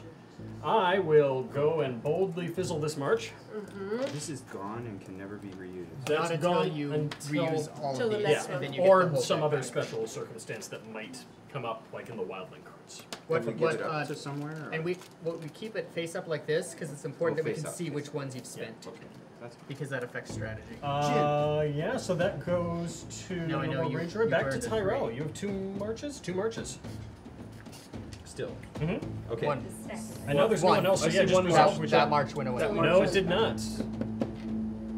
I will go and boldly fizzle this march. Mm-hmm. This is gone and can never be reused. That's Not until gone you until, reuse all Till of the these, next yeah, one. and then you get the or whole some deck other back. special circumstance that might come up, like in the wildling cards. What, Can we what, it up uh, to somewhere? Or? and we well, we keep it face up like this because it's important Oh, that we face can up, see face which up. ones you've Yeah. spent Okay, that's because that affects strategy. Uh, yeah, so that goes to No, I know, Noble you- Ranger. you Back to burned the Tyrell. You have two marches? Two marches. still Mm-hmm. okay. One. Just. I know there's no One. one else, so I yeah, see just one resolve that, which that march went away. That No, it did not.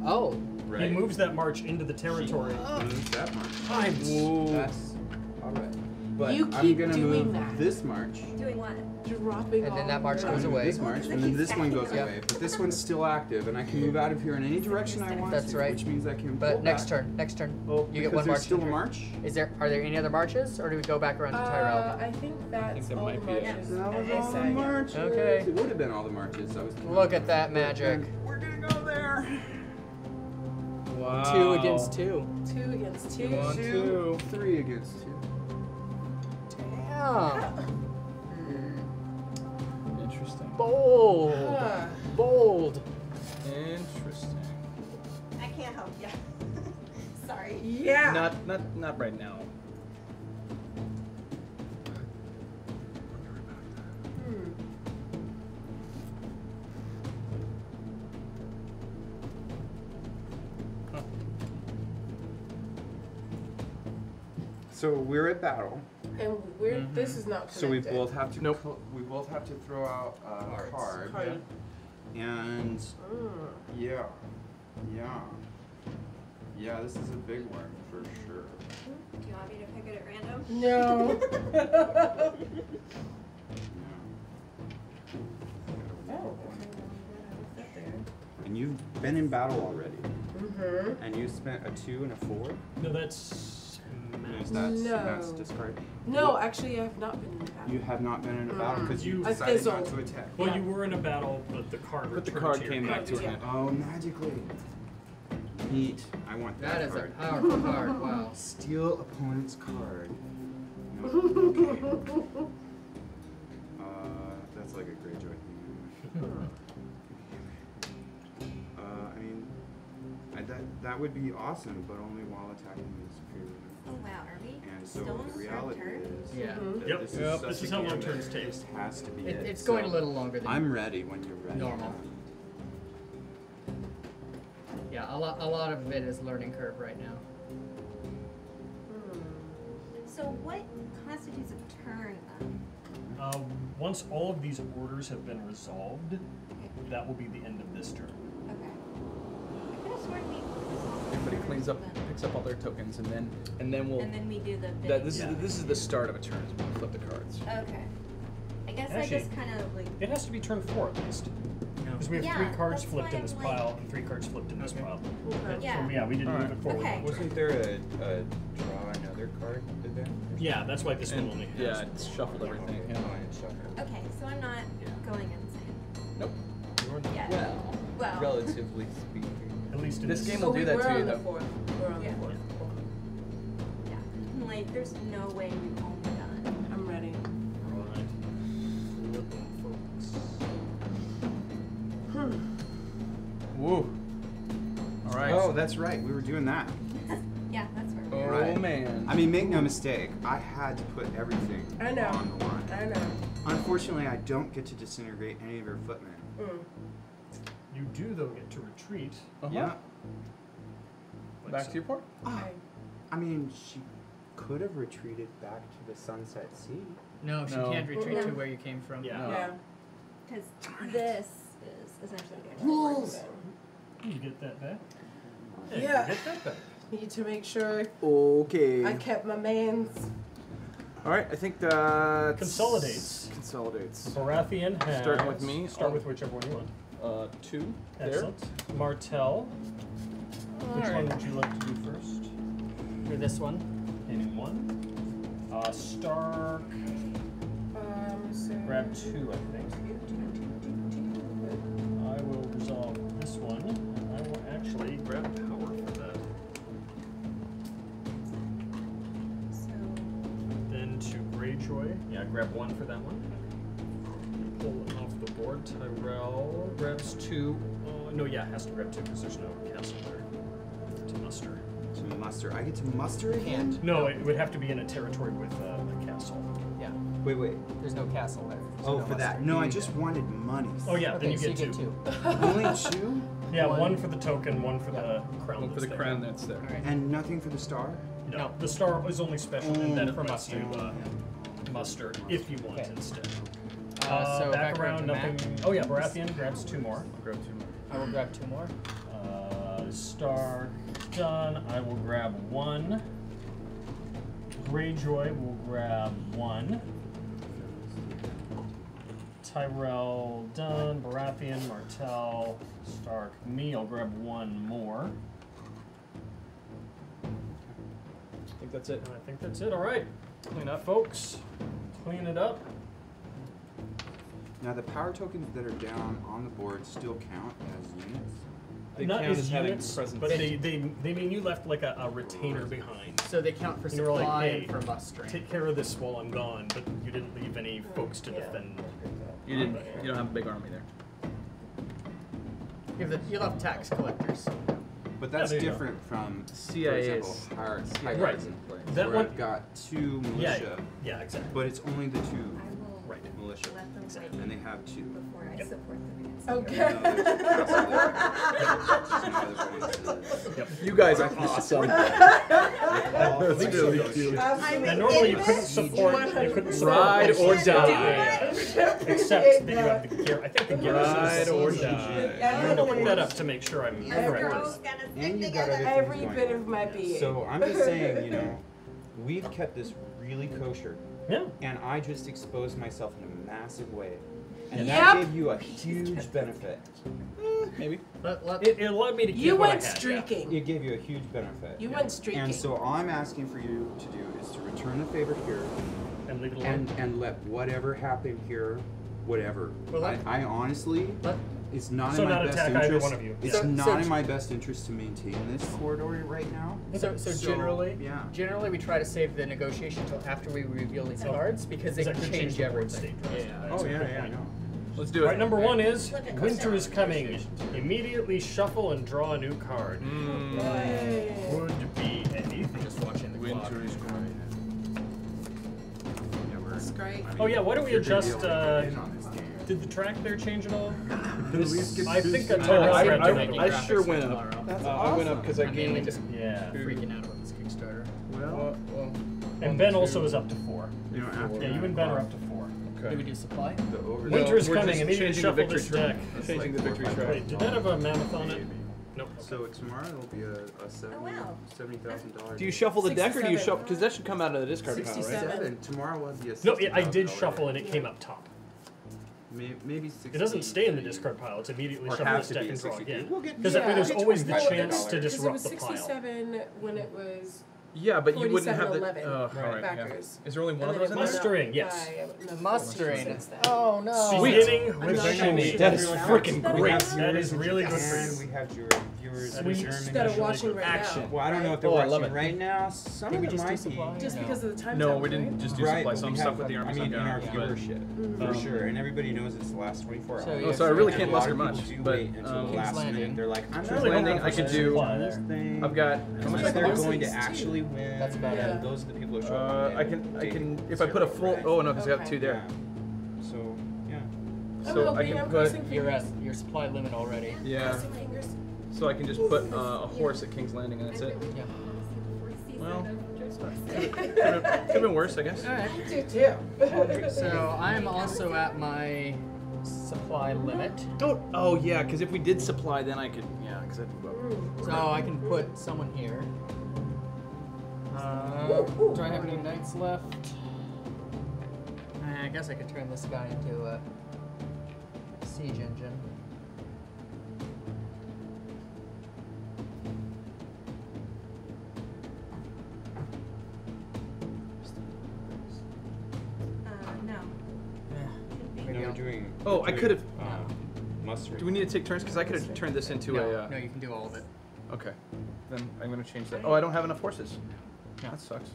Oh, Right. He moves that march into the territory. Move that march. Times. That's all right. But You I'm keep gonna doing move that. this march. Doing what? Dropping And then that march goes away. This march, and then this one goes them. away. But this one's still active, and I can move out of here in any direction I want That's to, right. which means I can. but pull next back. turn, next turn, Oh, you get because one there's march. still to a turn. march. Is there? Are there any other marches, or do we go back around to Uh, Tyrell? I think that's there all might the be a- marches. That was all the marches. Okay. It would have been all the marches. I was. Look at that magic. We're gonna go there. Wow. Two against two. Two against two. One, Two, two. three against two. Damn. Interesting. Bold. Huh. Bold. Interesting. I can't help you. Sorry. Yeah. Not not not right now. Hmm. So we're at battle. And we're this is not connected. So we both have to. Nope. cl- we both have to throw out a Cards. card. Card. And Mm. yeah, yeah, yeah. This is a big one for sure. Do you want me to pick it at random? No. Yeah. oh. And you've been in battle already. Mm-hmm. And you spent a two and a four. No, that's. Is that No. that's discard? No, actually, I have not been in a battle. You have not been in a battle because you You- I decided not to attack. Well, Yeah. you were in a battle, but the card But the card to came back to Yeah. him. Oh, magically. Neat. I want that, That is a powerful card. Wow. Steal opponent's card. No, okay. Uh, that's like a Greyjoy thing. uh, I mean, I, that that would be awesome, but only while attacking the superior. Oh wow, are we And so still on the the reality turn? is Yeah. that Yep. this Yep, is this is a how long turns take. This has to be It, it. it's going a little longer than I'm ready when you're ready. normal. Yeah, a lot, a lot of it is learning curve right now. So what constitutes a turn then? Uh, once all of these orders have been resolved, that will be the end of this turn. Okay. I could have sworn we. Everybody cleans up, picks up all their tokens, and then and then we'll. And then we do the. that, bidding. this is this is the start of a turn. So we'll flip the cards. Okay. I guess Actually- I just kind of like. It has to be turn four at least. Because we have Yeah, three cards that's flipped why in this I'm like- pile and three cards flipped in this pile. Okay. Yeah. So, yeah, we didn't move it forward. Okay. Wasn't there a, a draw another card event? Yeah, that's why this And, one only has. yeah, it's shuffled everything. Yeah. Okay, so I'm not going insane. Nope. Yeah. Well, Well. relatively speaking. At least in This this game will we do that were to you on the though. fourth. We're on Yeah. the fourth. Yeah. I'm like, there's no way we've only done. I'm ready. Right. Flip 'em, folks. Woo. All right. Oh, that's right. We were doing that. Yeah, that's right. Oh Right. man. I mean, make no mistake. I had to put everything I know. on the line. I know. Unfortunately, I don't get to disintegrate any of your footmen. Mm. You do, though, get to retreat. Uh-huh. Yeah. like Back so. to your port. I, I mean, she could have retreated back to the Sunset Sea. No, she No. can't retreat No. to where you came from. Yeah. No. yeah. Because this is essentially the actual Rules. You get that back. Yeah. You get that back. Need to make sure Okay. I kept my man's. All right. I think that Consolidates. Consolidates. Baratheon has. Starting with me, Start I'll- with whichever one you want uh, two Excellent. there. Martell. Which right. one would you like to do first? For this one? Any one. Uh, Stark. Um, so Grab two, I think. I will resolve this one. I will actually grab power for that. So. Then to Greyjoy. Yeah, grab one for that one. Pull it the board. Tyrell grabs two. Oh, no, yeah, has to grab two because there's no castle there to muster. To muster. I get to muster again? No, it would have to be in a territory with uh, a castle. Yeah. Wait, wait. There's no castle there. so Oh, no for that. muster. No, I just get- wanted money. Oh yeah, then you so get you two. get Only two? Yeah, one, One. for the token, one for the crown. One for that's the there. crown that's there. And nothing for the star? No, the star is only special, and then it For lets you muster. uh, muster if you want Okay. instead. Uh, so back back around, around nothing. Matt. Oh yeah, Baratheon grabs two more. I'll grab two more. I will grab two more. Uh, Star done. I will grab one. Greyjoy will grab one. Tyrell done. Baratheon, Martell, Stark, me. I'll grab one more. I think that's it. I think that's it. All right. Clean up, folks. Clean it up. Now the power tokens that are down on the board still count as units. They Not count as as having units, presence. but they, they, they mean you left like a, a retainer behind. So they count for And you were like, supply hey, and for mustering. take care of this while I'm gone, but you didn't leave any folks to defend. You didn't. You don't have a big army there. You have, the, you have tax collectors. But that's there you go. different from, for CIA example, is- High, CIA high Right. Horizon, That where one- I've got two militia, yeah, yeah, exactly. but it's only the two Right. Militia, Let them Exactly. wait and they have two. before I support them against Okay. you. No, there's. There's no other places. You guys are awesome. That's really cute. I'm And normally you couldn't support, you couldn't support Ride most or of die. the- Except that you have the gear. I think the gear Ride or is. die. I'm gonna look that up to make sure I'm correct. girls gotta stick And you got together. other Every things bit going of my being. So I'm just saying, you know, we've kept this really kosher, Yeah. and I just exposed myself in a massive way, and Yep. that gave you a huge benefit. Mm, maybe. Let, let, It, it allowed me to keep You what I went had, yeah. streaking. It gave you a huge benefit. You went streaking. And so all I'm asking for you to do is to return the favor here, And leave it alone. and and let whatever happen here, whatever. Well, I, I honestly, let, it's not So in my not best attack either interest. one of you. It's So- not so- in my best interest to maintain this corridor right now. so, so generally, yeah. generally we try to save the negotiation until after we reveal these Oh. cards because they can could change the everything. state, right? Yeah. That's Oh yeah, yeah, I know. Let's do it. right, number one is winter is coming. Immediately shuffle and draw a new card. Mm. Would be anything. Just watching the clock. Winter is coming. Yeah, we're, That's great. I mean, Oh yeah, why don't we you're gonna be adjust? Uh, get in on this game. did the track there change at all? Then at get I think that's guy. all Oh, I, right. I, I sure went up. That's Uh, I went up because I I'm mainly gained. just Yeah. freaking out about this Kickstarter. Well, well, And Ben also is up to four. you know, after Yeah, you and Ben are up to four. Do we do supply? The over. Winter is we're coming. just Immediately changing the shuffle victory this track. deck. Changing the victory track. Wait, did that have a mammoth on it? Nope. So tomorrow it'll be a, a seventy wow. seventy thousand dollars. Do you shuffle the deck or do you 67. shuffle? Because that should come out of the discard pile, right? 67. Tomorrow was be a. No, yeah, I did shuffle and it came up top. May- Maybe sixty. It doesn't stay in the discard pile. It's immediately Or shuffle have this to deck be and draw 60. again. We'll get- Because that way there's Yeah. always the Well, chance to Because it disrupt was the pile. 67 when it was Yeah, but you wouldn't have the. 47.11 Oh, all right, yeah. backers. Is there only one of those in went there? Mustering, yes. by uh, Mustering. Oh no. Sweet. Beginning with Another shiny. That is freaking great. That is really good for And you. we have your viewers That is German. That are really watching good. right Action. now. Well, I don't know if they're Oh, I watching love it. right now. Some Did of we them just do might supply? be. Just No. because of the time No, zone, we didn't right? just do Right, supply. but Some we stuff have, with the I armies mean, on in our down. but- viewership, for Um, sure, and everybody knows it's the last 24 So hours. Oh, so I really can't a lot muster much, do but, until um, the last King's minute. Landing. They're like, I'm King's not Landing, going I could do- I've got. How much like they're Losses going to too. actually win. That's about it. those are the people who show up. Uh, on I can. I day can. If I put a full. right? Oh no, because I got Okay. two there. Yeah. So yeah. I'm So I hoping, can I'm put. crossing You're at fingers. your supply limit already. Yeah. Crossing fingers. So I can just put uh, a horse at King's Landing and that's it. Yeah. Well, Well, Could have been worse, I guess. All right. I do too. So I'm also at my supply limit. Oh, oh yeah, because if we did supply, then I could. Yeah, because I'd move up. So I can put someone here. Uh, do I have any knights left? I guess I could turn this guy into a siege engine. Doing. Oh, we're I could've- Um, mustering. Do we need to take turns? Because I could have turned this into no, a. Uh, no, you can do all of it. Okay. Then I'm gonna change that. Oh, I don't have enough horses. Yeah. That sucks.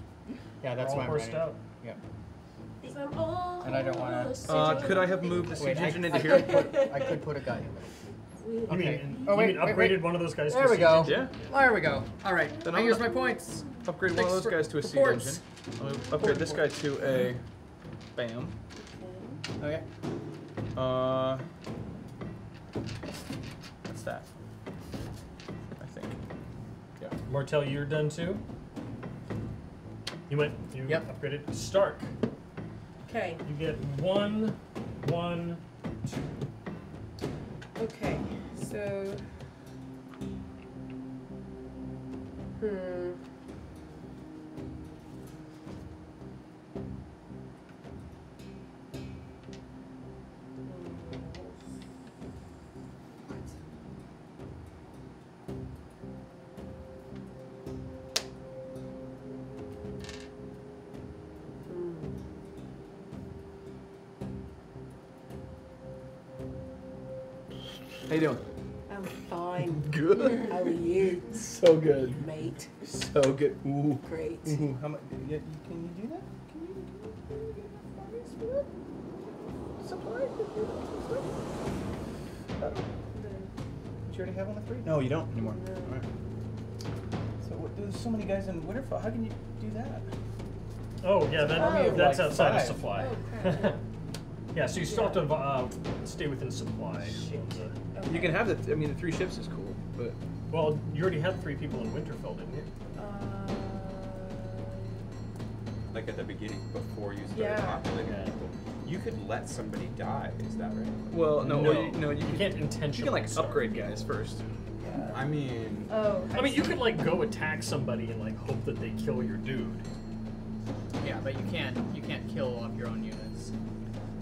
Yeah, that's We're why I'm horsed out. Yeah. I'm And I don't wanna- Uh, could I have moved the siege Wait, I, engine I into here? could put, I could put a guy in there. You Okay. mean, Oh, you wait, mean wait, upgraded wait. one of those guys There to we a go. siege engine? Yeah. There we go. All right. Then I I'll- use my points. Upgrade one Thanks of those guys to a the siege engine. I'll upgrade this guy to a bam. Okay. Uh, what's that? I think. Yeah. Martell, you're done too. You went. You Yep. upgraded. Stark. Okay. You get one, one, two. Okay. So. Hmm. How you doing? I'm fine. Good. How are you, So good. mate? So good. Ooh. Great. Ooh. How much? Yeah, can you do that? Can you, can you get a finance for that? Supply? Uh, Did you already have one of three? No, you don't anymore. All right. So what, there's so many guys in Winterfell. How can you do that? Oh yeah, that, army of that's like outside of supply. Oh, crap. yeah, so you still have to uh, stay within supply. You can have the. I mean, the three ships is cool, but Well, you already had three people in Winterfell, didn't you? Uh, Like at the beginning, before you started Yeah. populating Yeah. people, you could let somebody die. Is that right? well, no, No. well, you, no, you, You can, can't you can like start. upgrade guys first. I mean, oh. I mean, you could like go attack somebody and like hope that they kill your dude. Yeah, but you can't you can't kill off your own units.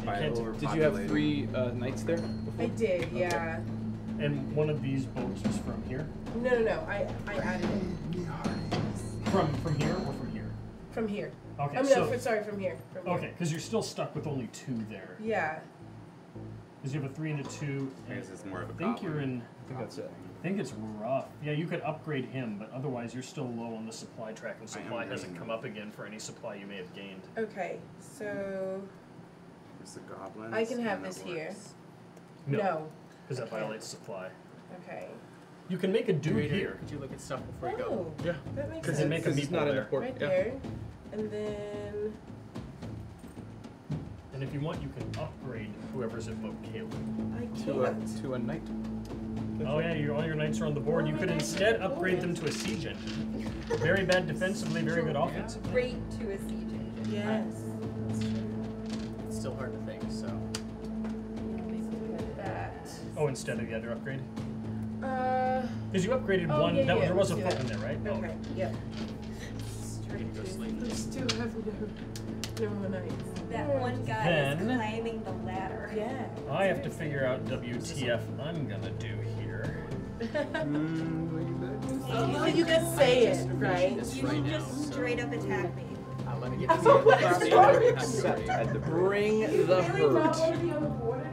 You by can't- Did you have overpopulating. three uh, knights there? I did, yeah. And one of these boats was from here. No, no, no. I, I added it From from here or from here? from here. Okay, I mean, so no, for, sorry, from here. From here. okay, because you're still stuck with only two there. Yeah. Because you have a three and a two. I guess it's more of a I think you're in. I think that's it. I think it's rough. Yeah, you could upgrade him, but otherwise you're still low on the supply track, and I am supply hasn't reading come up again for any supply you may have gained. Okay, so It's the goblins. I can have and the this here. orcs. no. because that Okay. violates supply. Okay. You can make a dude Reader, here. Could you look at stuff before you go? Oh, Yeah. that makes Because sense. you make a Because it's meatball not in there. the port. right yeah. there, and then And if you want, you can upgrade whoever's at boat Caleb. I To a can't. to a knight. Oh yeah, you, all your knights are on the board. You could instead upgrade them to a siege engine. Very bad defensively, very good offensively. Great to a siege engine. Yes. It's still hard to think. So That. Oh, instead of the other upgrade? Uh. Because you upgraded Oh, one. yeah, that, yeah, there was a let's foot do in there, right? Oh, Yep. you can sleep. I still have no, no nights. That one guy Then- is climbing the ladder. Yeah. I have to figure out WTF I'm gonna do here. Oh, you can say it, right? This You right can now. just so straight up attack me. I'll let get this. what I'll is see you with have to at the Bring the really hurt. want to be on the board?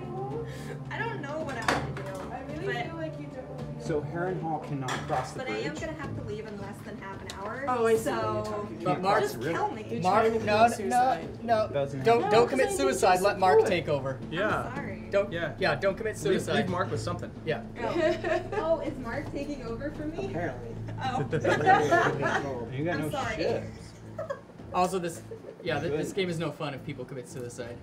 I don't know what I have to do. I really but, feel like you don't want to be So Harrenhal cannot cross the bridge. but I am gonna have to leave in less than half an hour. Oh, I see So But Mark, just kill me. You're Mark, no, no, no, Doesn't don't No, don't 'cause commit suicide. Let Mark it. take over. Yeah. I'm sorry. Don't. Yeah. Yeah. Don't commit suicide. leave Mark with something. Yeah. Oh. oh, is Mark taking over for me? Apparently. Oh. You got I'm no sorry. ships. Also, this. Yeah, th- this game is no fun if people commit suicide.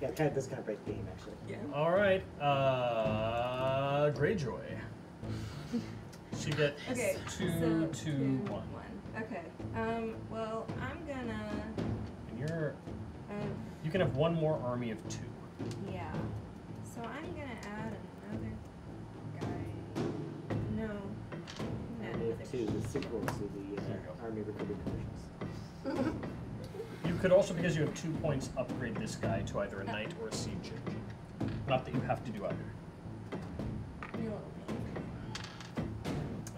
Yeah, kind of, this kind of break game actually. Yeah. All right, uh, Greyjoy. She gets Okay, two, so two, one. Okay. Um. Well, I'm gonna. And you're, Uh, you can have one more army of two. yeah. So I'm gonna add another guy. No. I'm gonna add Army another of two, the sequel to the There you uh. Army of Recruiting Commissions. You could also, because you have two points, upgrade this guy to either a knight or a siege engine. Not that you have to do either.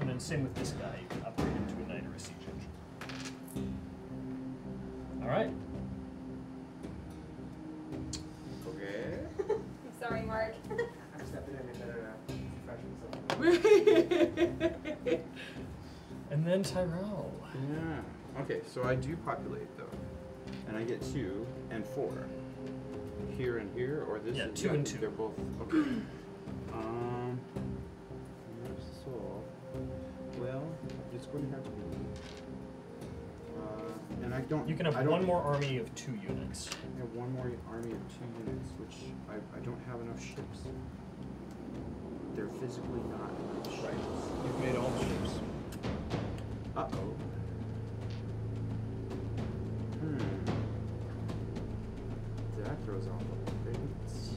And then same with this guy, you can upgrade him to a knight or a siege engine. All right. Okay. Sorry, Mark. I'm stepping in and better uh, refreshing something. And then Tyrell. Yeah. Okay, so I do populate though, and I get two and four. Here and here, or this? Yeah, is, two and two. They're both okay. um. So, well, it's going to have to be. Uh, and I don't. You can I have don't, one more army of two units. I have one more army of two units, which I, I don't have enough ships. They're physically not enough ships. You've made all the ships. Uh oh. Hmm. That throws off a big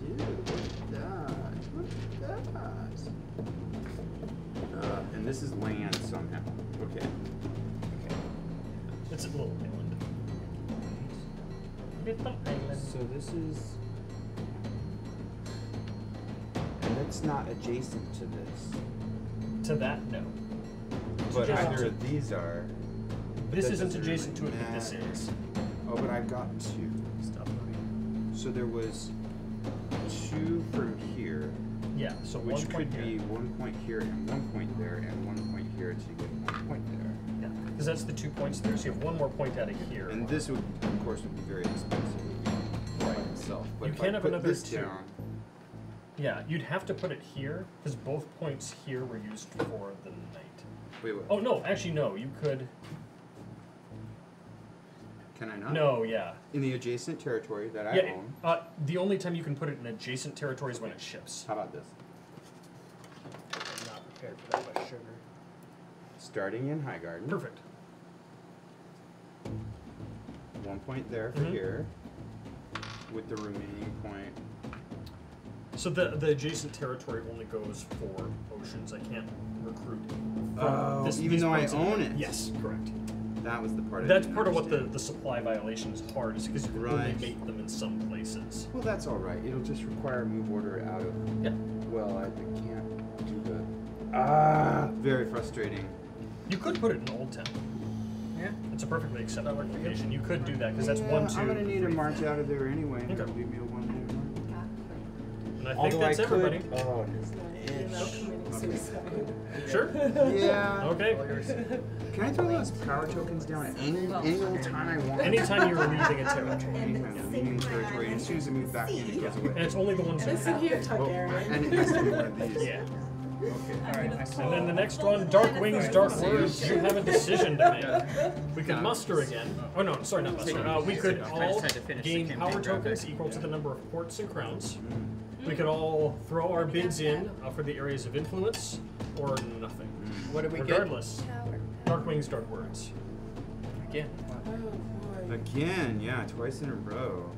too. What does? What does? Uh, and this is land somehow. Okay. Okay. It's a little island. Little island. So this is. And it's not adjacent to this. To that, no. But either of these are. This isn't doesn't adjacent to it, but this is. Oh, but I've got two. Stop moving. So there was two from here. Yeah, so which could be here. one point here and one point there, and one point here to get one point there. Yeah, because that's the two points there. So you have one more point out of here. And this would, of course, would be very expensive by itself. But You can't have another this two. down, Yeah, you'd have to put it here because both points here were used for the knight. Wait, what? Oh no, actually no. You could. Can I not? No, yeah. In the adjacent territory that I yeah. own. Uh, the only time you can put it in adjacent territory is when it ships. How about this? I'm not prepared for that by sugar. Starting in Highgarden. Perfect. One point there for Mhm. here, with the remaining point. So the the adjacent territory only goes for oceans. I can't recruit. from Oh, this- even though I own it. Yes, correct. That was the part. I That's didn't part of what the, the supply violation is hard, is because you can only make them in some places. Well, that's all right. It'll just require a move order out of. Yeah. Well, I can't do that. Ah, very frustrating. You could put it in Oldtown. Yeah. It's a perfectly acceptable location. You could do that because that's Yeah, one, two. I'm gonna need a march out of there anyway. Okay. Leave me a one minute. And I think Although that's I could- everybody. Oh, Sure? Yeah. Okay. Can I throw those power tokens down at any any old time I want? Anytime you're leaving a territory. Anytime I'm leaving territory, and as soon as I move back in, it goes away. And it's only the ones you Listen have. here, Oh, and it has to be one of these. Yeah. Okay. Alright, And then the next one, Dark Wings, Dark Words. You have a decision to make. We could muster again. Oh no, sorry, not muster. Uh, we could all had to finish the gain power tokens equal to the number of ports and crowns. We could all throw our bids in uh, for the areas of influence, or nothing. What did we get? Regardless, Dark Wings, Dark Words. Again. Oh. Again, yeah, twice in a row.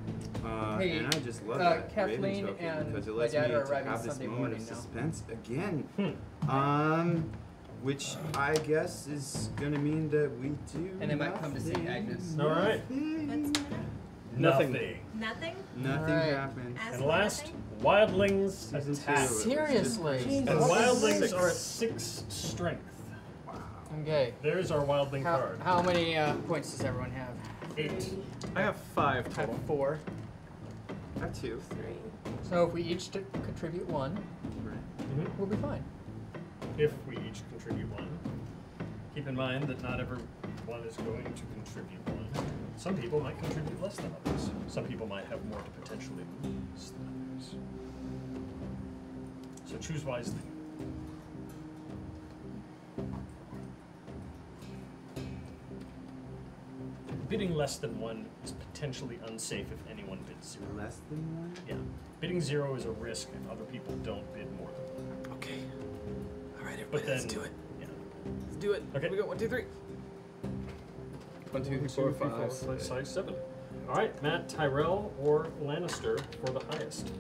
Uh, Hey, and I just love uh, that Raven Kathleen token and because it lets me dad are to have this Sunday moment morning of now. suspense again. Hmm. Um, which I guess is gonna mean that we do. And they might come to see. Agnes. All right. Nothing. Nothing. Nothing? Nothing Alright. happened. As And last, Wildlings attack. it was Seriously? And Wildlings are at six strength. Wow. Okay. There's our Wildling How, card. how many uh, points does everyone have? Eight. I have five I have total. four. I have two. So if we each t- contribute one, Mhm. we'll be fine. If we each contribute one. Keep in mind that not everyone is going to contribute one. Some people might contribute less than others. Some people might have more to potentially lose than others. So choose wisely. Bidding less than one is potentially unsafe if anyone bids zero. Less than one. Yeah. Bidding zero is a risk if other people don't bid more than one. Okay. All right, But everybody, then, let's do it. Yeah. Let's do it. Okay. We go one, two, three. One, two, three, four, Two, three, five, four, six. five, seven. All right, Matt, Tyrell, or Lannister for the highest.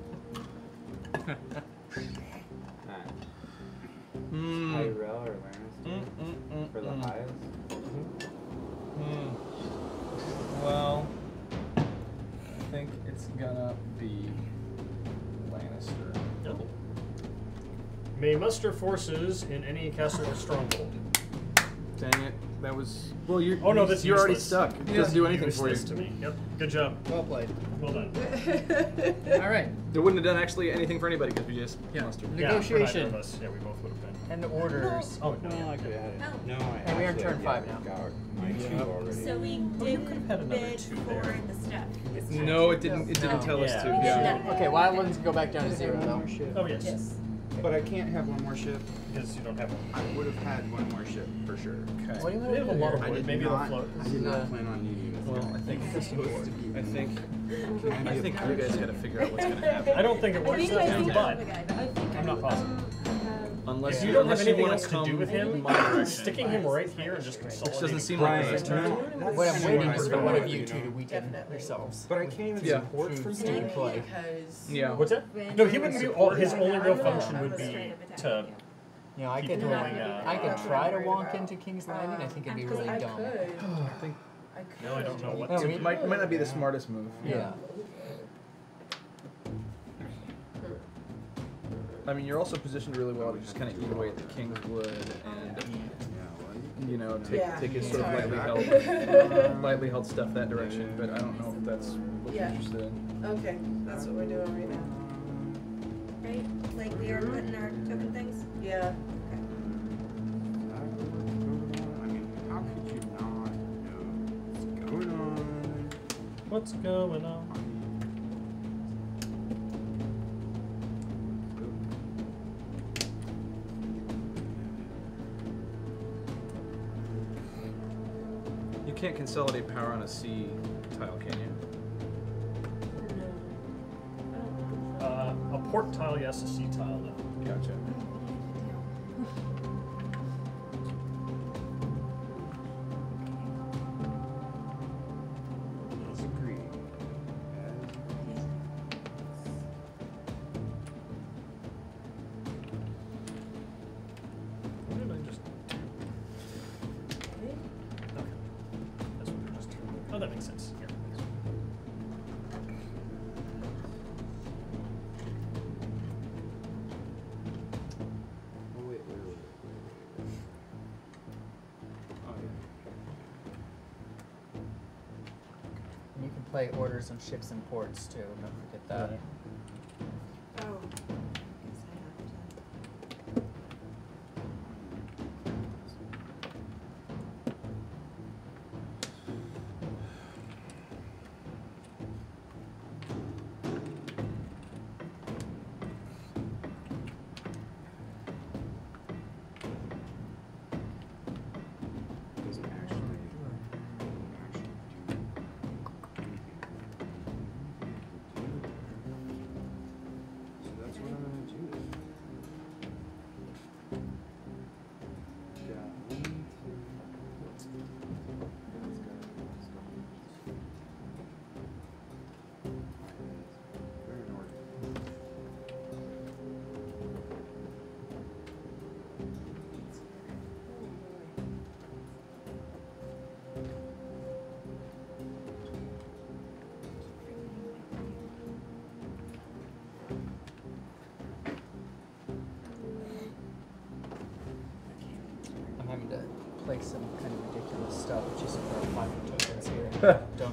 Alright. Hmm. Tyrell or Lannister Mm, mm, mm, for the mm. highest. Hmm. Well, I think it's gonna be Lannister. No. May muster forces in any castle or stronghold. Dang it. That was well. You're Oh no, that's you're already useless. stuck. It doesn't do anything for you. Useless to me. Yep. Good job. Well played. Well done. All right. It wouldn't have done actually anything for anybody because we just Yeah. mustered. Yeah, for Negotiation. of us. Yeah, we both would have been. And the orders. Oh No, no. I could have had it. Oh. No, I And we are in actually turn five yeah, now. got my two already. So we oh, could've didn't had another bid two for there. the stuff. No, it didn't. It didn't No. tell us to. We did Yeah. none. Okay, wild go back down to zero One though. Oh, oh yes. Yes. But I can't have one more ship. Because you don't have one. I would have had one more ship for sure. Okay. What do you We have a lot here? of I wood. did Maybe not, it'll float. I did Uh, not plan on needing this. Well, guy. I think It's supposed to be. I think. I, I think you guys got to figure out what's gonna happen. I don't think it I works think that I way, think but I think I'm not positive. Unless if you don't have anything else to do with him, sticking him right here and just Which consolidating. doesn't seem Brian, like the no, best that's What I'm kinda waiting what is I for one of you you two know. to weaken Definitely. yourselves. But I can't even Yeah. support Through from stupid play. Yeah. What's that? No, he wouldn't be. All, his only real function would be to. You know, I could, going, uh, uh, I could uh, try to walk about. into King's Landing. I think it'd be really I dumb. could. I think I could. No, I don't know what. No, to we- it might, might not be the smartest move. Yeah. I mean, you're also positioned really well to just kind of eat away at the Kingswood and you know take Yeah, take his sort of lightly held lightly held stuff that direction. But I don't know if that's what Yeah. you're interested in. Okay, that's what we're doing right now. Right? Like we are putting our token things? Yeah. I mean, how could you not know what's going on? Can't consolidate power on a sea tile, can you? Uh, a port tile, yes. A sea tile, no. Gotcha. On ships and ports too. Don't forget that.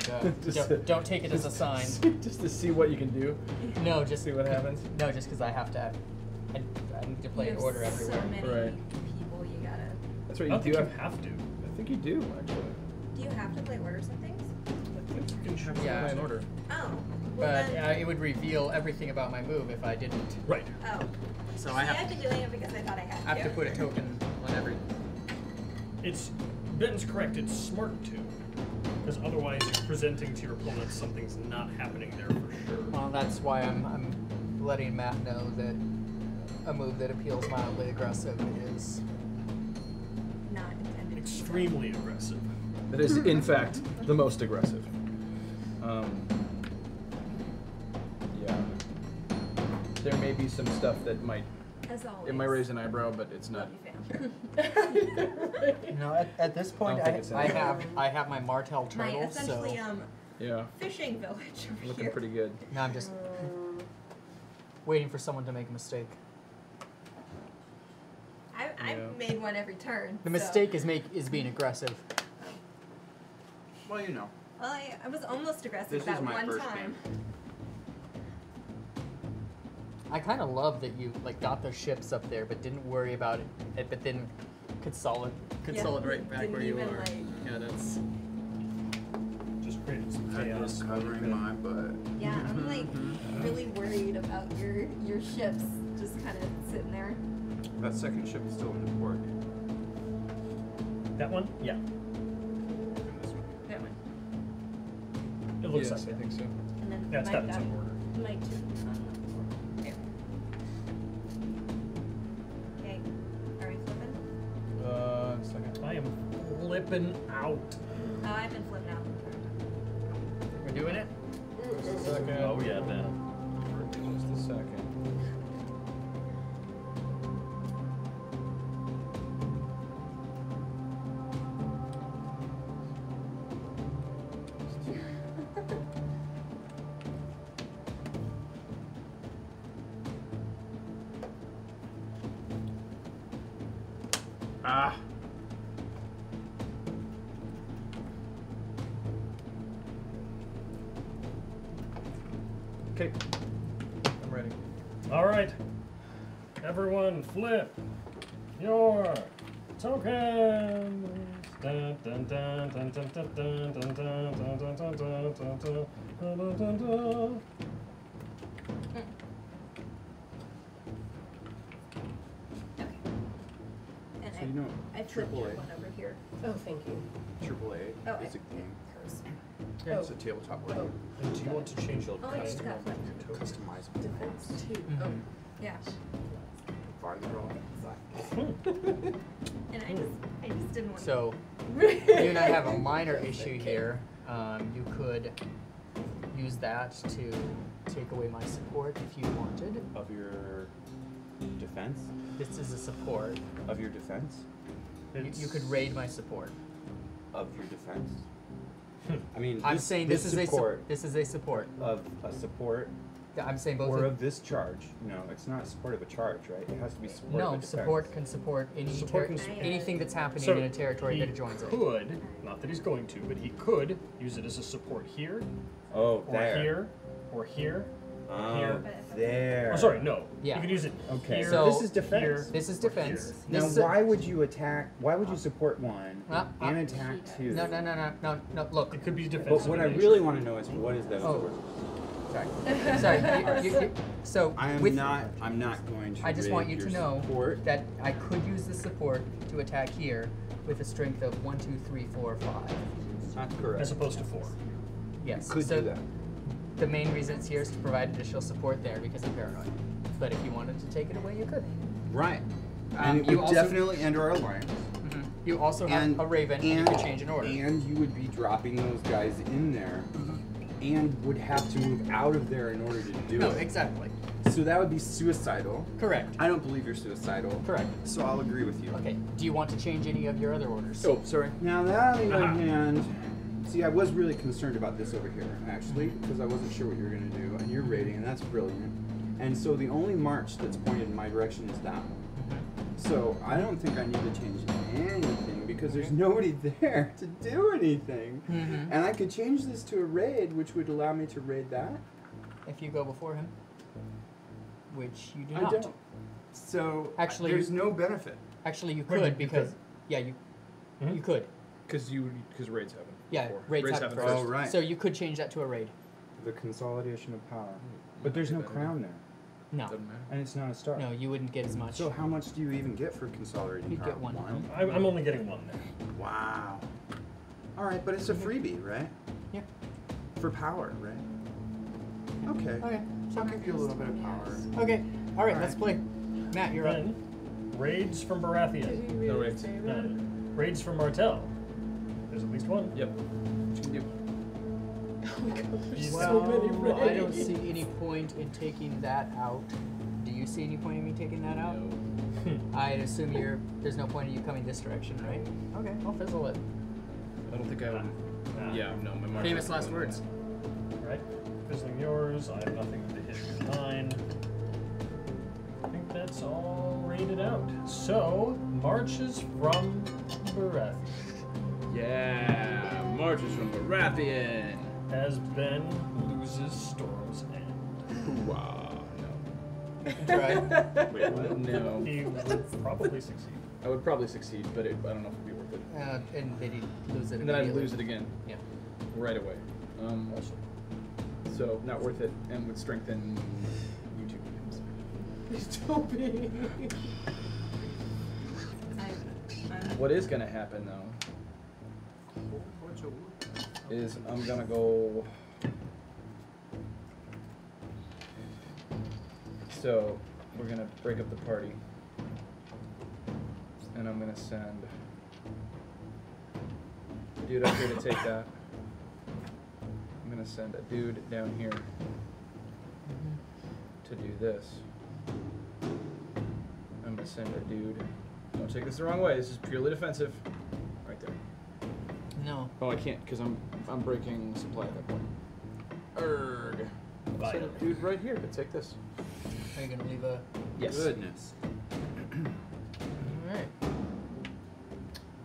Here. don't, Just- don't don't take it as a sign. just to see what you can do. No, just See what happens. No, just because I have to. I, I need to play You in have order everywhere. So many Right. people you gotta. That's right. You don't do think you have. have to. I think you do actually. Do you have to play orders and things? I think you can have to Yeah. play in order. Oh. Well But then, uh, it would reveal everything about my move if I didn't. Right. oh. So See, I have, I've been doing it because I thought I had to. I have to put a token on every. It's Ben's correct. It's smart to, because otherwise you're presenting to your opponent something's not happening there for sure. Well, that's why I'm I'm letting Matt know that a move that appeals mildly aggressive is. Not intended. Extremely aggressive. That is, in fact, the most aggressive. Um, yeah. There may be some stuff that might As always. it might raise an eyebrow, but it's not. Love you, fam. No, at, at this point, I I, I, have I have my Martell My essentially so um Yeah, fishing village over looking here. pretty good. now I'm just waiting for someone to make a mistake. I, I made one every turn. The so- mistake is make is being aggressive. Well, you know. Well, I, I was almost aggressive This is that my one first time. I kind of love that you like got those ships up there, but didn't worry about it, but then consolidate consolidate right back didn't where you are. like- yeah, that's. Just created some I've chaos. covering my butt. Yeah, I'm like really worried about your your ships just kind of sitting there. That second ship is still in the port. That one? Yeah. One. That one. It looks yes, like I think so. And then Yeah, it's my got its own order. My two. Flipping out. Oh, I've been flipping out. Flip your tokens. Dun, dun, dun, dun, dun, dun, dun, dun, dun, dun, dun, dun, dun, dun, dun, dun, dun, dun, dun. And So I, you know, I flipped triple your A. one over here. Oh, thank you. Triple A Oh, I- is a game. Oh. It's a tabletop board game. And do you want to change your Oh, yeah, custom you got flipped. Customizable. Defense two. Mhm. Oh. Yeah. Volleyball. And I just, I just didn't want. So you and I have a minor issue here. Um, you could use that to take away my support if you wanted. Of your defense? This is a support. Of your defense? You, you could raid my support. Of your defense? I mean, I'm this- saying this, is a support this is a support. of a support Yeah, I'm saying both. or of- of this charge. No, it's not support of a charge, right? It has to be support of a no, defense. support can support any Support ter- can support- anything that's happening So in a territory that it joins it. could, not that he's going to, but he could use it as a support here, Oh, or there. here, or here, Oh, here. there. Oh, sorry, no. Yeah. You could use it Okay. here. So- this is defense. here, This is defense. here. Now, This is a- why would you attack? Why would you support one Uh, uh, and attack two? No, no, no, no, no, no. Look. It could be defense. But what I really want to know is what is that? Oh. Sorry. Sorry. You, you, you, so I am with, not. I'm not going to. I just want you to know support. that I could use the support to attack here with a strength of one, two, three, four, five. That's correct. As opposed to four. Yes. Could so do that. The main reason it's here is to provide additional support there because I'm paranoid. But if you wanted to take it away, you could. Right. Um, and it you would also- definitely end our alliance. Mhm. You also have And a raven, and, you could change an order. And you would be dropping those guys in there, and would have to move out of there in order to do it. no, it. exactly. So that would be suicidal. Correct. I don't believe you're suicidal. Correct. So I'll agree with you. Okay. Do you want to change any of your other orders? Oh, sorry. Now that on the other Uh-huh. hand, see, I was really concerned about this over here, actually, because I wasn't sure what you were going to do, and you're raiding, and that's brilliant. And so the only march that's pointed in my direction is that one. So I don't think I need to change anything because there's nobody there to do anything. Mhm. And I could change this to a raid, which would allow me to raid that. If you go before him, which you do I not. don't. So Actually, there's no benefit. Actually, you could because yeah, you Mhm. you could. Because you because raids happen. Yeah, before. raids, happen first. Oh, right. So you could change that to a raid. The consolidation of power. But there's no crown there, No, Doesn't matter. and it's not a star. no, you wouldn't get as much. So how much do you even get for consolidating You'd get one. I'm, I'm only getting one there. Wow. All right, but it's a freebie, right? Yeah. For power, right? Okay. Okay. So I'll give you a little bit of power. Okay. All right, All let's right. play. Matt, you're up. Then, raids from Did Baratheon. we No raids. say that? Raids from Martell. There's at least one. Yep. What you do. Oh my god, there's Well, so many raids. I don't see any point in taking that out. Do you see any point in me taking that out? I assume you're. There's no point in you coming this direction, right? Okay, I'll fizzle it. I don't think I would. Ah. Yeah, no, my mark. Famous last words. Right. Fizzling yours. I have nothing to hit with mine. I think that's all rated out. So, marches from Baratheon. Yeah, marches from Baratheon. As Ben loses Storm's End. Hoorah. No. Try. Wait, what? No. He would probably succeed. I would probably succeed, but it, I don't know if it'd be worth it. Uh, and then he'd lose it. And then I'd lose it again. Yeah. Right away. Um, so not worth it, and would strengthen YouTube games. He's dopey. What is gonna happen though is I'm gonna go. So we're gonna break up the party, and I'm gonna send a dude up here to take that. I'm gonna send a dude down here to do this. I'm gonna send a dude. Don't take this the wrong way. This is purely defensive. Right there. No. Oh, I can't because I'm I'm breaking supply at that point. Erg. I'll dude right here to take this. Are you gonna leave a? Yes. Goodness. All right.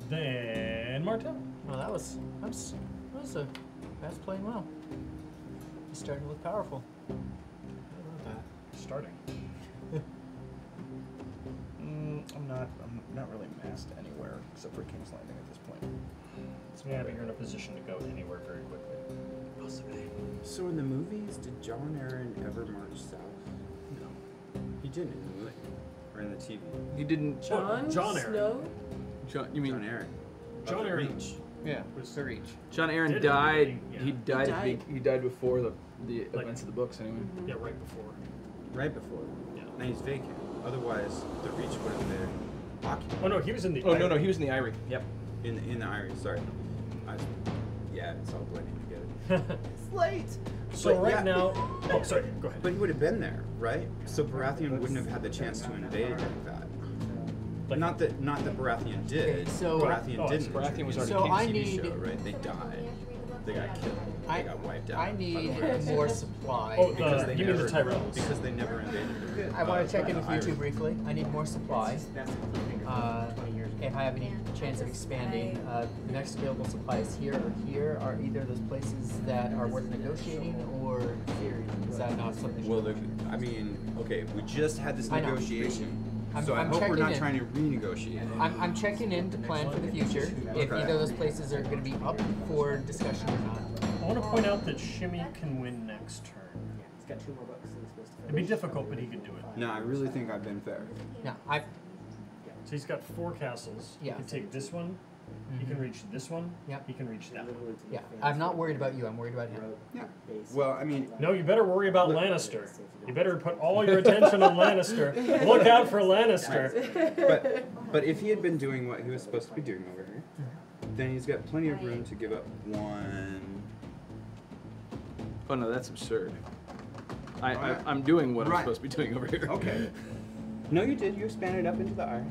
Then Martell. Well, that was that was that was a that's playing well. He's starting to look powerful. Starting. I'm not. I'm not really massed anywhere except for King's Landing at this point. So Yeah, but you're in a position to go anywhere very quickly. So in the movies, did Jon Arryn ever march south? No. He didn't in the movie. Or in the TV. You didn't. John, Jon Arryn. Snow? John, you mean Jon Arryn. John Of Aaron. Reach. Yeah. Was the reach. Jon Arryn Did died. Yeah. He died. At the, died? he died before the the Like- events of the books. Anyway. Yeah, right before. Right before. Yeah. Now he's vacant. Otherwise, the Reach would have been occupied. Oh no, he was in the. Oh no no he was in the Eyrie. Yep. In in the Irish, sorry. I yeah, it's all blending together. it's late. so But right yeah. now. Oh, sorry. Go ahead. But he would have been there, right? So Baratheon wouldn't have had the chance to invade like that. Like- not that not that Baratheon did. Okay, so- Baratheon Oh, didn't. Baratheon was in the already TV king. So I show, need- right? They died. They got killed. They I- got wiped out. I need more supply. Oh, because Uh, they you mean the never, Tyrells. Because they never invaded. I want uh, to check in with you two briefly. I need more supply. Uh, if I have any chance of expanding, uh, the next available supplies here or here are either those places that are worth negotiating or is that not something? Well, the, I mean, okay, we just had this I know. negotiation, I'm- so I I'm hope we're not in. trying to renegotiate. I'm, I'm checking in to plan for the future. If Okay. either of those places are going to be up for discussion or not. I want to point out that Shimmy can win next turn. He's got two more books and he's supposed to It'd be difficult, but he could do it. No, I really think I've been fair. No, I. So he's got four castles. Yeah. He can take this one. He can mm-hmm. reach this one. Yep. He can reach that one. Yeah, I'm not worried about you. I'm worried about him. Yeah. Well, I mean, No, you better worry about Lannister. You better put all your attention on Lannister. Look out for Lannister. but but if he had been doing what he was supposed to be doing over here, mm-hmm. then he's got plenty of room to give up one. Oh no, that's absurd. I, I, I'm doing what I'm supposed to be doing over here. Okay. No, you did. You expanded up into the eye.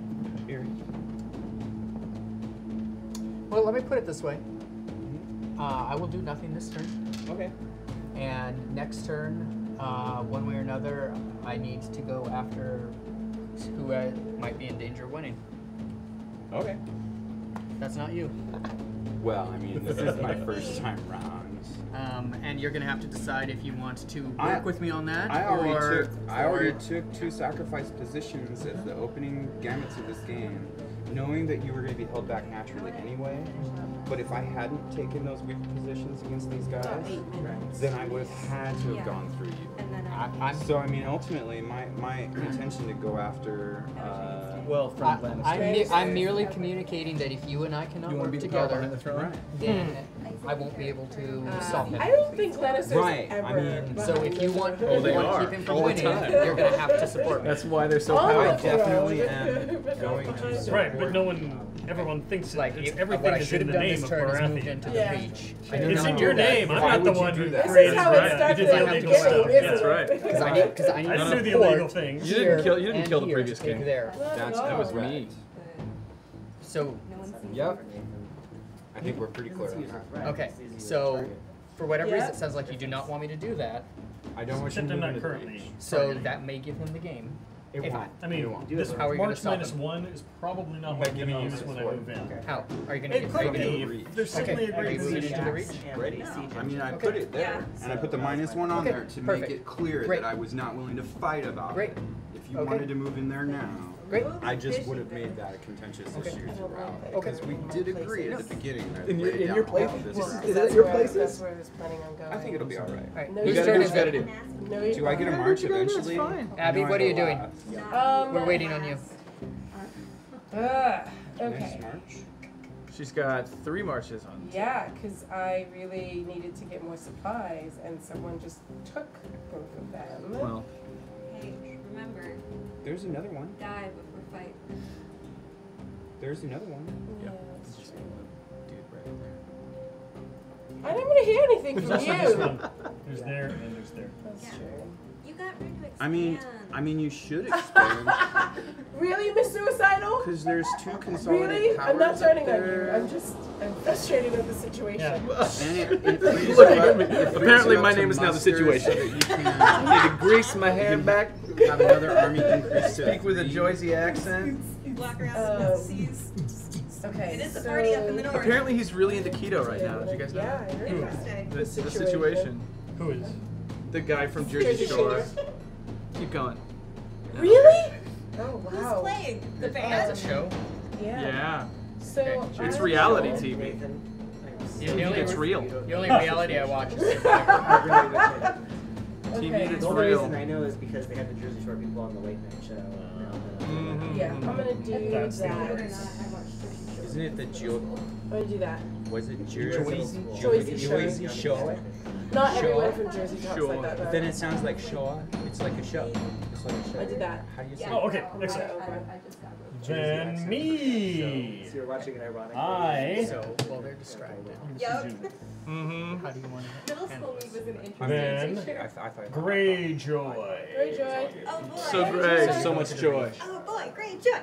Here. Well, let me put it this way. Uh, I will do nothing this turn. Okay. And next turn, uh, one way or another, I need to go after who uh, might be in danger of winning. Okay. That's not you. Well, I mean, this is my first time round. Um, and you're gonna have to decide if you want to work I- with me on that, I already or took I already or- took two sacrifice positions as the opening gamuts of this game, knowing that you were going to be held back naturally anyway. But if I hadn't taken those weak positions against these guys, then I would have had to have Yeah. gone through you. And then I, I. I'm So I mean, ultimately, my my intention to go after. Uh, Well, from I, I'm, I'm merely communicating that if you and I cannot you work be the power behind together, the throne? right. then I won't be able to uh, stop him. I don't think Lannister's Right, I mean- So if you want, Oh, if they you want are, to keep him from all winning, you're gonna have to support me. That's why they're so All powerful. of them. definitely am going to support Right, but no one, everyone thinks it, like it's, if, everything is should in have the done name this of turn moved Baratheon. into Yeah. the reach. I do It's not in your name. I'm not the one do who that? This is how it. it started did in the the legal beginning, stuff. isn't Yeah. That's right. Because I need, because I need I to didn't do the illegal things. You didn't kill- you didn't kill the previous king. There. That was me. So No one sees Yep. It. I think we're pretty clear on that. okay, so for whatever Yeah. reason, it sounds like you do not want me to do that. I don't want you Except to I'm move not into the currently. breach. So that may give him the game. It If- won't. I mean, it won't. this How are we gonna March stop minus him? one is probably not By what I'm giving going you to use when I support. move in. How? Are you gonna It get could are you gonna be. get- if There's simply a are great you moving position. into the reach? Ready. I mean, I Okay. put it there, Yeah. and I put the minus one on Okay, there to perfect. make it clear Great. that I was not willing to fight about Great. it. If you Okay. wanted to move in there now, Great. I just would have made that a contentious Okay. issue throughout. Okay. Because we did agree at the beginning that In your- in down your all place? of this Well. Is That's that your where- places? That's where I was planning on going. I think it'll be all right. All right. No, Whose you turn don't. is it? No, you Do I get a march you go? That's eventually? fine. Abby, No, what are you doing? Um, We're waiting on you. Ugh, Next okay. March? She's got three marches on. Yeah, because I really needed to get more supplies, and someone just took both of them. Well, Hey, remember, There's another one. die before fight. There's another one. yeah, that's true. dude, right there. I didn't want to hear anything from also this you. one. There's there and there's there. That's Yeah. true. You got rid of it. I mean, I mean, you should expand Really, Miss Suicidal? because there's two consolidated Really? I'm not up turning on you. I'm just, I'm frustrated with the situation. Yeah. And it, it frees Look at up- me. it frees Apparently my name is now the situation. So you can Need to grease my hair back. have another army increase to Speak with a three. Joycey accent. Walk around Um, the seas. Okay. It is a so, party up in the north. Apparently he's really into keto right now. Did you guys know? Yeah, that. Interesting. The, the situation. situation. Who is? The guy from Jersey Jersey Shore. Shore. Keep going. Really? Oh Who's wow. playing? The That's band? a show. Yeah. Yeah. So Okay. It's reality TV. The, the only It's real. The only reality I watch is TV Okay. that's The only real. reason I know is because they had the Jersey Shore people on the late night show. Now the- Mhm. Yeah, I'm gonna do That's the that. only Isn't it the jo- I'm gonna do that. Was it Jersey? Jersey Shore. Jersey Shore? Not Shore? everyone from Jersey talks Sure. like that. But then it sounds like Shaw. It's like a show. It's like a show. I did that. How do you say? Oh, okay. Over Excellent. Then me. So you're watching it ironically. I. So, well, they're distracted. Yep. Mm-hmm. How do you want to Middle school this? me was an Then interesting I, th- I thought. Greyjoy. Greyjoy. Oh boy. So great. So much joy. Oh boy, great joy.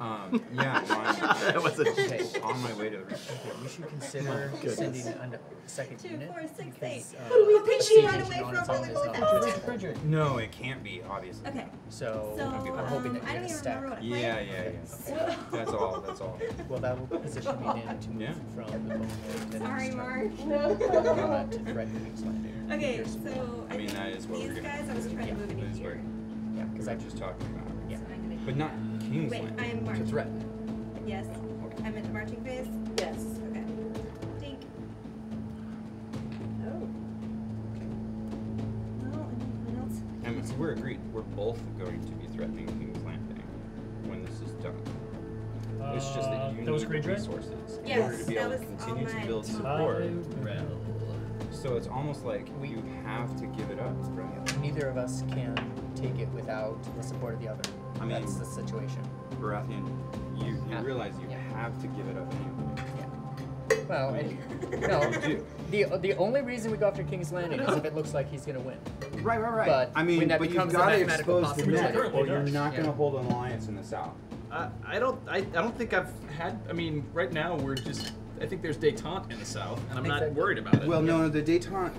Um, yeah, That was a Okay. on, on my way to. Okay, you should consider sending a second Two, unit. four, six, because, eight. uh, What do we the think siege we run engine away on from its own really is well not fast? just Bridget. No, it can't be, obviously. Okay. So, So, I'm hoping um, that I you're don't gonna even stack. remember what I Yeah, played. yeah, yeah. So, That's all. That's all. Well, that will position me in to move Yeah. from the bone lord to sorry, Mark. No. to threaten King's Landing. Okay, Here's- so I mean, that is what these we're gonna. guys I was trying to move in That is here. what Yeah, we because were I just talking about. Yeah. So I'm But not King's Wait, Landing. I am To marching. threaten. Yes. I'm in the marching phase. Yes. Okay. Dink. Oh. Well, anyone else? And we're agreed. We're both going to be threatening King's Landing when this is done. It's just that you Uh, that was need Greyjoy? resources in Yes, order to be able to continue to build support. Tyrell. So it's almost like you have to give it up, right? Neither of us can take it without the support of the other. I mean- That's the situation. Baratheon, you, you Yeah. realize you Yeah. have to give it up anyway. Well, and, no, the the only reason we go after King's Landing is if it looks like he's gonna win. Right, right, right. But I mean, when that but you've got to mathematical expose the possibility. net, or you're does. not going to Yeah. hold an alliance in the south. Uh, I don't. I, I don't think I've had. I mean, right now we're just. I think there's détente in the south, and I'm not Exactly. worried about it. Well, no, no, the détente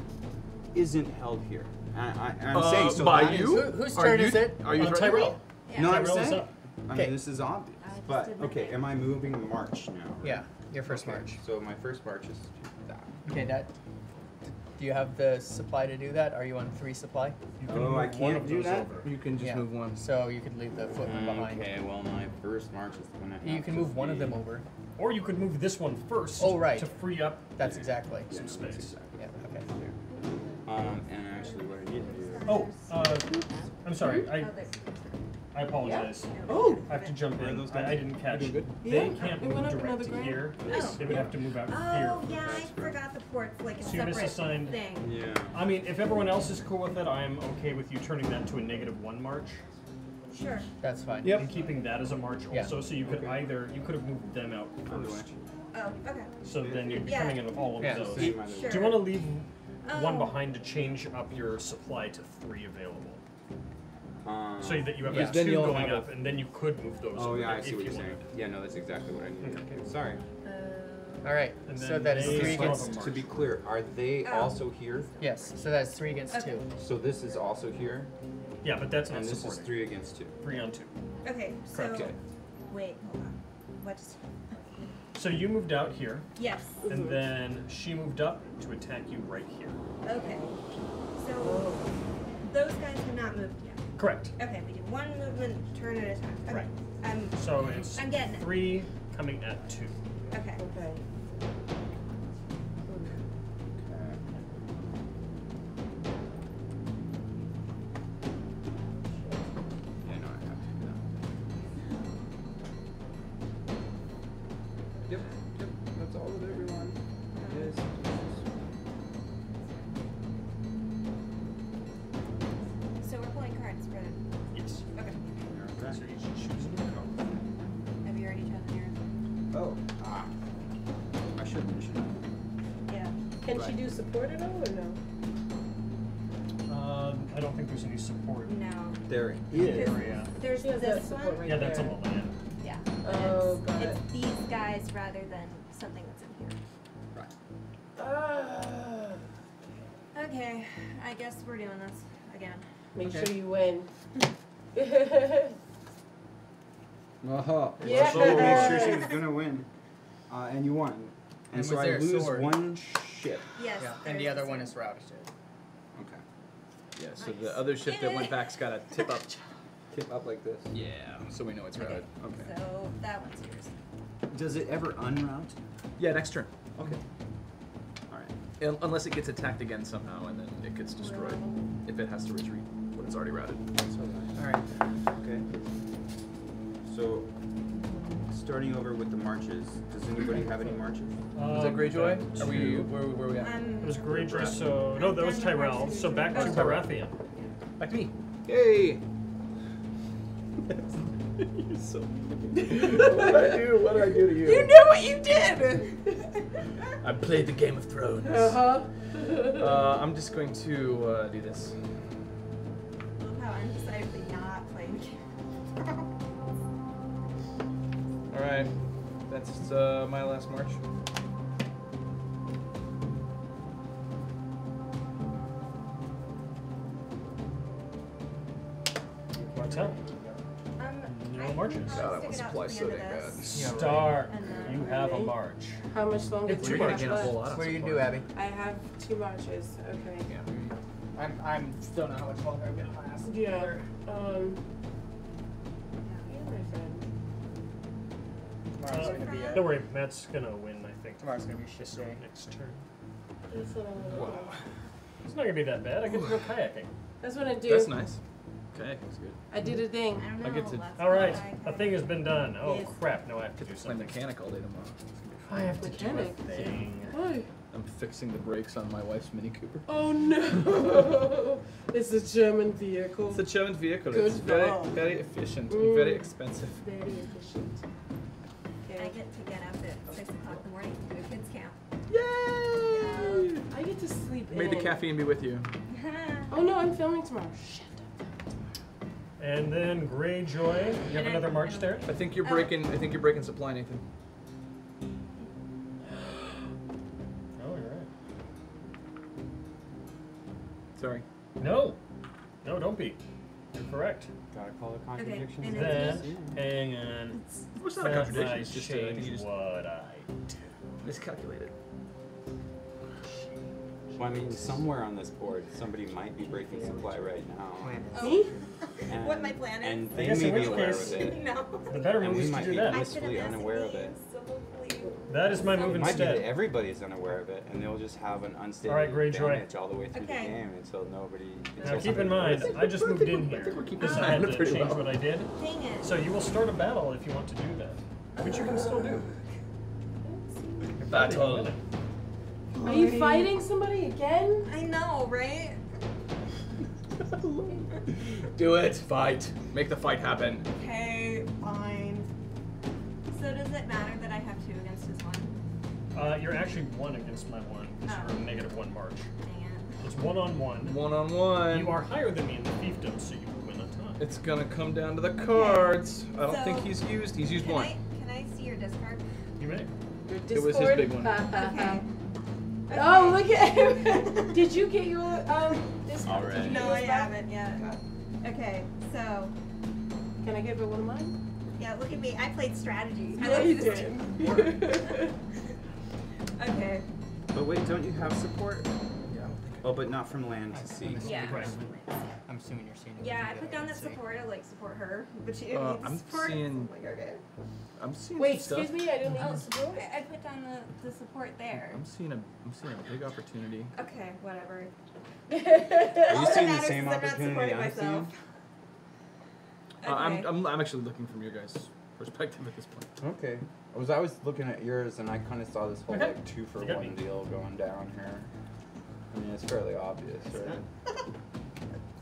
isn't held here. I, I, I'm Uh, saying so. by that is- you? Who- whose turn you- is it? Are you threatening? Tyrell. Yeah. No, I'm Tyrell saying. up. I Okay. mean, this is obvious. I just But did my okay, thing. am I moving March now? Yeah, your first Okay, march. So my first march is that. Okay, that. Do you have the supply to do that? Are you on three supply? You can Oh, move I one can't of do those that? over. You can just Yeah. move one. So you could leave the footman behind. Okay, well my first march is going to have You can to move one of be- them over. Or you could move this one first. Oh, right. To free up That's exactly. Yeah, some no, space. exactly Yeah. Okay. there. Um, and actually, what I need to do. Oh, uh, I'm sorry. I, there. I apologize. Oh. I have to jump Where in. those I, guys? I didn't catch. good? They Yeah, can't it move up direct to here. Oh. They would have to move out oh, here. Oh yeah, I forgot the port's like a So you separate misassigned- thing. Yeah. I mean, if everyone else is cool with it, I'm okay with you turning that to a negative one march Sure. That's fine. Yep. and keeping that as a march Yeah. also. So you could either you could have moved them out first. Oh, okay. So then you'd be Yeah. coming in with all of Yeah. those. Same either. Sure. Do you want to leave one Oh. behind to change up your supply to three available, Um, so that you have Yeah. the Then two going have a- up, and then you could move those. Oh over yeah, I if see what you you're saying. wanted. Yeah, no, that's exactly what I need. Okay. Sorry. Uh, All All right. So that is three against. a To be clear, are they Oh. also here? Yes. So that's three against Okay. two. So this is also here, Yeah, but that's not and this is three against two. Three on two. Okay, so Okay. wait, hold on. What just? So you moved out here, Yes. and then she moved up to attack you right here. Okay. So those guys have not moved yet. Correct. Okay, we do one movement, turn and attack. Okay. Right. Um, So it's I'm getting it. three coming at two. Okay. Okay. There's She has that this one. right Yeah, that's a there. moment. Yeah. Oh, it's, got it's it. these guys rather than something that's in here. Ah. Okay, I guess we're doing this again. Make Okay. sure you win. Uh-huh. Yeah. So make sure she was gonna win, uh, and you won. And, And so I lose sword? one ship. Yes. Yeah. And the other this one is routed. Okay. Yeah, so the other ship that went back's got to tip up. Tip up like this. Yeah, so we know it's routed. Okay. So that one's yours. Does it ever unroute? Yeah, next turn. Okay. All right. Un- Unless it gets attacked again somehow and then it gets destroyed. If it has to retreat when it's already routed. All right. Okay. So, starting over with the marches. Does anybody have any marches? Was that Um, Greyjoy? back Are we where, where are we at? Um, It was Greyjoy, so no, that was Tyrell. So back to Oh, Tyrell. Baratheon. Back to me. Yay! You're so what did I do? What did I do to you? You knew what you did. I played the Game of Thrones. Uh huh. Uh, I'm just going to uh, do this. Look I'm decidedly not playing. All right, that's uh, my last march. Martell. No I marches. can God, probably that stick one it out to supply the end of so this. bad. Start. You have a march. How much longer It's do two you have marches. Get a whole left? lot of What do you support. do, Abby? I have two marches. Okay. Yeah. I'm I'm still not how much longer I'm gonna last. Yeah. Um. Yeah, my friend. Tomorrow's Uh, gonna be a, Don't worry, Matt's gonna win. I think. tomorrow's gonna be a shit day. next turn. That's what I'm gonna do. It's not gonna be that bad. I get to go kayaking. That's what I do. That's nice. Okay, that's good. I did a thing. I don't know. I get to- All right, time I a thing has been done. Oh Yes. crap! Now I have to do Play something. mechanic all day tomorrow. I have to do a Mechanic. thing. Why? I'm fixing the brakes on my wife's Mini Cooper. Oh no! it's a German vehicle. It's a German vehicle. Good it's very, God. very efficient Mm. and very expensive. Very efficient. I get to get up at six o'clock in the morning to do a kids camp. Yay! I get to sleep May the caffeine be with you. Oh no, I'm filming tomorrow. Shit. And then Greyjoy. You have And I- another march there. I think you're Oh. breaking. I think you're breaking supply, Nathan. Oh, you're right. Sorry. No, no, don't be. You're correct. Gotta call it Okay, contradiction. and Then, hang on. It's not a contradiction. It's just I think you just what I do. miscalculated. Well, I mean, somewhere on this board, somebody might be breaking supply right now. Oh. Me? And, What my plan is? And I they may be which aware case- of it. no. The better move we is to do that. I've been blissfully unaware of it. these, so hopefully- That is my move It might be that instead. everybody's unaware of it, and they'll just have an unstable All right, Greyjoy. advantage all the way through Okay. the game until nobody. Now keep in mind. I just moved in I here. think we're keeping Because an I had to change well. what I did. Dang it. So you will start a battle if you want to do that, which you can still do. You're Battle. Winning. Are you fighting somebody again? I know, right? Do it. Fight. Make the fight happen. Okay, fine. So does it matter that I have two against his one? Uh, you're actually one against my one because Oh. you're a negative one march. Dang it. It's one on one. One on one. You are higher than me in the fiefdom, so you win a ton. It's gonna come down to the cards. I don't So- think he's used. He's used Can one. I, can I see your discard? You may. Your It was his big one. okay. Oh, look at him. Did you get your um Discord? Did you get No, yours I back? haven't yet. Okay, so Can I give it one of mine? yeah, look at me. I played strategy. I Yeah, like you this- did. Okay. But wait, don't you have support? Yeah. Oh, but not from land to sea. Yeah. I'm assuming you're seeing. Yeah, I put down the support. I like support her, but she Uh, needs I'm support. seeing- I'm like, okay. I'm seeing Wait, some excuse stuff. me, I didn't need Oh, the support. I, I put down the, the support there. I'm seeing a I'm seeing a big opportunity. Okay, whatever. Are you All that seeing the matters same is I'm not opportunity supporting I'm seeing? myself. Uh, I'm, Okay. I'm I'm actually looking from your guys' perspective at this point. Okay. I was I was looking at yours and I kind of saw this whole Okay. like two for You got one me. deal going down here. I mean, it's fairly obvious, right?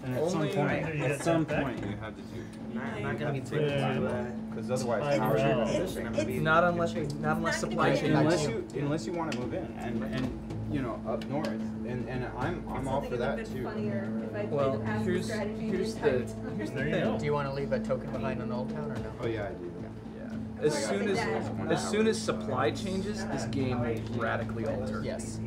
And at some Only- point, There you at some point, you have to do. Not, not gonna be too Yeah. Because otherwise, I how are you gonna It's- position? it's- gonna be Not unless good not unless not supply gonna chain. unless you unless you want to move in and and you know up north and and I'm I'm all for think it that too. funnier if I played Well, the passive here's here's the the entire time. here's the There you thing. go. Do you want to leave a token behind on Oldtown or no? Oh yeah, I do. As soon as as soon as supply changes, this game will radically alter. Yes.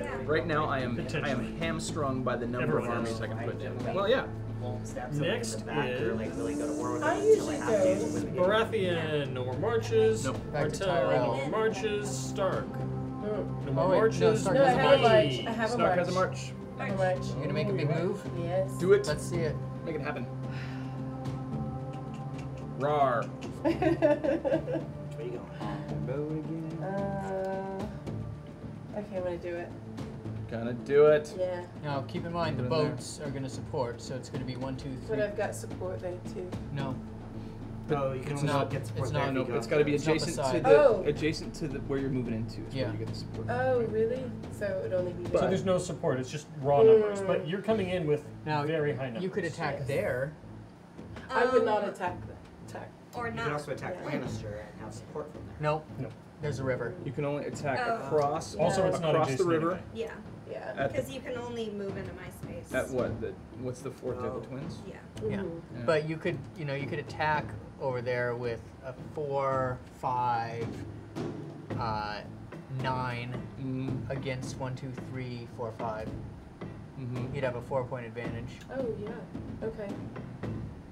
Yeah. Right now, I am I am hamstrung by the number of armies is. I can put in. Well, yeah. Won't stab somebody Next in the back or like is- really go to war with I them until they usually go- to win the game. Baratheon, no more marches. Nope. Back Martell, no more marches. Stark, no Oh, more no, marches. Stark No, I has a have a march. march. I have a Stark has a march. I have march. You gonna make a big move? Yes. Do it. Let's see it. Make it happen. Rar. Where you going? Boat again. Uh, okay, I'm gonna do it. Gonna do it. Yeah, Now keep in mind the Put it in there. boats are gonna support, so it's gonna be one, two, but three. I've got support there too. No. Oh, you can It's only not- get support it's there not- if No, go it's got to be It's not adjacent to beside. the Oh. adjacent to the where you're moving into. Is Yeah. where you get the support. Oh, really? So it would only be So But- there's no support. It's just raw numbers. Mm. But you're coming in with Now, very high numbers. You could attack Yes. there. I would not Um, attack the attack. Or You not. can also attack Yeah. Lannister and have support from there. Nope. No. There's a river. You can only attack Oh. across. Also, it's not across the adjacent river. anyway. Yeah, Yeah. At the, because you can only move into my space. at what? The what's the fourth of Oh. the twins? Yeah. Yeah. Mhm. Yeah. But you could, you know, you could attack over there with a four, five, uh, nine Mm, against one, two, three, four, five. mm-hmm. You'd have a four-point advantage. Oh yeah. Okay.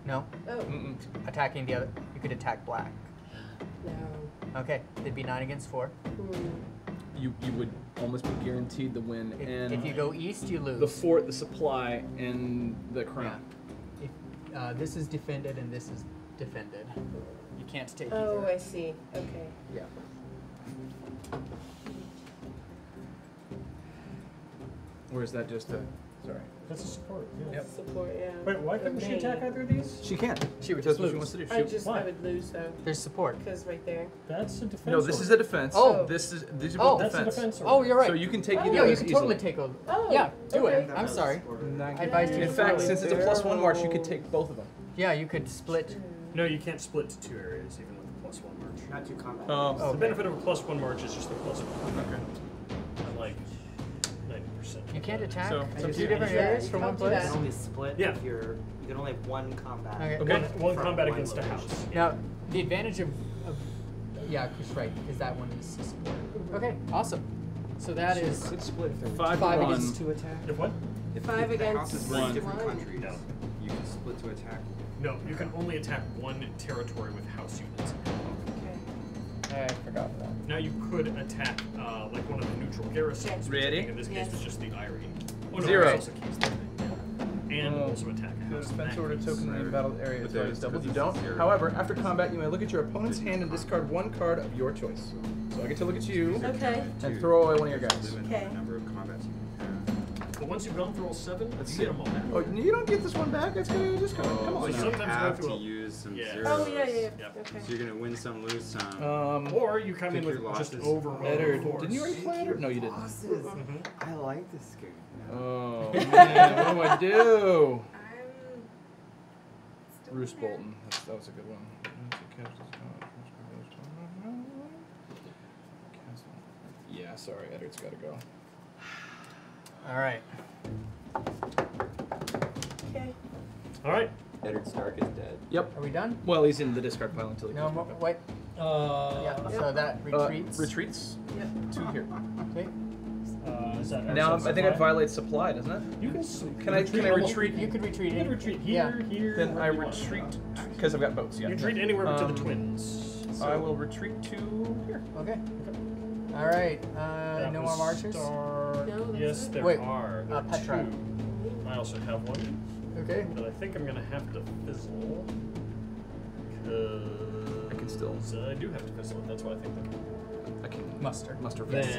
No, Oh Mm-mm. attacking the other. You could attack black. no. Okay, it'd be nine against four. Hmm. You you would almost be guaranteed the win If, and if you go east, you lose. the fort, the supply, and the crown. If, uh, this is defended and this is defended. You can't take Oh, either. I see. Okay. Yeah. Or is that just a? Sorry. That's a support. Yeah. Yep. Support. Yeah. Wait, why couldn't she attack either of these? She can't. She would That's just what she lose. wants to do. I She- just why? I would lose though, There's support. because right there. That's a defense. no, this is a defense. Oh. this is these are Oh. both That's a defense. defense. Oh, you're right. So you can take Oh. either yeah, of you those can totally easily. take over. Oh, yeah, do okay. it. I'm sorry. Advice to In your fact, since it's a plus one march, you could take both of them. Yeah, you could split. No, you can't split to two areas even with a plus one march. Not too combat. Oh. The benefit of a plus one march is just the plus one. Okay. You can't attack So- from just- two different areas from one can't place. You can only split Yeah. if you're. You can only have one combat. Okay. Okay, one from combat one against a location. house. Now, the advantage of, of yeah, Chris, right, because that one is support. Okay, awesome. So that is Could split if there were Five, Five one. against two attack. If what? If, Five if the against houses were in one. different one. countries, No. you can split to attack. No, you can only attack one territory with house units. Okay. I forgot that. Now you could attack uh, like one of the neutral garrisons. Ready? In this case, Yes. was just the Eyrie. Oh, no, Zero. also keys there. And Oh. also attack The house. defense That order token in the battle area But is that always is doubled. You 'cause don't. it's. However, after combat, you may look at your opponent's hand and discard one card of your choice. So I get to look at you Okay. and throw away one of your guys. Limit Okay. But once you've gone through all seven, Let's you see. get them all back. Oh, you don't get this one back. It's gonna discard. Come Oh, on. so you Sometimes have to a- use some Yeah. zeros. Oh yeah, yeah, yeah. Yep. Okay. So you're gonna win some, lose some. Um, Or you come in Pick with your just losses. overwhelming Eddard, force. didn't you already play Eddard? No, you didn't. Bosses. Mhm. I like this game. Oh man, what do I do? I'm. Roose there. Bolton. That's, that was a good one. Yeah, sorry, Eddard's got to go. All right. Okay. All right. Eddard Stark is dead. Yep. Are we done? Well, he's in the discard pile until he No, comes mo- back up. wait. Uh, yeah. So that Uh, retreats. retreats. Yep. Two here. Okay. Uh, is that Now I think it supply? violates supply, doesn't it? You can. s- Can I can I almost- retreat? You could retreat. You can in- retreat yeah. here, here. Then I wherever you want. retreat because I've got boats. Yeah. You retreat anywhere but to Um, the twins. I will retreat to here. Okay. All right. Uh, That no was more marchers. Star... No, yes, it. there Wait, are. There uh, are Petra. two. I also have one, Okay. but I think I'm gonna have to fizzle. I can still. I do have to fizzle. That's why I think that. I can Muster. muster Then fist.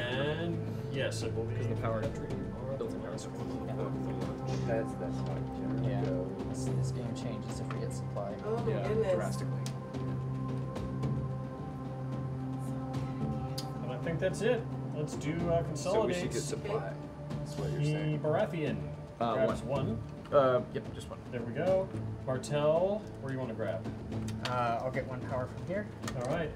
yes, I believe. Because the power entry are built in the there. last one. That's that's how it generally Yeah. goes. This, this game changes if we get supply. Oh my Yeah, goodness. drastically. Think that's it. Let's do uh, So we consolidate. should get supply. That's what you're The saying. Baratheon Uh, grabs one. Uh, yep, just one. There we go. Martell, where do you want to grab? Uh, I'll get one power from here. All right.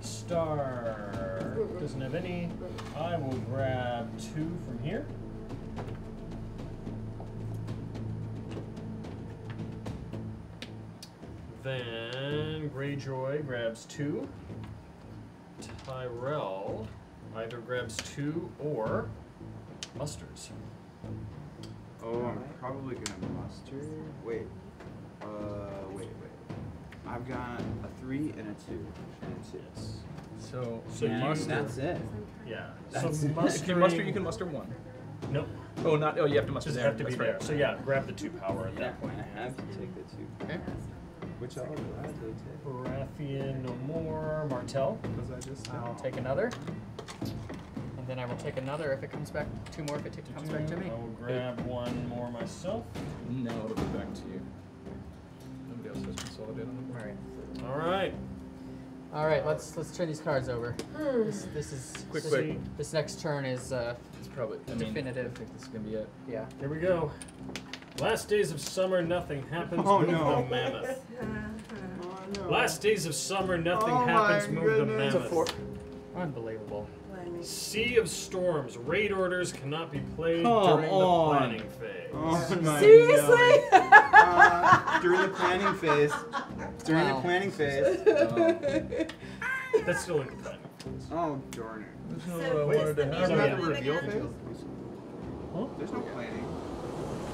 Star doesn't have any. I will grab two from here. Then Greyjoy grabs two. Tyrell either grabs two or musters. Oh, I'm probably gonna muster. Wait. Uh, wait, wait. I've got a three and a two and a six. So, So you- muster. That's it. Yeah. That's so it. If you muster, you can muster one. Nope. Oh, not. Oh, you have to muster Just there. have to be That's there. right. So yeah, grab the two power at that point. I have to take the two. Okay. Which I'll gladly take. Baratheon, no more. Martell. Because I just. I'll take another. And then I will take another if it comes back. Two more if it comes back to me. I will grab one more myself. No, it'll be back to you. Nobody else has consolidated on them. All right. All right. All right. Let's let's turn these cards over. This, this is Quick, this, quick. This next turn is uh, It's probably I mean, definitive. I think this is gonna be it. Yeah. Here we go. Last days of summer, nothing happens. Oh, move no. the mammoth. Oh, no. Last days of summer, nothing Oh, happens. my Move the goodness. mammoth. Unbelievable. Sea of storms. Raid orders cannot be played Come during on. the planning phase. Oh my Seriously? Uh, during the planning phase. During Wow. the planning phase. That's still in the planning phase. Oh darn it. So, So wait, is the so name yeah. of Not the the move reveal phase? Huh? There's no planning.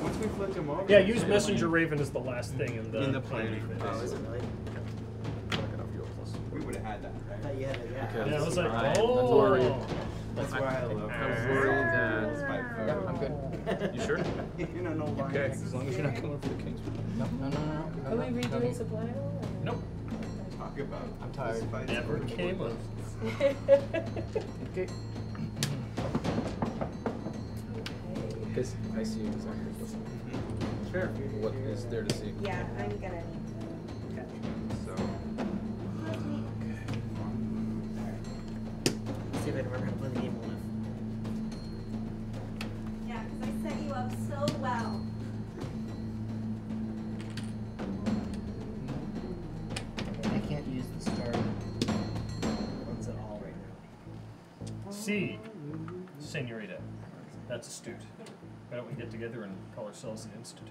Once we flipped him over. Yeah, use Messenger Raven as the last thing in the, In the planning phase. phase. Oh, is it really? That, I right? thought you yeah. Okay. Yeah, I was like, Alright, oh. that's worried. That's why I love I was worried that- It's my Yeah. I'm good. You sure? you don't know. Okay, as long as you're not coming for the kings. No, no, no, no. Are we redoing supply at all? or- Nope. Talk about. I'm tired. this Never came up. Okay. Because I see exactly what's Sure. what is there to see. Yeah, I'm gonna. See if I can remember how to play the game well enough. Yeah, because I set you up so well. I can't use the star ones at all right now. C. Senorita. That's astute. Why don't we get together and call ourselves an institute?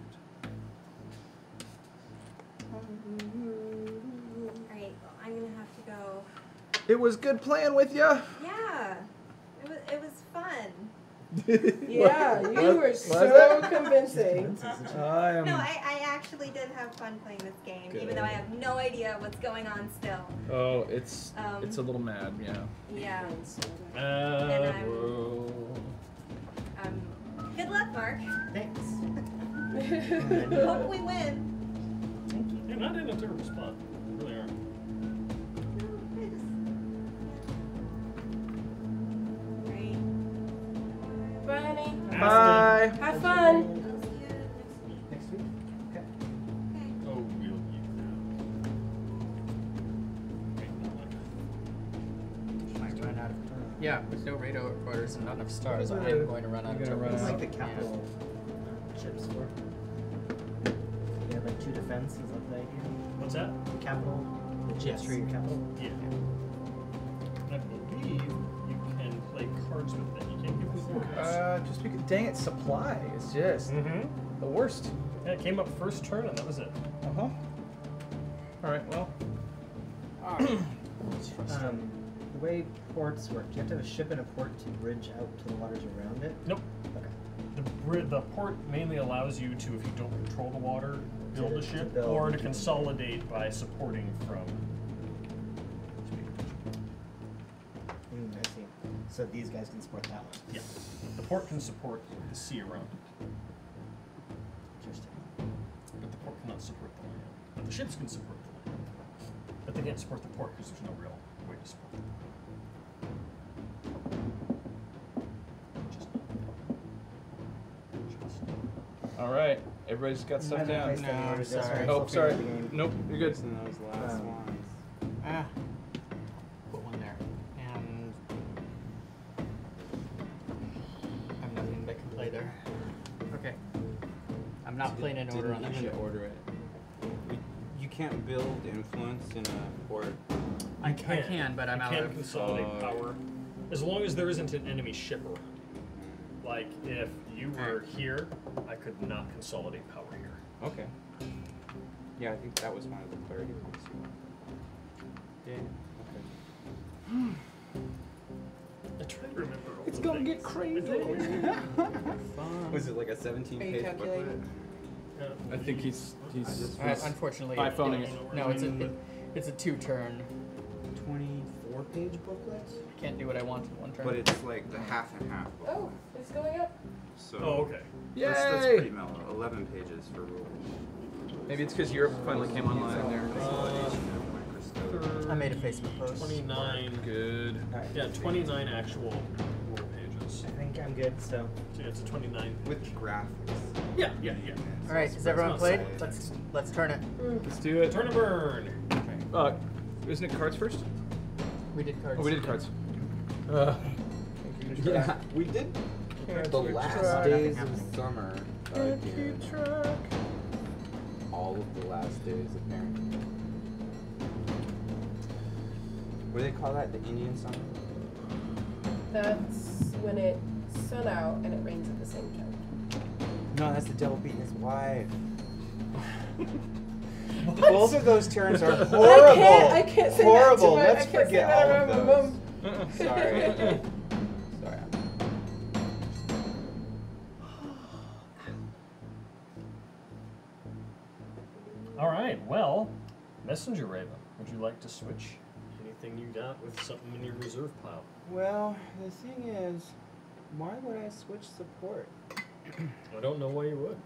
Alright, I'm gonna have to go. It was good playing with you. Yeah, it was, it was fun. Yeah, you What- were was so convincing. I am. No, I, I actually did have fun playing this game, even though I have no idea what's going on still. Oh, it's Um, it's a little mad, yeah. Yeah. Uh, I'm- Um, good luck, Mark. Thanks. Hope we win. Thank You're not in a terrible spot. Bye, honey. Bye. Have fun. I'll see you next week. Okay. Okay. Oh, we'll you. Wait, no, like- Yeah, with no radar orders and not enough stars, I'm going to run out of You're tokens. Like the capital chips for. You have like two defense, is that the? What's that? The Capital, the chips Yes. for your capital. Yeah. I believe you can play cards with them. Uh, just because, dang it, supply is just mm-hmm. the worst. Yeah, it came up first turn and that was it. Uh huh. All right, well, Um, the way ports work, do you have to have a ship and a port to bridge out to the waters around it? Nope. Okay. The, bri- the port mainly allows you to, if you don't control the water, build To- a to ship, build. or to consolidate by supporting from. Mm, I see. So these guys can support that one. Yeah. The port can support the sea around, it. Interesting. but the port cannot support the land. But the ships can support the land. But they can't support the port because there's no real way to support the port. Just All right, everybody's got stuff down. No, sorry. Oh, sorry. open to the game. Nope, you're good. And those last Um, ones. Ah. Play there. Okay. I'm not playing in order on that ship. order it. We, you can't build influence in a port. I, I can. can, but I'm you out can of. consolidate Oh. power as long as there isn't an enemy ship around. Like if you were here, I could not consolidate power here. Okay. Yeah, I think that was one of the clarity points. Yeah. Okay. I try to remember. all It's the gonna get things. crazy. I don't always- Was it like a 17 Are you page calculating? booklet? Yeah. I think he's he's. just- Uh, unfortunately, iPhoning it- it. No, it's a it, it's a two-turn. 24 page booklet? I can't do what I want in one turn. But it's like the half and half booklet. Oh, it's going up. So Oh, okay. That's, that's pretty mellow. 11 pages for rules. Maybe it's because Europe finally came online there. Consolidation of microscope. I made a Facebook post. 29. Good. Alright. Yeah, 29 actual rule pages. I think I'm good, so. So yeah, it's a 29. With graphics. Yeah, yeah, yeah. All right, has everyone played? Let's let's turn it. Let's do it. Turn a burn. Uh, isn't it cards first? We did cards. Oh, we did cards. Uh, Yeah, we did the last days of summer again. All of the last days, of apparently. What do they call that? The Indian summer? That's when it sun out and it rains at the same time. No, that's the devil beating his wife. Both of those terms are horrible. I can't. I can't say horrible. that to my, Let's I can't forget say that all of those. mom. Sorry. Sorry. All right. Well, Messenger Raven, would you like to switch anything you got with something in your reserve pile? Well, the thing is, why would I switch support? I don't know why you would.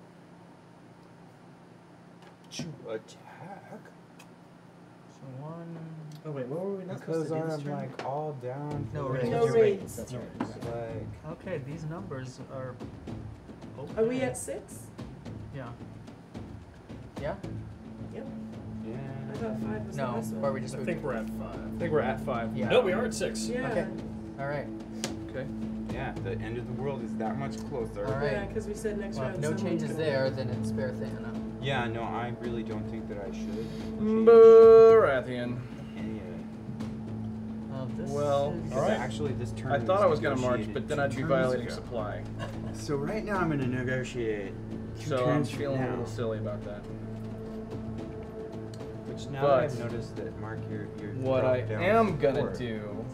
To attack? So one. Oh wait, what were we not supposed Because to do this I'm turn? like all down. No for raids. No You're right. raids. That's right. It's like Okay, these numbers are. Are we at six? Yeah. Yeah. Yep. yeah. I thought five was No. last Or one. we just I moved. think we're at five. I think we're at five. Yeah. No, we are at six. Yeah. Okay. All right. Okay. Yeah, the end of the world is that much closer. All right. Yeah, because we said next Well, if round. no changes there, then it's Spare Thana. Yeah, no, I really don't think that I should change Baratheon. any of it. Well, this Well, is- Alright. actually, this turn I thought I was gonna march, but then I'd be violating ago. supply. So right now, I'm gonna negotiate two So I'm turns from feeling a little silly about that. Which now But- that I've noticed that Mark, you're, you're What I down am gonna do.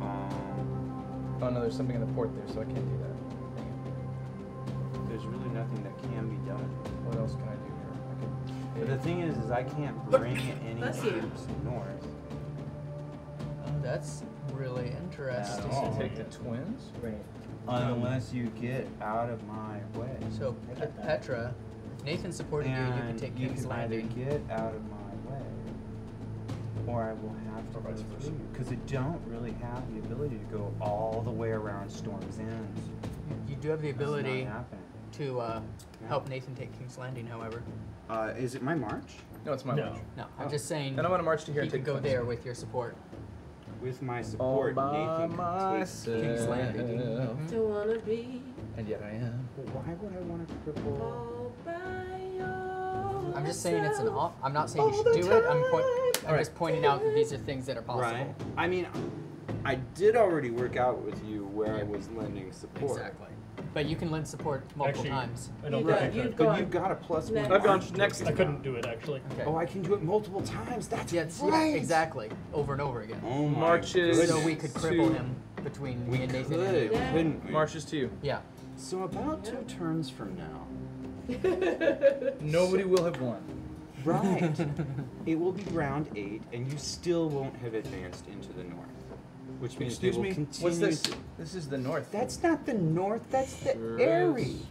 Um, Oh no, there's something in the port there, so I can't do that. There's really nothing that can be done. What else can I do here? I could. But the thing is, is I can't bring any Bless you. troops north. Oh, that's really interesting. So take the twins. Right. Unless you get out of my way. So Petra, Nathan supported you, you can take you King's can Landing. get out of my way, or I will have to Or go vice through versa. you. Because I don't really have the ability to go all the way around Storm's End. You, you do have the ability to uh, Yeah. help Nathan take King's Landing, however. Uh, is it my march? No, it's my No. march. No, I'm Oh. just saying Then I'm gonna march to here he could go twins. there with your support. With my All support, by Nathan can take myself. King's Landing. Mhm. Don't wanna be And yet I am. Well, why would I want to cripple? all. I'm just saying it's an off. I'm not saying you should do it. I'm, point, I'm Alright. just pointing out that these are things that are possible. Right. I mean, I did already work out with you where I was lending support. Exactly. But you can lend support multiple Actually, times. I don't You think you've but gone. you've got a plus one. I've gone next. I couldn't do it actually. Okay. Oh, I can do it multiple times. That's Yes, right. yeah, exactly. Over and over again. Oh my Marches goodness. So we could cripple to- him between We me and Nathan. could, and- Yeah. couldn't we? Marches to you. Yeah. So about two turns from now. Nobody will have won. Right. it will be round eight, and you still won't have advanced into the north. Which means Excuse they will me. continue. What's this? to- This is the north. That's not the north. That's the Sure Eyrie. is.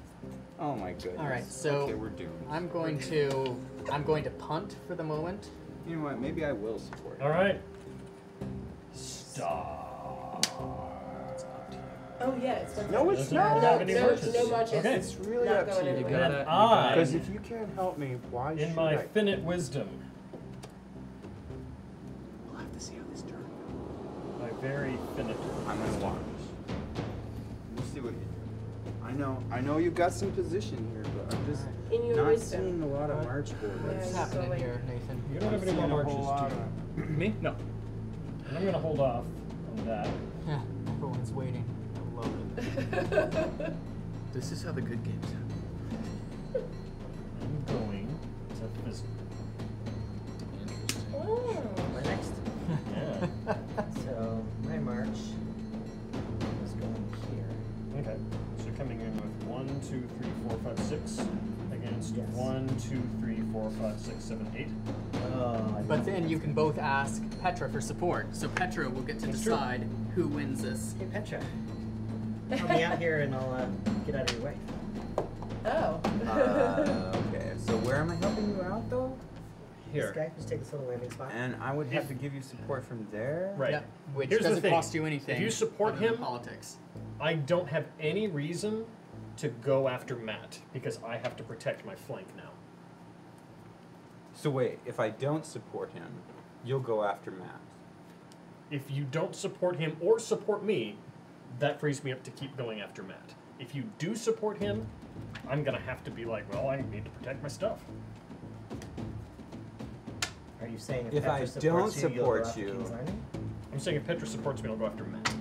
Oh my goodness. All right, so okay, we're doomed. I'm going to I'm going to punt for the moment. You know what? Maybe I will support. All right. Stop. Oh yeah, it's not. No, it's Doesn't have No, any no, marches. no marches. Okay. It's really Not up going to you. got And Because if you can't help me, why in should my I? finite wisdom, We'll have to see how this turns. my very finite. I'm gonna watch. We'll see what you do. I know. I know you've got some position here, but I'm just In your not wisdom. seeing a lot of march Yeah, borders. What's so happening like- here, Nathan? You don't have any more Seeing a marches, do you? Me? No. And I'm gonna hold off on that. Yeah, everyone's waiting. I. This is how the good games happen. I'm going to physical. Interesting. Oh. My next. Yeah. So my march is going here. Okay. So coming in with one, two, three, four, five, six against Yes. one, two, three, four, five, six, seven, eight. Oh, I But then you can both ask Petra for support, so Petra will get to That's true. decide who wins this. Hey Petra, help me out here and I'll uh, get out of your way. Oh. Uh, okay. So where am I helping you out though? This guy, just take this little landing spot. And I would have to give you support from there. Right. Yeah, which Here's the doesn't thing. cost you anything. If you support him- politics. I don't have any reason to go after Matt because I have to protect my flank now. So wait, if I don't support him, you'll go after Matt. If you don't support him or support me, that frees me up to keep going after Matt. If you do support him, I'm gonna have to be like, well, I need to protect my stuff. Are you saying if, If Petra I supports don't you, you'll go support after you- King's I'm saying if Petra supports me, I'll go after Matt.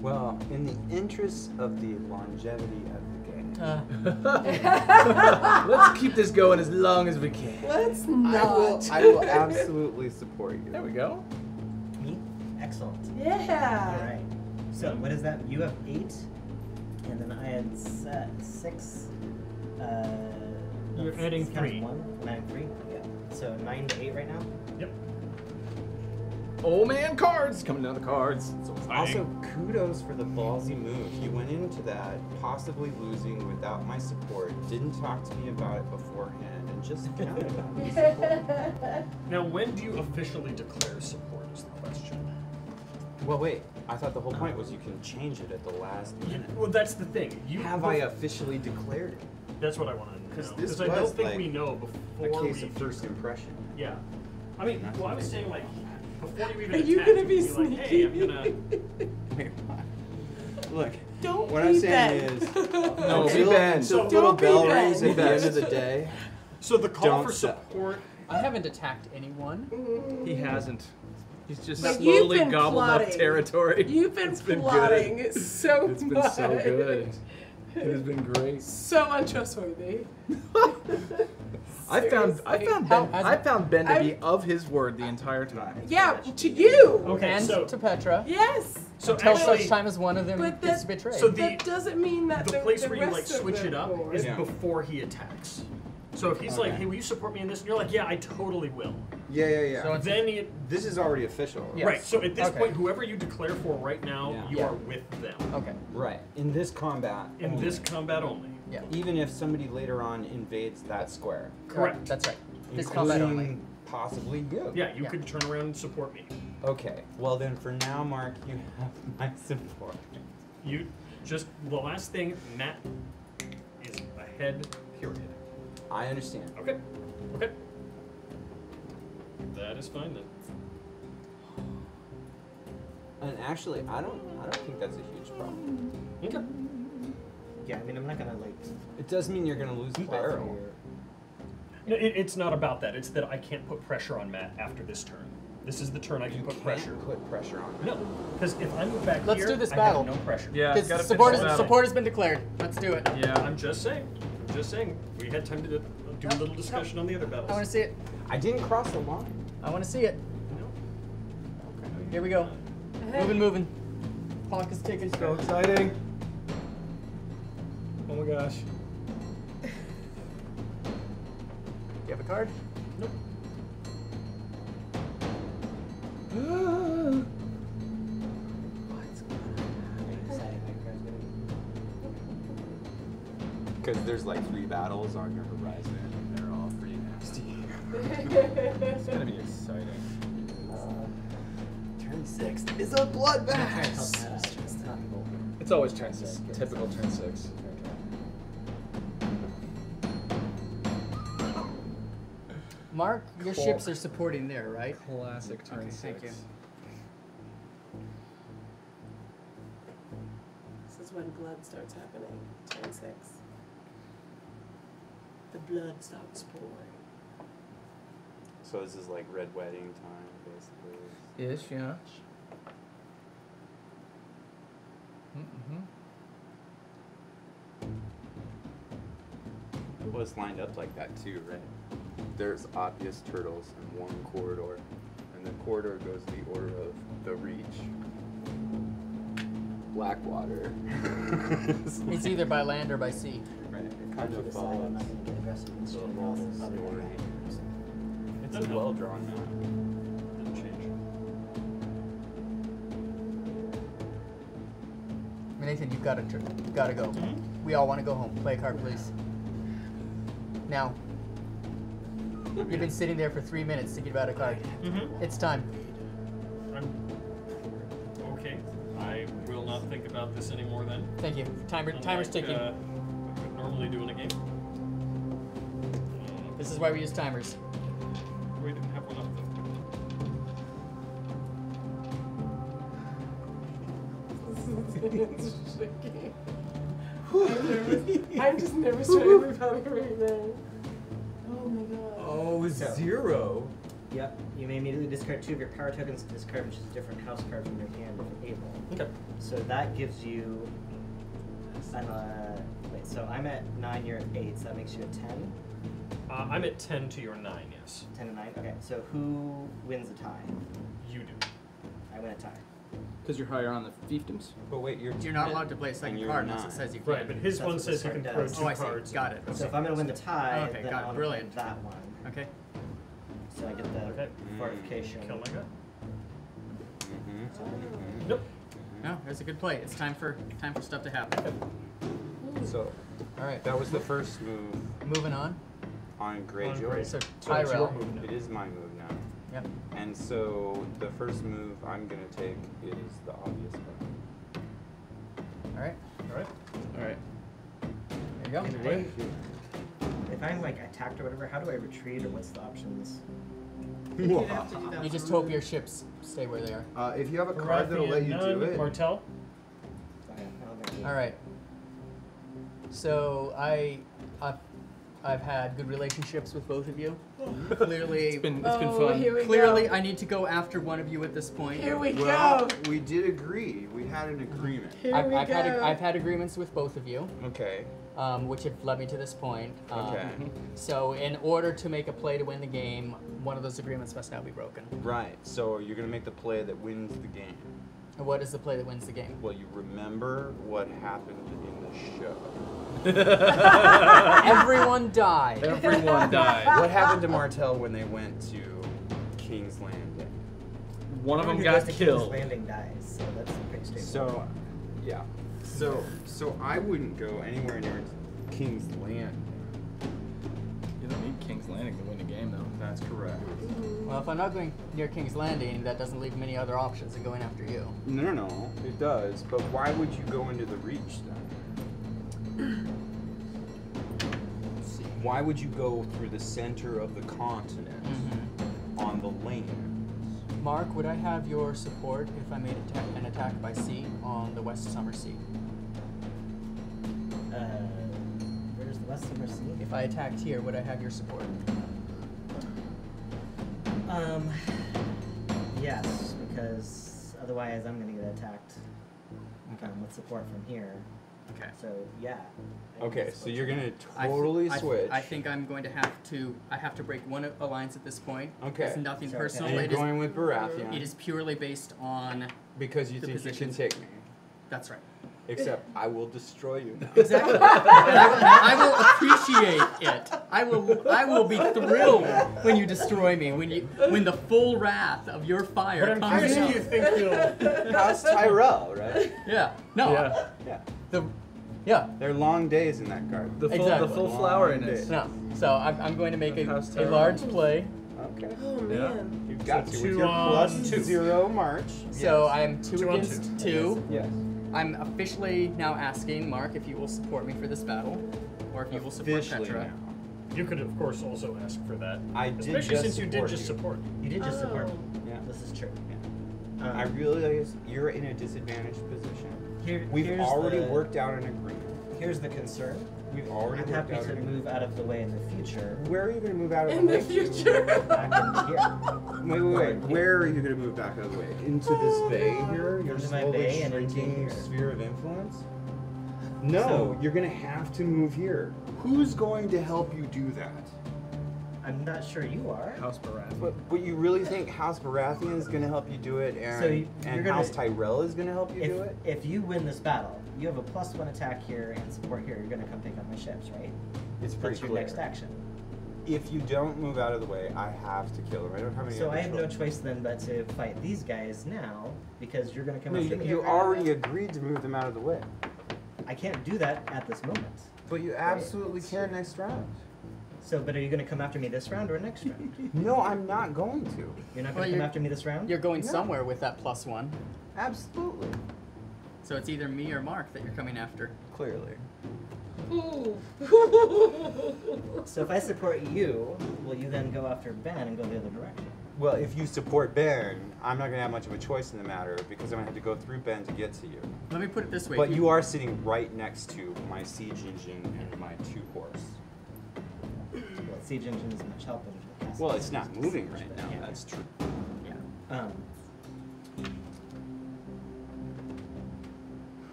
Well, in the interest of the longevity of the game, Uh, Let's keep this going as long as we can. Let's I will, not. I will absolutely support you. There we go. Me? Excellent. Yeah. All right. So what is that? You have eight, and then I had se- six. Uh, You're adding it's kind three. One. Three. Yeah. So nine to eight right now. Yep. Oh man, cards coming down the cards. So Also, kudos for the ballsy move. You went into that possibly losing without my support, didn't talk to me about it beforehand, and just counted on me. Now, when do you officially declare support? Is the question. Well, wait. I thought the whole point was you can change it at the last minute. Well, that's the thing. You Have I officially declared it? That's what I want to know. 'Cause this I don't think like, we know A before case we. of first impression. Yeah. I mean, well, I was saying did. Like before you even Are you gonna be you'd like, hey, I'm sneaky? gonna. Wait, what? Look, Don't what be I'm saying Ben. is, No, until, be Ben. So- little Don't be bell Ben. rings at the end of the day. So the call Don't for support. I haven't attacked anyone. He hasn't. He's just But slowly been gobbled up territory. You've been It's been good. plotting so It's been so good. It has been great. So untrustworthy. I found I found Ben How- I found Ben to I'm- be of his word the entire time. Yeah, to you. Okay, and so to Petra. Yes. so until actually, such time as one of them But gets that- betrayed. So the- that doesn't mean that the the, place the where you like switch it up won't. is Yeah. before he attacks. So if he's like, hey, will you support me in this? And you're like, yeah, I totally will. Yeah, yeah, yeah. So Then he, this is already official. Yes. right. So at this Okay. point, whoever you declare for right now, Yeah. you Yeah. are with them okay. Right. In this combat. in only. this combat only. Yeah. Even if somebody later on invades that square. Correct. That's right. This combat only. including Possibly you. Yeah, you Yeah. could turn around and support me. Okay. Well then, for now, Mark, you have my support. You just the last thing, Matt is ahead. Period. I understand. Okay. Okay. That is fine then. And actually, I don't. I don't think that's a huge problem. Okay. Yeah, I mean, I'm not gonna like. It does mean you're gonna lose keep barrel. off No, it, it's not about that. It's that I can't put pressure on Matt after this turn. This is the turn I can put pressure. Put pressure on. No, because if I move back Let's here, do this I battle. have no pressure. Yeah, Because support, is, support has been declared. Let's do it. Yeah. I'm just saying. I'm just saying. We had time to do do a little discussion on the other battles. I want to see it. I didn't cross the line. I want to see it. No. Okay. Here we go. Moving, moving. Clock is ticking. So exciting. Oh my gosh. You have a card? Nope. Because there's like three battles on your horizon, and they're all pretty nasty. It's gonna be exciting. Turn six is a bloodbath. It's always turn six. Typical turn six. Mark, your Cool. ships are supporting there, right? Classic turn Okay, six. thank you. This is when blood starts happening. Turn six. The blood starts pouring. So this is like red wedding time, basically. Ish, yeah. Mm-hmm. It was lined up like that too, right? There's obvious turtles in one corridor, and the corridor goes the order of the reach. Blackwater. It's either by land or by sea. Right. It kind of follows the whole story. It's a well drawn map. Didn't change. Nathan, you've got to, you've got to go. Mm-hmm. We all want to go home. Play a card, please. Now. You've been sitting there for three minutes thinking about a card. Mhm. It's time. I'm okay. I will not think about this anymore then. Thank you. Timer, Unlike, timer's ticking. Uh, normally do in a game. This is why we use timers. We didn't have one up though. It's shaking. I'm nervous. I'm just nervous for everybody right now. Oh my god. Oh, So- zero. Yep. You may immediately discard two of your power tokens to discard which is a different house card from your hand if able. Okay. So that gives you. I'm uh, wait. So I'm at nine. You're at eight. So that makes you a ten. Uh, I'm at ten to your nine. Yes. Ten to nine. Okay. So who wins the tie? You do. I win a tie. Because you're higher on the fiefdoms. But wait, you're You're not allowed to play a second you're card unless nine. it says you can. Right, but his That's one what says this he can card throw does. two Oh, I see. cards. Got it. So if I'm gonna win the tie, Okay, then got I it. want Brilliant. to win that one. Okay. So I get the Okay. fortification. Kill my guy. Mm-hmm. Nope. No, that's a good play. It's time for time for stuff to happen. So All right. that was the first move Moving on. on Greyjoy. On Grey- So So it's your Tyrell. move. It is my move now. Yep. And so the first move I'm gonna take is the obvious one. All right. All right. All right. There you go. If I'm, if I'm like attacked or whatever, how do I retreat or what's the options? You'd have to do that You just hope your ships stay where they are. Uh, if you have a card that'll let you do it. Martell. I don't think- All right. So I, I've, I've had good relationships with both of you. Clearly, It's been it's been Oh, fun. here we clearly, go. I need to go after one of you at this point. Here we Well, go. we did agree. We had an agreement. Here I've, we I've go. had I've had agreements with both of you, Okay. um, which have led me to this point. Um, Okay. So in order to make a play to win the game, one of those agreements must now be broken. Right. So you're gonna make the play that wins the game. What is the play that wins the game? Well, you remember what happened in the show. Everyone died. Everyone died. What happened to Martell when they went to King's Landing? One of them got goes to King's killed. Landing dies, so that's pretty straightforward. So, yeah. So, so I wouldn't go anywhere near King's Landing. You don't need King's Landing to win the game, though. That's correct. Well, if I'm not going near King's Landing, that doesn't leave many other options than going after you. No, no, no, it does. But why would you go into the Reach then? Why would you go through the center of the continent on the land? Mark, would I have your support if I made atta- an attack by sea on the West Summer Sea? Uh, where's the West Summer Sea? If I attacked here, would I have your support? Um, Yes, because otherwise I'm gonna get attacked um, with support from here. Okay. So yeah. I Okay, so you're gonna I th- totally I, switch. I think I'm going to have to. I have to break one alliance at this point. Okay. It's nothing So, personal. And you're It is- going with Baratheon. It is purely based on. because you the think you position. can take me. That's right. Except I will destroy you now. Exactly. I, will, I will appreciate it. I will. I will be thrilled when you destroy me. When you. When the full wrath of your fire But I'm comes curious down. you think you'll. House Tyrell, right? Yeah. No. Yeah. Yeah. The. Yeah. There are long days in that garden. The full, Exactly. the full Long floweriness. days. No. So I'm, I'm going to make a, a large play. Okay. Oh man. You've got So to two with your plus two. zero march. So Yes. I'm two, Two against two. two. Yes. I'm officially now asking Mark if you will support me for this battle, or if you will support Officially Petra. now. You could, of course, also ask for that. I did Especially just since you did support just you. support. You did just support. Oh. Yeah. This is true. Yeah. Um, I realize you're in a disadvantaged position. Here, We've already the, worked out an agreement. Here's the concern. We've already I'm worked happy out to an agreement. move out of the way in the future. Where are you going to move out of In the the way? future. In here. Wait, wait, wait. Where are you going to move back out of the way? Into this bay here? Your Into my slowly bay shrinking sphere of influence? No, So- you're going to have to move here. Who's going to help you do that? I'm not sure you are. House Baratheon. But, but you really think House Baratheon is going to help you do it, and, So you- and gonna- House Tyrell is going to help you If, do it? if you win this battle, you have a plus one attack here and support here. You're gonna come take on my ships, right? It's pretty That's your clear. next action. If you don't move out of the way, I have to kill him. I don't have any So other I have no choice. choice then but to fight these guys now because you're gonna come No, after you, me. you already agreed to move them out of the way. I can't do that at this moment. But you absolutely can next round. So, but are you gonna come after me this round or next round? No, I'm not going to. You're not gonna come after me this round? You're going No. somewhere with that plus one. Absolutely. So it's either me or Mark that you're coming after. Clearly. So if I support you, will you then go after Ben and go the other direction? Well, if you support Ben, I'm not going to have much of a choice in the matter because I'm going to have to go through Ben to get to you. Let me put it this way. But if you are sitting right next to my siege engine and my two horse. Well, siege engine isn't much help castle. Well, it's not moving right now. Yeah. That's true. Yeah. Um,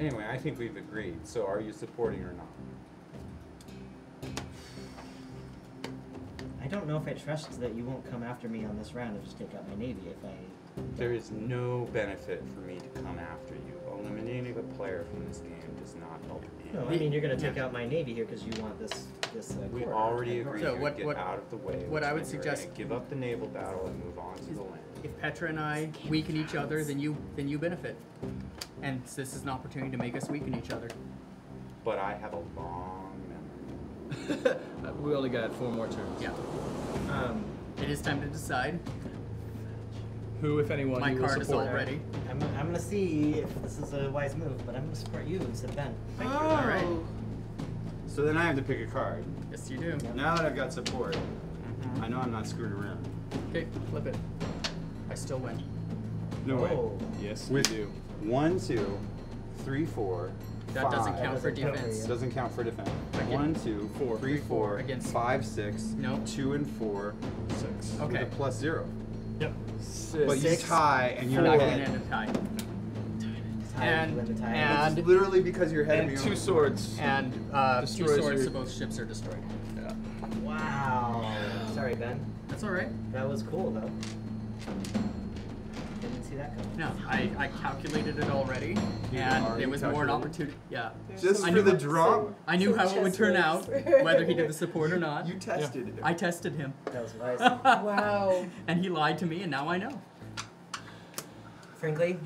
Anyway, I think we've agreed. So are you supporting or not? I don't know if I trust that you won't come after me on this round and just take out my navy if I. There is no benefit for me to come after you. Eliminating a player from this game No, I mean you're gonna take out my navy here because you want this this. Uh, We quarter. already agreed So to what- get what- out of the way. what which I would means we're suggest- gonna give up the naval battle and move on to the land. If Petra and I weaken each other, then you then you benefit. And this is an opportunity to make us weaken each other. But I have a long memory. we only got four more turns. Yeah. Um, It is time to decide. Who, if anyone, My you will card is support? all ready. I'm, I'm gonna see if this is a wise move, but I'm gonna support you instead of Ben. Thank you. All right. Oh. So then I have to pick a card. Yes, you do. Now that I've got support, mm-hmm. I know I'm not screwed around. Okay, flip it. I still win. No way. Oh. Yes, With you do. one, two, three, four. That doesn't five. count for doesn't count for defense. you. Doesn't count for defense. Again. One, two, Four. three, four, Against- five, six, No. two and four, six. With Okay. a plus zero. Yep. But you tie and you're You're not not going to end a tie. Tie, And- tie. and- It's literally because you're ahead of And me. two on- swords. And uh, two swords, your- so both ships are destroyed. Yeah. Wow. Sorry, Ben. That's all right. That was cool though. Didn't see that coming. No, I, I calculated it already, and it was more an opportunity. Yeah. Just I for knew the what- drop, I knew how it would turn out, whether he did the support or not. you tested it. I tested him. That was nice. Wow. and he lied to me, and now I know. Frankly,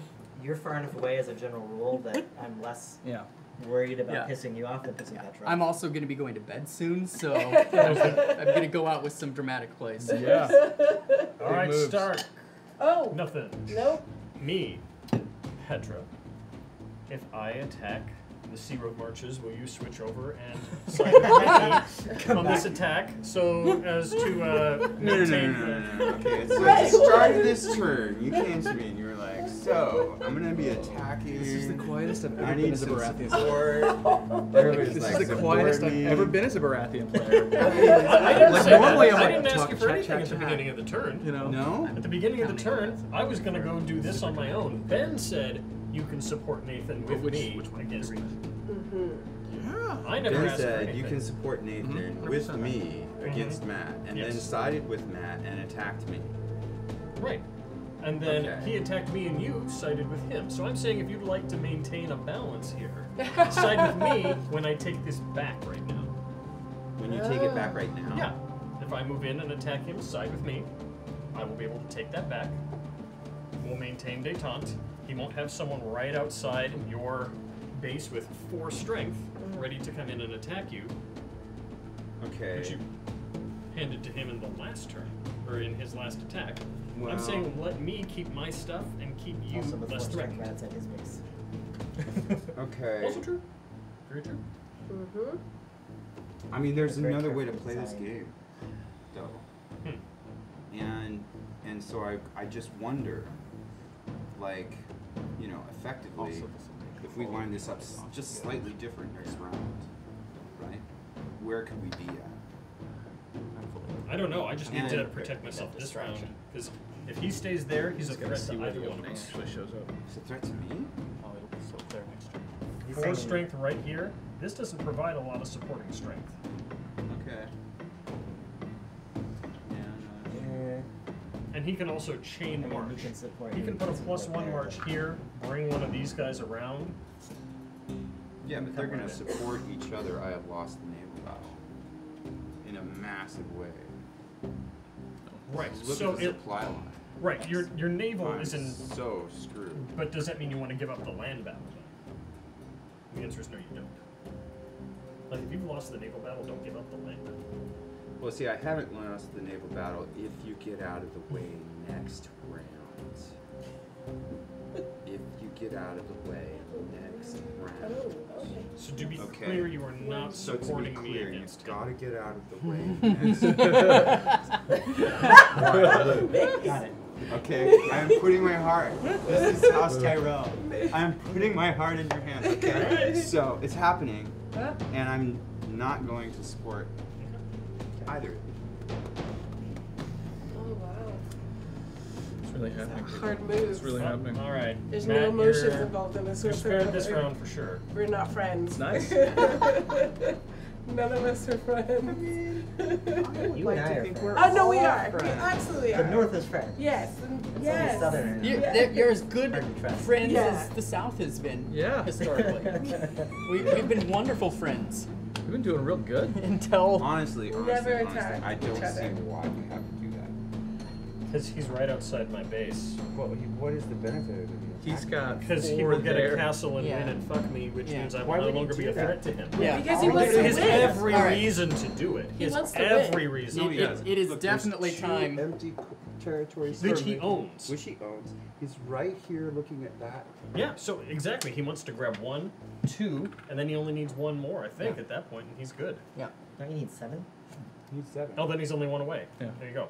you're far enough away as a general rule that I'm less Yeah. worried about Yeah. pissing you off than pissing Petra. I'm also going to be going to bed soon, so I'm going to go out with some dramatic plays. Yeah. All right, moves. start. Oh. Nothing. Nope. Me, Petra. If I attack the Sea Road Marches, will you switch over and side with me on this attack so as to uh, No, no, no, maintain no, no, no, no. Okay, so Right. at the start of this turn, you came to me and you were like, So I'm gonna be attacking. This is the quietest I've ever need been as a some Baratheon player. This like, is the quietest I've ever been as a Baratheon player. I didn't like say normally that. I'm I like didn't ask you for chat, anything chat, at the beginning of the turn. You know? No. At the beginning of the turn, I was gonna go do this on my own. Ben said you can support Nathan with Which- me which one? against me. Mm-hmm. Yeah. I never Ben asked for said anything. you can support Nathan Mhm. with 100%. me against Matt, and then sided with Matt and attacked me. Right. And then Okay. he attacked me and you sided with him. So I'm saying if you'd like to maintain a balance here, side with me when I take this back right now. When you take it back right now. Yeah. If I move in and attack him, side with me. I will be able to take that back. We'll maintain detente. He won't have someone right outside your base with four strength ready to come in and attack you, Okay. which you handed to him in the last turn, or in his last attack. Well- I'm saying let me keep my stuff and keep you Also, the less four strength threatened. right outside his base. Okay. Also true. Very true. Mm-hmm. I mean, there's Very another way to carefully play this game, though. Hmm. And and so I I just wonder, like, you know, effectively, Also, this will make if we all line this up s- options. just slightly different next round, right? Where could we be at? I don't know. I just need to protect myself this round because if he stays there, he's a Just gotta threat see to where either one of us. actually shows up. It's a threat to me. Oh, it'll be so clear next turn. He's Four strength right here. This doesn't provide a lot of supporting strength. And he can also chain And march. he can support He can put a can plus support one there. march here, bring one of these guys around. yeah, but they're gonna support each other. I have lost the naval battle in a massive way. Right. Look so at the it, supply line. right. Your your naval I'm is in. so screwed. But does that mean you want to give up the land battle? Then? The answer is no. You don't. Like if you've lost the naval battle, don't give up the land battle. Well, see, I haven't lost the naval battle if you get out of the way next round. If you get out of the way next round. Oh, okay. So to be Okay. clear, you are not So to be supporting clear, me you've against got to get out of the way next. Got it. Okay, I'm putting my heart. This is House Tyrell. I'm putting my heart in your hands. Okay, so it's happening, and I'm not going to support either. Oh wow. It's really happening. Hard moves. It's really happening. All right. There's Matt, no emotions you're- involved in this You're spared this whatsoever. round for sure. We're not friends. Nice. None of us are friends. You and I are friends. Oh no, we All are. We friends. absolutely The. North is friends. Yes. It's Yes. Southern. You, Yeah. they're- you're as good Hard to trust. friends Yeah. as the South has been Yeah. historically. we, we've been wonderful friends We've been doing real good. until Honestly, honestly, Never honestly, attack I don't each other. see why we have to do that. Because he's right outside my base. Well, what is the benefit of it? He's got Because he will get there. a castle and Yeah. win and fuck me, which Yeah. means I Why will no longer be a threat to him. yeah. Because he wants right. to He has win. every All right. reason to do it. He, He has wants to win. every reason. No, It- he it- doesn't. it is Look, definitely time. Empty territories. Which he owns. Which he owns. He's right here looking at that. Yeah, so exactly. He wants to grab one, two, and then he only needs one more, I think, at that point, and he's good. Yeah. Don't you need seven? He's seven. Oh, then he's only one away. Yeah. There you go.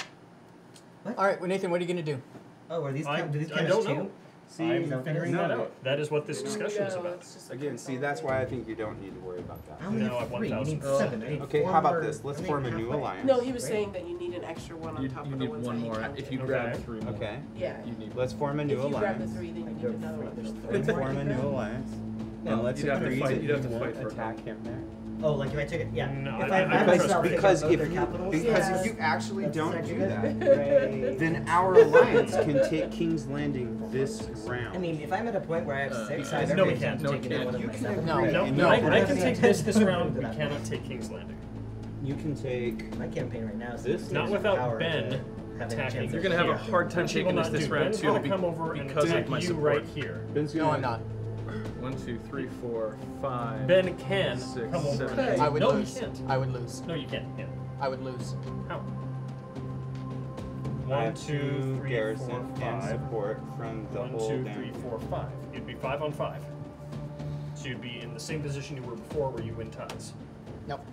What? All right, well, Nathan, what are you gonna do? Oh, are these I, count? Do these I count don't as two? know. See, I'm no, figuring no, that out. That is what this discussion is about. it's just a Again, see, that's why I think you don't need to worry about that. I only No, have at three. You 1,000. need Oh. seven. I need Okay, four how about more- this? Let's I need form a new halfway. alliance. No, he was saying that you need an extra one on You, top you of the need ones one he more. counted. If you Okay. grab three more. Okay. Yeah. You need Let's form a If new you grab the alliance. three, then you need another one. There's Let's three. Let's Wait, form a new alliance. No, And let's you'd have to agree fight- that you'd have you to won't for it. attack him there. Oh, like if I took it, yeah. No, if I- I, I- by I myself trust take Because both if their you, capitals, because Yeah. if you actually that's don't do that, Great. then our alliance can take King's Landing this round. I mean, if I'm at a point where I have Uh, six, uh, I'd no, agree we can't. No, take we another can't. one of You my can seven. No. No, no, I, I can can take this this round. We cannot take King's Landing. You can take. My campaign right now is This- gives not without power Ben attacking. You're gonna have a hard time Which taking this this round Ben's too gonna come over and because attack of my you support. right here. Ben's No, gonna- I'm not. One, two, three, four, five. Ben can Six, come over. seven, eight. I would no, lose. he can't. I would lose. No, you can't. Yeah. I would lose. How? I One, have two, two three, garrison four, and five. support from the One, whole two, damn three, thing. four, five. You'd be five on five. So you'd be in the same position you were before, where you win ties. Nope.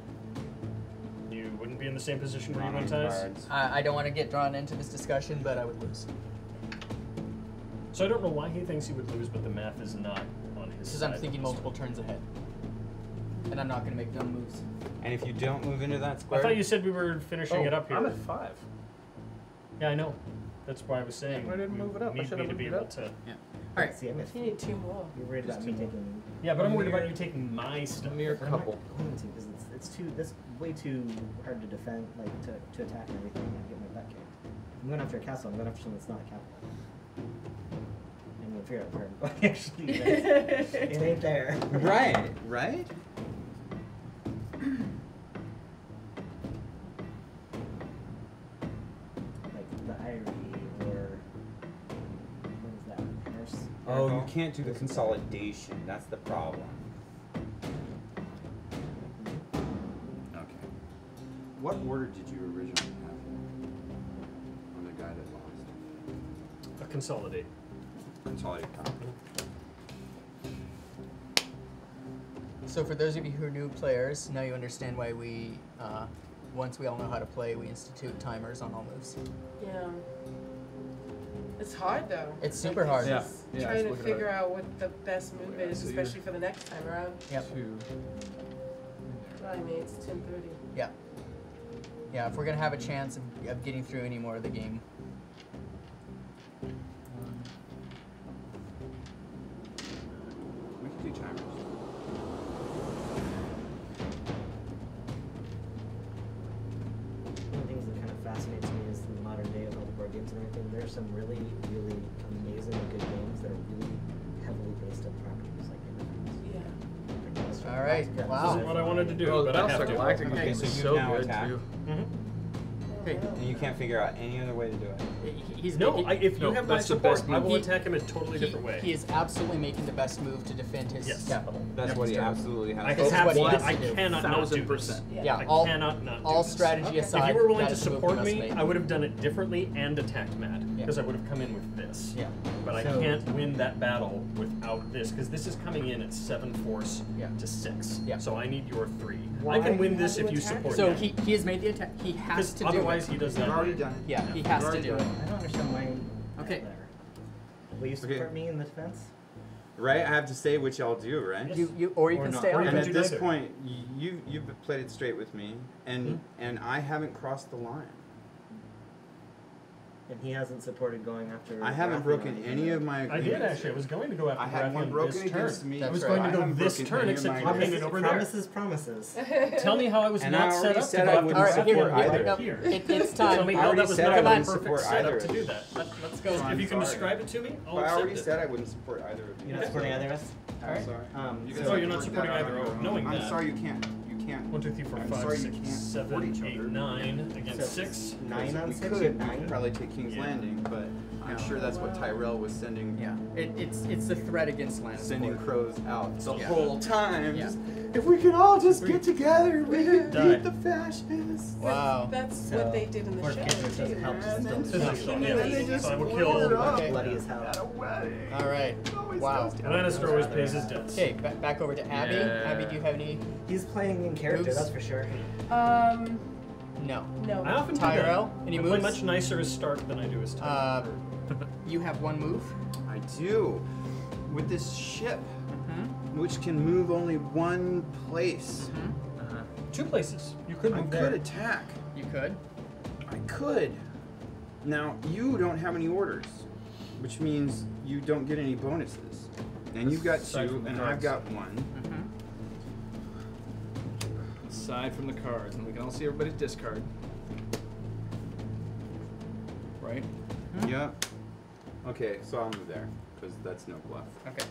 You wouldn't be in the same position where you win ties. cards. I, I don't want to get drawn into this discussion, but I would lose. So I don't know why he thinks he would lose, but the math is not on his Because side. I'm thinking multiple turns ahead. And I'm not going to make dumb moves. And if you don't move into that square. I thought you said we were finishing Oh, it up oh, here. I'm at five. Yeah, I know. That's why I was saying. I didn't move it up. I should have to be moved it able up. to. Yeah. All right. See, I'm at You need two more. You're worried about me taking. Yeah, but I'm worried about you taking my stuff. Mere couple. because it's, it's too that's way too hard to defend, like to, to attack and everything and get my butt kicked. I'm going after a castle. I'm going after something that's not a capital. And we'll figure out where going. Actually, it's- it ain't there. right, right. Like the Eyrie or what is that? Nurse. Oh, you can't do the consolidation. That's the problem. Okay. What order did you originally have on the guy that lost? A consolidate. Consolidate top. So for those of you who are new players, now you understand why we, uh, once we all know how to play, we institute timers on all moves. Yeah. It's hard though. It's super hard. Yeah. Just Yeah, trying to figure out what the best move Yeah, is, so especially for the next time around. Yep. Two. Right, mate, it's ten thirty. Yeah. Yeah, if we're gonna have a chance of, of getting through any more of the game. We timers. One of the things that kind of fascinates me is the modern day of all the board games and everything. There are some really, really amazing and good games that are really heavily based on properties like Game. Yeah. Like All right, Galactica. wow. This is what I wanted to do, Oh, but I have to. Galactica Okay, games so you so now good attack. too. Mhm. Okay. And you can't figure out any other way to do it. He- He's No, making, I, if you No, have my support, I will move. attack him in a totally he, different way. he is absolutely making the best move to defend his Yes. capital. That's what he absolutely has I to That's do. have what he to. has I to do. cannot not Thousand do this. percent. Yeah, I all, cannot not do all this. strategy Okay. aside. If you were willing to is the move support me. I would have done it differently and attacked Matt Yeah. because I would have come in with this. Yeah. But I can't win that battle without this because this is coming in at seven force Yeah. to six. Yeah. So I need your three. Why I can win this if you support So me. he, he has made the attack. He has to do it. otherwise he does that. already done it. Yeah, he has to do it. Done I don't understand why. Okay. There. Will you Okay. support me in the defense? Right? I have to say what y'all do, right? You, you, or you Or can not. stay Or on. And at this neither. point, you you've played it straight with me, and hmm? and I haven't crossed the line. And he hasn't supported going after. I haven't broken any of my I agreements. did actually. I was going to go after I had one Baratheon broken this against turn. me. I was right. going to go this turn, except my you Promises, painted over there. promises, promises. Tell me how I was And not I set already up to said go I after wouldn't All right, support here, here, either. no, here. it, it's Tell me I how already that was said not I a wouldn't perfect support setup either to do that. Let, let's go. I'm If you can describe it to me, I'll But I already said I wouldn't support either of you. You're not supporting either of us? I'm Alright. sorry. Um, You so- guys Oh, have you're not supporting either. on your Oh, own. I'm sorry you can't. You can't. One, two, three, four, I'm five, sorry you six, can't seven, eight, other. nine against So, six. Nine on we six. could. you We could nine. probably take King's Yeah. Landing, but I'm sure that's what Tyrell was sending. Yeah, it, it's it's the threat against Lannister. Sending crows out the Yeah. whole time. Yeah. Just, if we could all just get together, we could beat the fascists. Wow. That's So- what they did in the Or show. Kendrick doesn't too. help, just And then still This suck. is they yeah. just So I will kill. her up. Okay. Bloody as hell. At a wedding. All right. Always Wow. goes down. Lannister always pays his debts. Okay, back, back over to Abby. Yeah. Abby, do you have any? He's playing in character, Moves? that's for sure. Um, No. no. I often do Tyrell, that. any I play much nicer as Stark than I do as Uh, Tyrell. You have one move. I do. With this ship, Mm-hmm. which can move only one place, Two places. You could move I move could attack. You could. I could. Now, you don't have any orders, which means you don't get any bonuses. And you've got Aside two, from the and I've got one. Mm-hmm. Aside from the cards, and we can all see everybody's discard. Right? Yep. Okay, so I'll move there, because that's no bluff. Okay.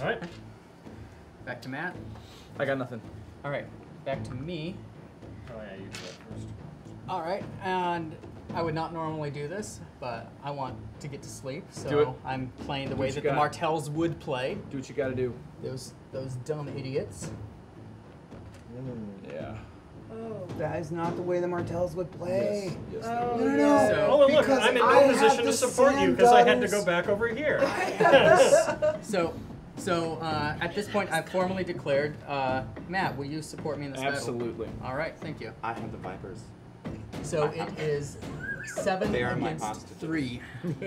All right. Back to Matt. I got nothing. All right. Back to me. Oh yeah, you do that first. All right, and I would not normally do this, but I want to get to sleep, so Do it. I'm playing the Do way that you the got. Martells would play. Do what you gotta do. Those those dumb idiots. Mm. Yeah. That is not the way the Martells would play. Yes. Oh, No, no, no. no. So- Oh, well, look, Because I'm in no have position to support you because I had to go back over here. So so uh, at this point, I've formally declared. Uh, Matt, will you support me in this battle? Absolutely. All right, thank you. I have the Vipers. So it is seven They are my against hostages. three.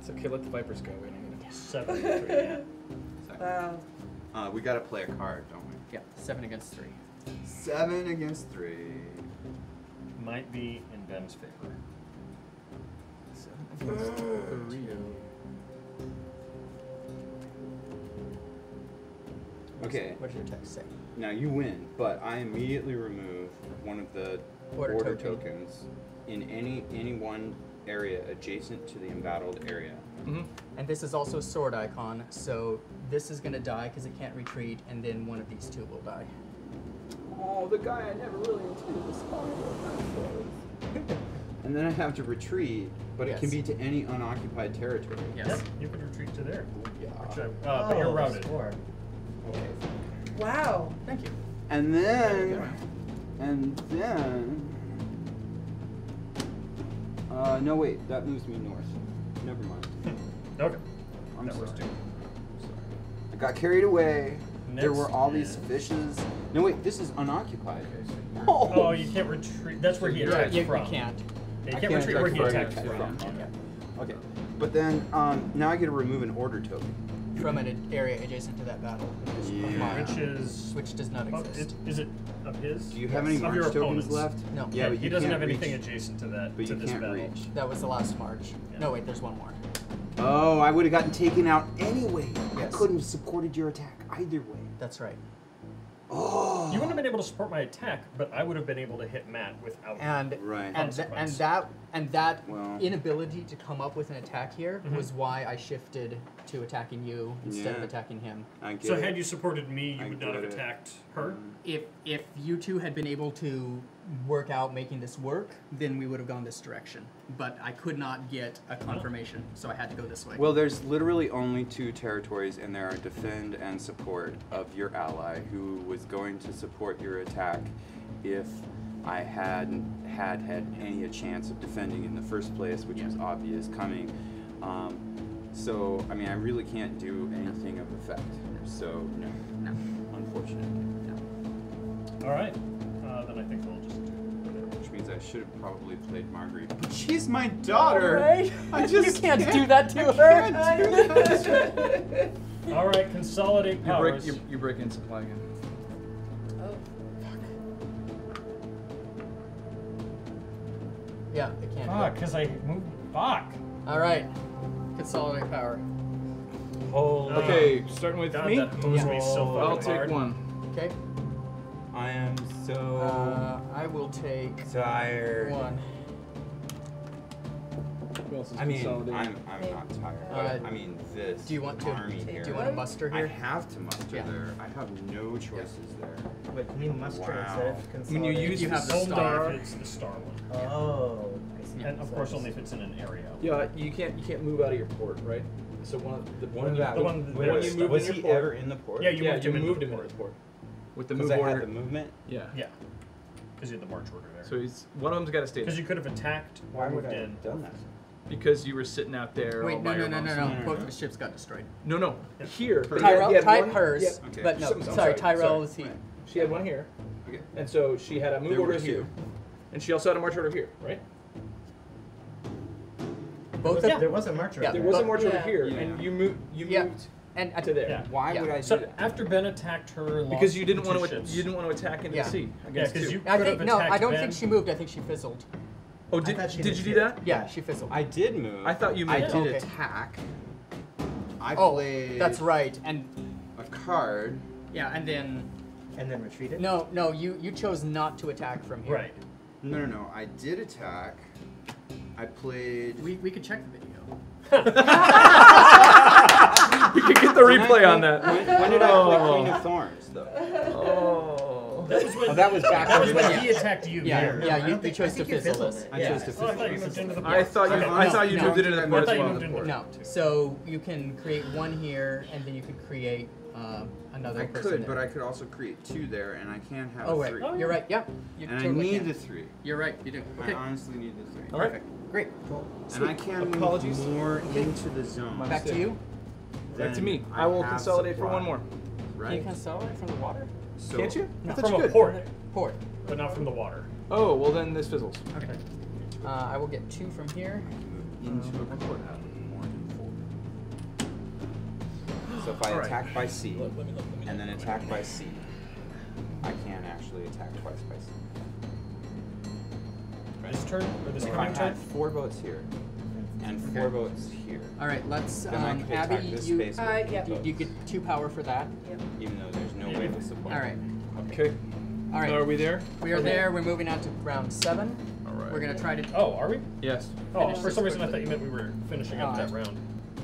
It's okay. Let the vipers go. We don't need to. Seven. Three. Wow. Uh, we gotta play a card, don't we? Yeah, seven against three. Seven against three. Might be in Ben's favor. Okay. What does your text say? Now you win, but I immediately remove one of the Order order, token. tokens in any any one area adjacent to the embattled area. Mm-hmm. And this is also a sword icon, so this is gonna die because it can't retreat, and then one of these two will die. Oh, the guy I never really intended to spawn. and then I have to retreat, but it can be to any unoccupied territory. Yes. Yep, you could retreat to there. Yeah. Which I, uh, but you're Oh, routed. score. Okay. Wow. Thank you. And then, and then, uh, no wait, that moves me north. Never mind. Okay. I'm That sorry. works too. I'm sorry. I got carried away. There were all these fishes. No wait, this is unoccupied. Oh, you can't retreat. That's where he Yeah, attacked you, you can't. Yeah, you I can't can't retreat where he attacked from. from. Okay. Okay. But then um, now I get to remove an order token. From an area adjacent to that battle, which is Yeah. mine, Which is. which does not oh, exist. it- Is it of his? Do you have Yes. any Of march tokens opponent's. left? No. Yeah, Yeah, but he you doesn't can't have anything reach. adjacent to that. But to you this can't battle. reach. That was the last march. Yeah. No, wait, there's one more. Oh, I would have gotten taken out anyway. I couldn't have supported your attack either way. That's right. Oh. You wouldn't have been able to support my attack, but I would have been able to hit Matt without. And Right. and, th- and that and that Well- inability to come up with an attack here Mhm. was why I shifted to attacking you instead of attacking him. So it. had you supported me, you I would not have it. attacked her. If if you two had been able to work out making this work, then we would have gone this direction. But I could not get a confirmation, so I had to go this way. Well, there's literally only two territories, and there are defend and support of your ally, who was going to support your attack if I hadn't had had any chance of defending in the first place, which was obvious coming. Um, so, I mean, I really can't do anything of effect. So, no, no. unfortunately, No. All right. Uh, then I think we'll should have probably played Margaery. But she's my daughter. Right? I just you can't, can't- do that to I her. can't do that. All right, consolidate You break. powers. You, you break in supply again. Oh. yeah, it can't. Fuck, because I moved. Fuck. All right, consolidate power. Holy. Okay, starting with God, me. that moves me so I'll take hard. one. Okay. I am so Uh, I will take tired. one. Who else is I mean. I'm, I'm not tired. Uh, I mean, this do you want to- army do you want to muster here? I have to muster Yeah. there. I have no choices there. Wait, can you muster Wow. instead of When you use you have the Only star. if it's the star one. Oh, I see. And of course, only if it's in an area. Yeah, you can't. You can't move out of your port, right? So one of the One when of you, that. the one when that you was- move was in your he port, ever in the port? Yeah, you yeah, moved you him into moved the him port. into the port. With the Because move I order. had the movement. yeah. Yeah. Because you had the march order there. So he's one of them's got to stay Because you could have attacked Why would moved I in. have done that? because you were sitting out there. all Wait, no, by no, no, no, lonesome. no. No, no, Both of the ships got destroyed. No, no. Here. but Tyrell, he had Ty- one- hers, yeah, Okay. but no, I'm sorry, sorry, Tyrell is he. She had one here, Okay. and so she had a move There were order two. here, and she also had a march order here, right? Both There of there was a march order. Yeah. There order. was a But- march order Yeah. here, Yeah. and you moved. You Yeah. moved and at, to there. Yeah. Why Yeah. would I So do that? after Ben attacked her, and because lost you didn't want to. ships. You didn't want to attack into Yeah. the sea Yeah, against because two. you I could think have no, attacked I don't Ben. think she moved. I think she fizzled. Oh, did, thought she did did you do too. that? Yeah, she fizzled. I did move. I thought you I moved. did Okay. attack. I oh, played that's right. And a card. yeah, and then And then retreated? no, no, you you chose not to attack from here. Right. No, no, no. I did attack. I played. We we could check the video. We could get the replay on that. When, when did I play Oh. Queen of Thorns, though? Oh. That was when. Oh, that was back That was when- when he attacked you. Yeah, here. yeah, I you, don't you think- chose to think fizzle this. it. I Yeah. chose to Oh, I thought you fizzle. moved into the I thought you. I thought you moved it into the I port as well. No, so you can create one here, and then you could create uh, another person. I could, there. but I could also create two there, and I can't have Oh a right, three. you're right. Yeah, you And I need can. the three. You're right. You do. Okay. I honestly need the three. All right. Perfect. Great. And I can Apologies. move more into the zone. Back to you. Back to me. I will have consolidate for one more. Right. Can you consolidate from the water? So, Can't you? I No, from you a could. port, Port. but not from the water. Oh well, then this fizzles. Okay. Uh, I will get two from here. Move into a port out of more than So if I Alright. attack by C Look, let me look, let me and then attack look. by C, I can actually attack twice by C. This turn or this If I coming turn? had four boats here and four votes here, All right, let's. then I Um, could attack Abby, this you, space with Uh, two yeah. you, votes, you get two power for that. Yep. even though there's no way to support. All right. Okay. All right. Are we there? We are there. We're moving on to round seven. All right. We're gonna try to. Oh, are we? Yes. Oh, Finish for this some reason I quickly. thought you meant we were finishing up that round.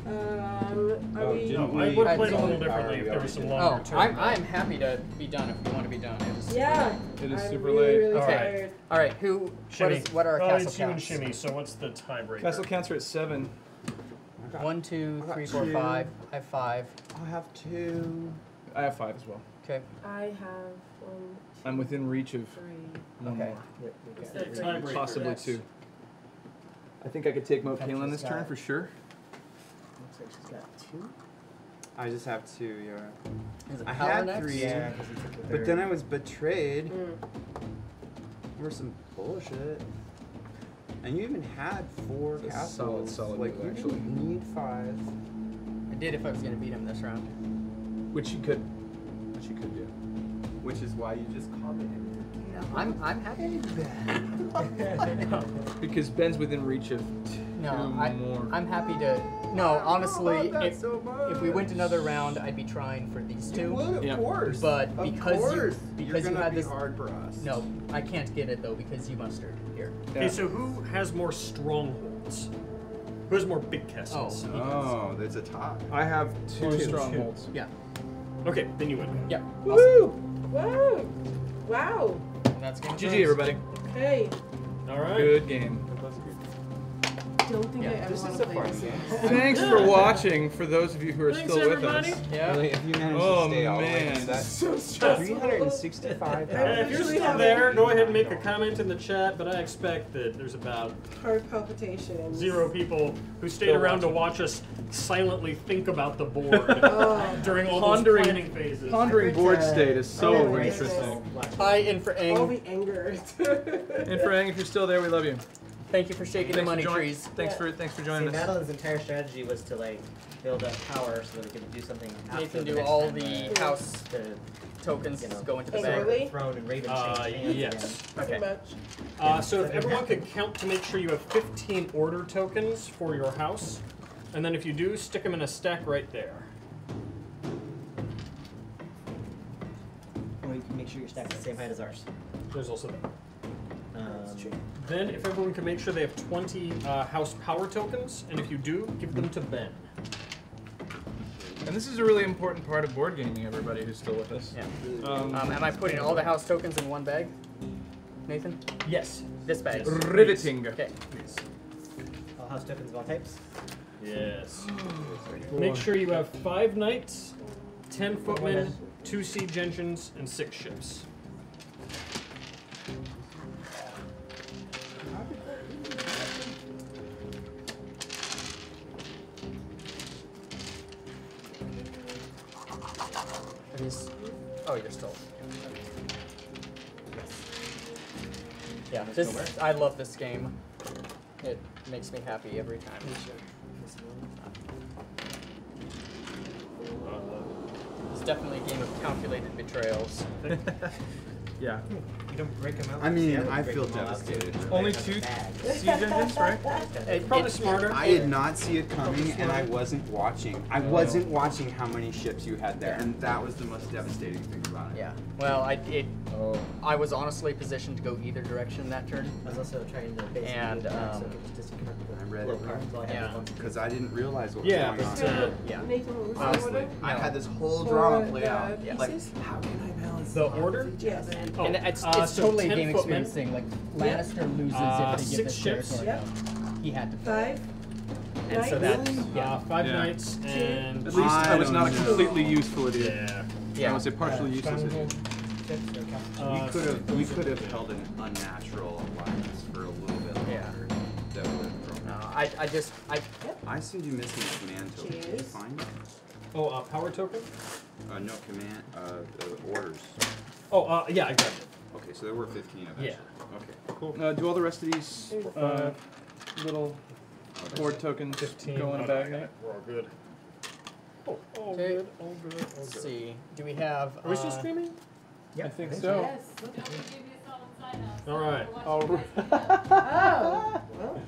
Um, are Oh, we? didn't No, I we- would have played a little differently if there was some longer Oh, term. I'm, I'm happy to be done if you want to be done. It is super Yeah. late. It is I'm super really, late. Really All right. tired. All right. Who? What, Shimmy. is, what are our oh, castle it's you and counts? Shimmy. So what's the tiebreaker? Castle counts are at seven. I got- One, two, I got three, four, two. five. I have five. I have two. I have five as well. Okay. I have one, I'm within reach of three. one Okay. more. Is Yeah, that tiebreaker. Possibly two. I think I could take Mo Petra's Kalen this turn for sure. Looks she's got two. I just have two, yeah. I had next? three, Yeah, 'cause he but then. I was betrayed Mm. for some bullshit. And you even had four It's castles. solid, solid like move, you actually. didn't need five. I did if I was gonna beat him this round. Which you could. Which you could do. Which is why you just called it. I'm I'm happy to do that. Because Ben's within reach of two No, I, more. I'm happy to. No, honestly, if, so if we went another round, I'd be trying for these two. would, of Yeah. course. But of because you- course. because You're you had be this- hard for us. No, I can't get it though because you mustered here. Okay, so who has more strongholds? Who has more big castles? Oh. Oh, there's a tie. I have two, Two. strongholds. Yeah. Okay, then you win. Yeah. Woo! Wow! Wow! And that's game GG, everybody. Okay. All right. Good game. Don't think Yeah, I ever want to a play this game. Thanks for watching. For those of you who are Thanks, still with us. Yeah. Really, if you manage Oh, to stay all the way, man. is that So stressful. 365 Uh, if you're still there, go ahead and make a comment in the chat. But I expect that there's about Heart palpitations. zero people who stayed Still around to watch us silently think about the board Oh. during all Pondering- those planning phases. Pondering board state is so interesting. Hi, in for All the anger. And Frank, if you're still there, we love you. Thank you for shaking the Thanks money for trees. Thanks Yeah. for thanks for See, joining us. Madeline's entire strategy was to like build up power so that we could do something. after Nathan, the do next all time the the, house the tokens you know go into the bag. really? throne and Raven Uh, change yes. Pretty Okay. much. Uh, so if everyone could count to make sure you have 15 order tokens for your house, and then if you do, stick them in a stack right there. Or you can make sure your stack is the same height as ours. There's also that. Then, if everyone can make sure they have 20 uh, house power tokens, and if you do, give them to Ben. And this is a really important part of board gaming, everybody who's still with us. Yeah. Um, Um, am I putting all the house tokens in one bag? Nathan? Yes. This bag. Yes. riveting. Okay. Please. all house tokens of all types. Yes. Make sure you have five knights, ten footmen, two siege engines, and six ships. It is. Oh, you're still. Yeah, this. I love this game. It makes me happy every time. It's definitely a game of calculated betrayals. yeah. You don't break them out. I mean, See, I feel them all out, too. devastated. Only two bag. siege engines, right? It- Probably it- smarter. I did not see it coming, and I wasn't watching. I wasn't watching how many ships you had there, and that was the most devastating thing about it. Yeah. Well, I it. Oh. I was honestly positioned to go either direction that turn. I was also trying to basically And, move back so um, just disconnect I read flow it cards. All I had Yeah. was one, two, Because I didn't realize what was Yeah, going but on. uh, Yeah. Nathan, what was Honestly, order? I had this whole drama play out. Yeah. Like, how can I balance The order? Yes. Oh, and it's, uh, it's so totally a 10 game footmen, experience thing. Like Yeah. Lannister loses Uh, if they give six this ships. Yep. He had to. Five. And so Knights? that's Uh, yeah. five Yeah. knights and At least I, I was not a don't know. completely useful idiot. yeah. I Yeah. was a partially useless idiot. Uh, we could have we could have held an unnatural alliance for a little bit longer. Yeah. That would have grown. No, I, I just I I seem to be missing a command token. Can you find it? Oh, uh, power token? Uh, no command. Uh, uh, orders. Oh, uh, yeah, I grabbed it. Okay, so there were 15 of us. Yeah. Okay, cool. Uh, do all the rest of these uh, little board tokens 15. go in a bag? no. We're all good. Oh, all Okay. good, all good, all Let's see. Do we have? Are we still uh, streaming? Yep, I think think so. Yes. All right. All right. Oh.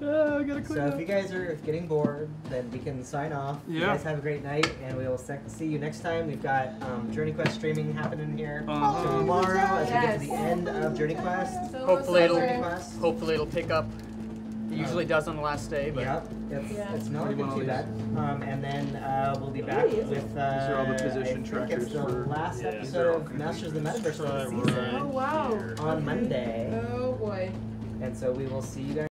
Well, Uh, I gotta clean so up. if you guys are getting bored, then we can sign off. You Yeah. guys have a great night, and we will sec- see you next time. We've got um, JourneyQuest streaming happening here Uh-huh. tomorrow as we get to the end of JourneyQuest. So Hopefully it'll- JourneyQuest. Hopefully it'll pick up. It usually does on the last day, but Yep, it's, Yeah. it's not How do you looking too bad. Um, and then uh, we'll be back Ooh. with uh, These are all the I position think trackers it's the for- last Yeah. These are all episode of Masters of the Metaverse of the season right Oh wow. on Monday. Oh boy. And so we will see you guys.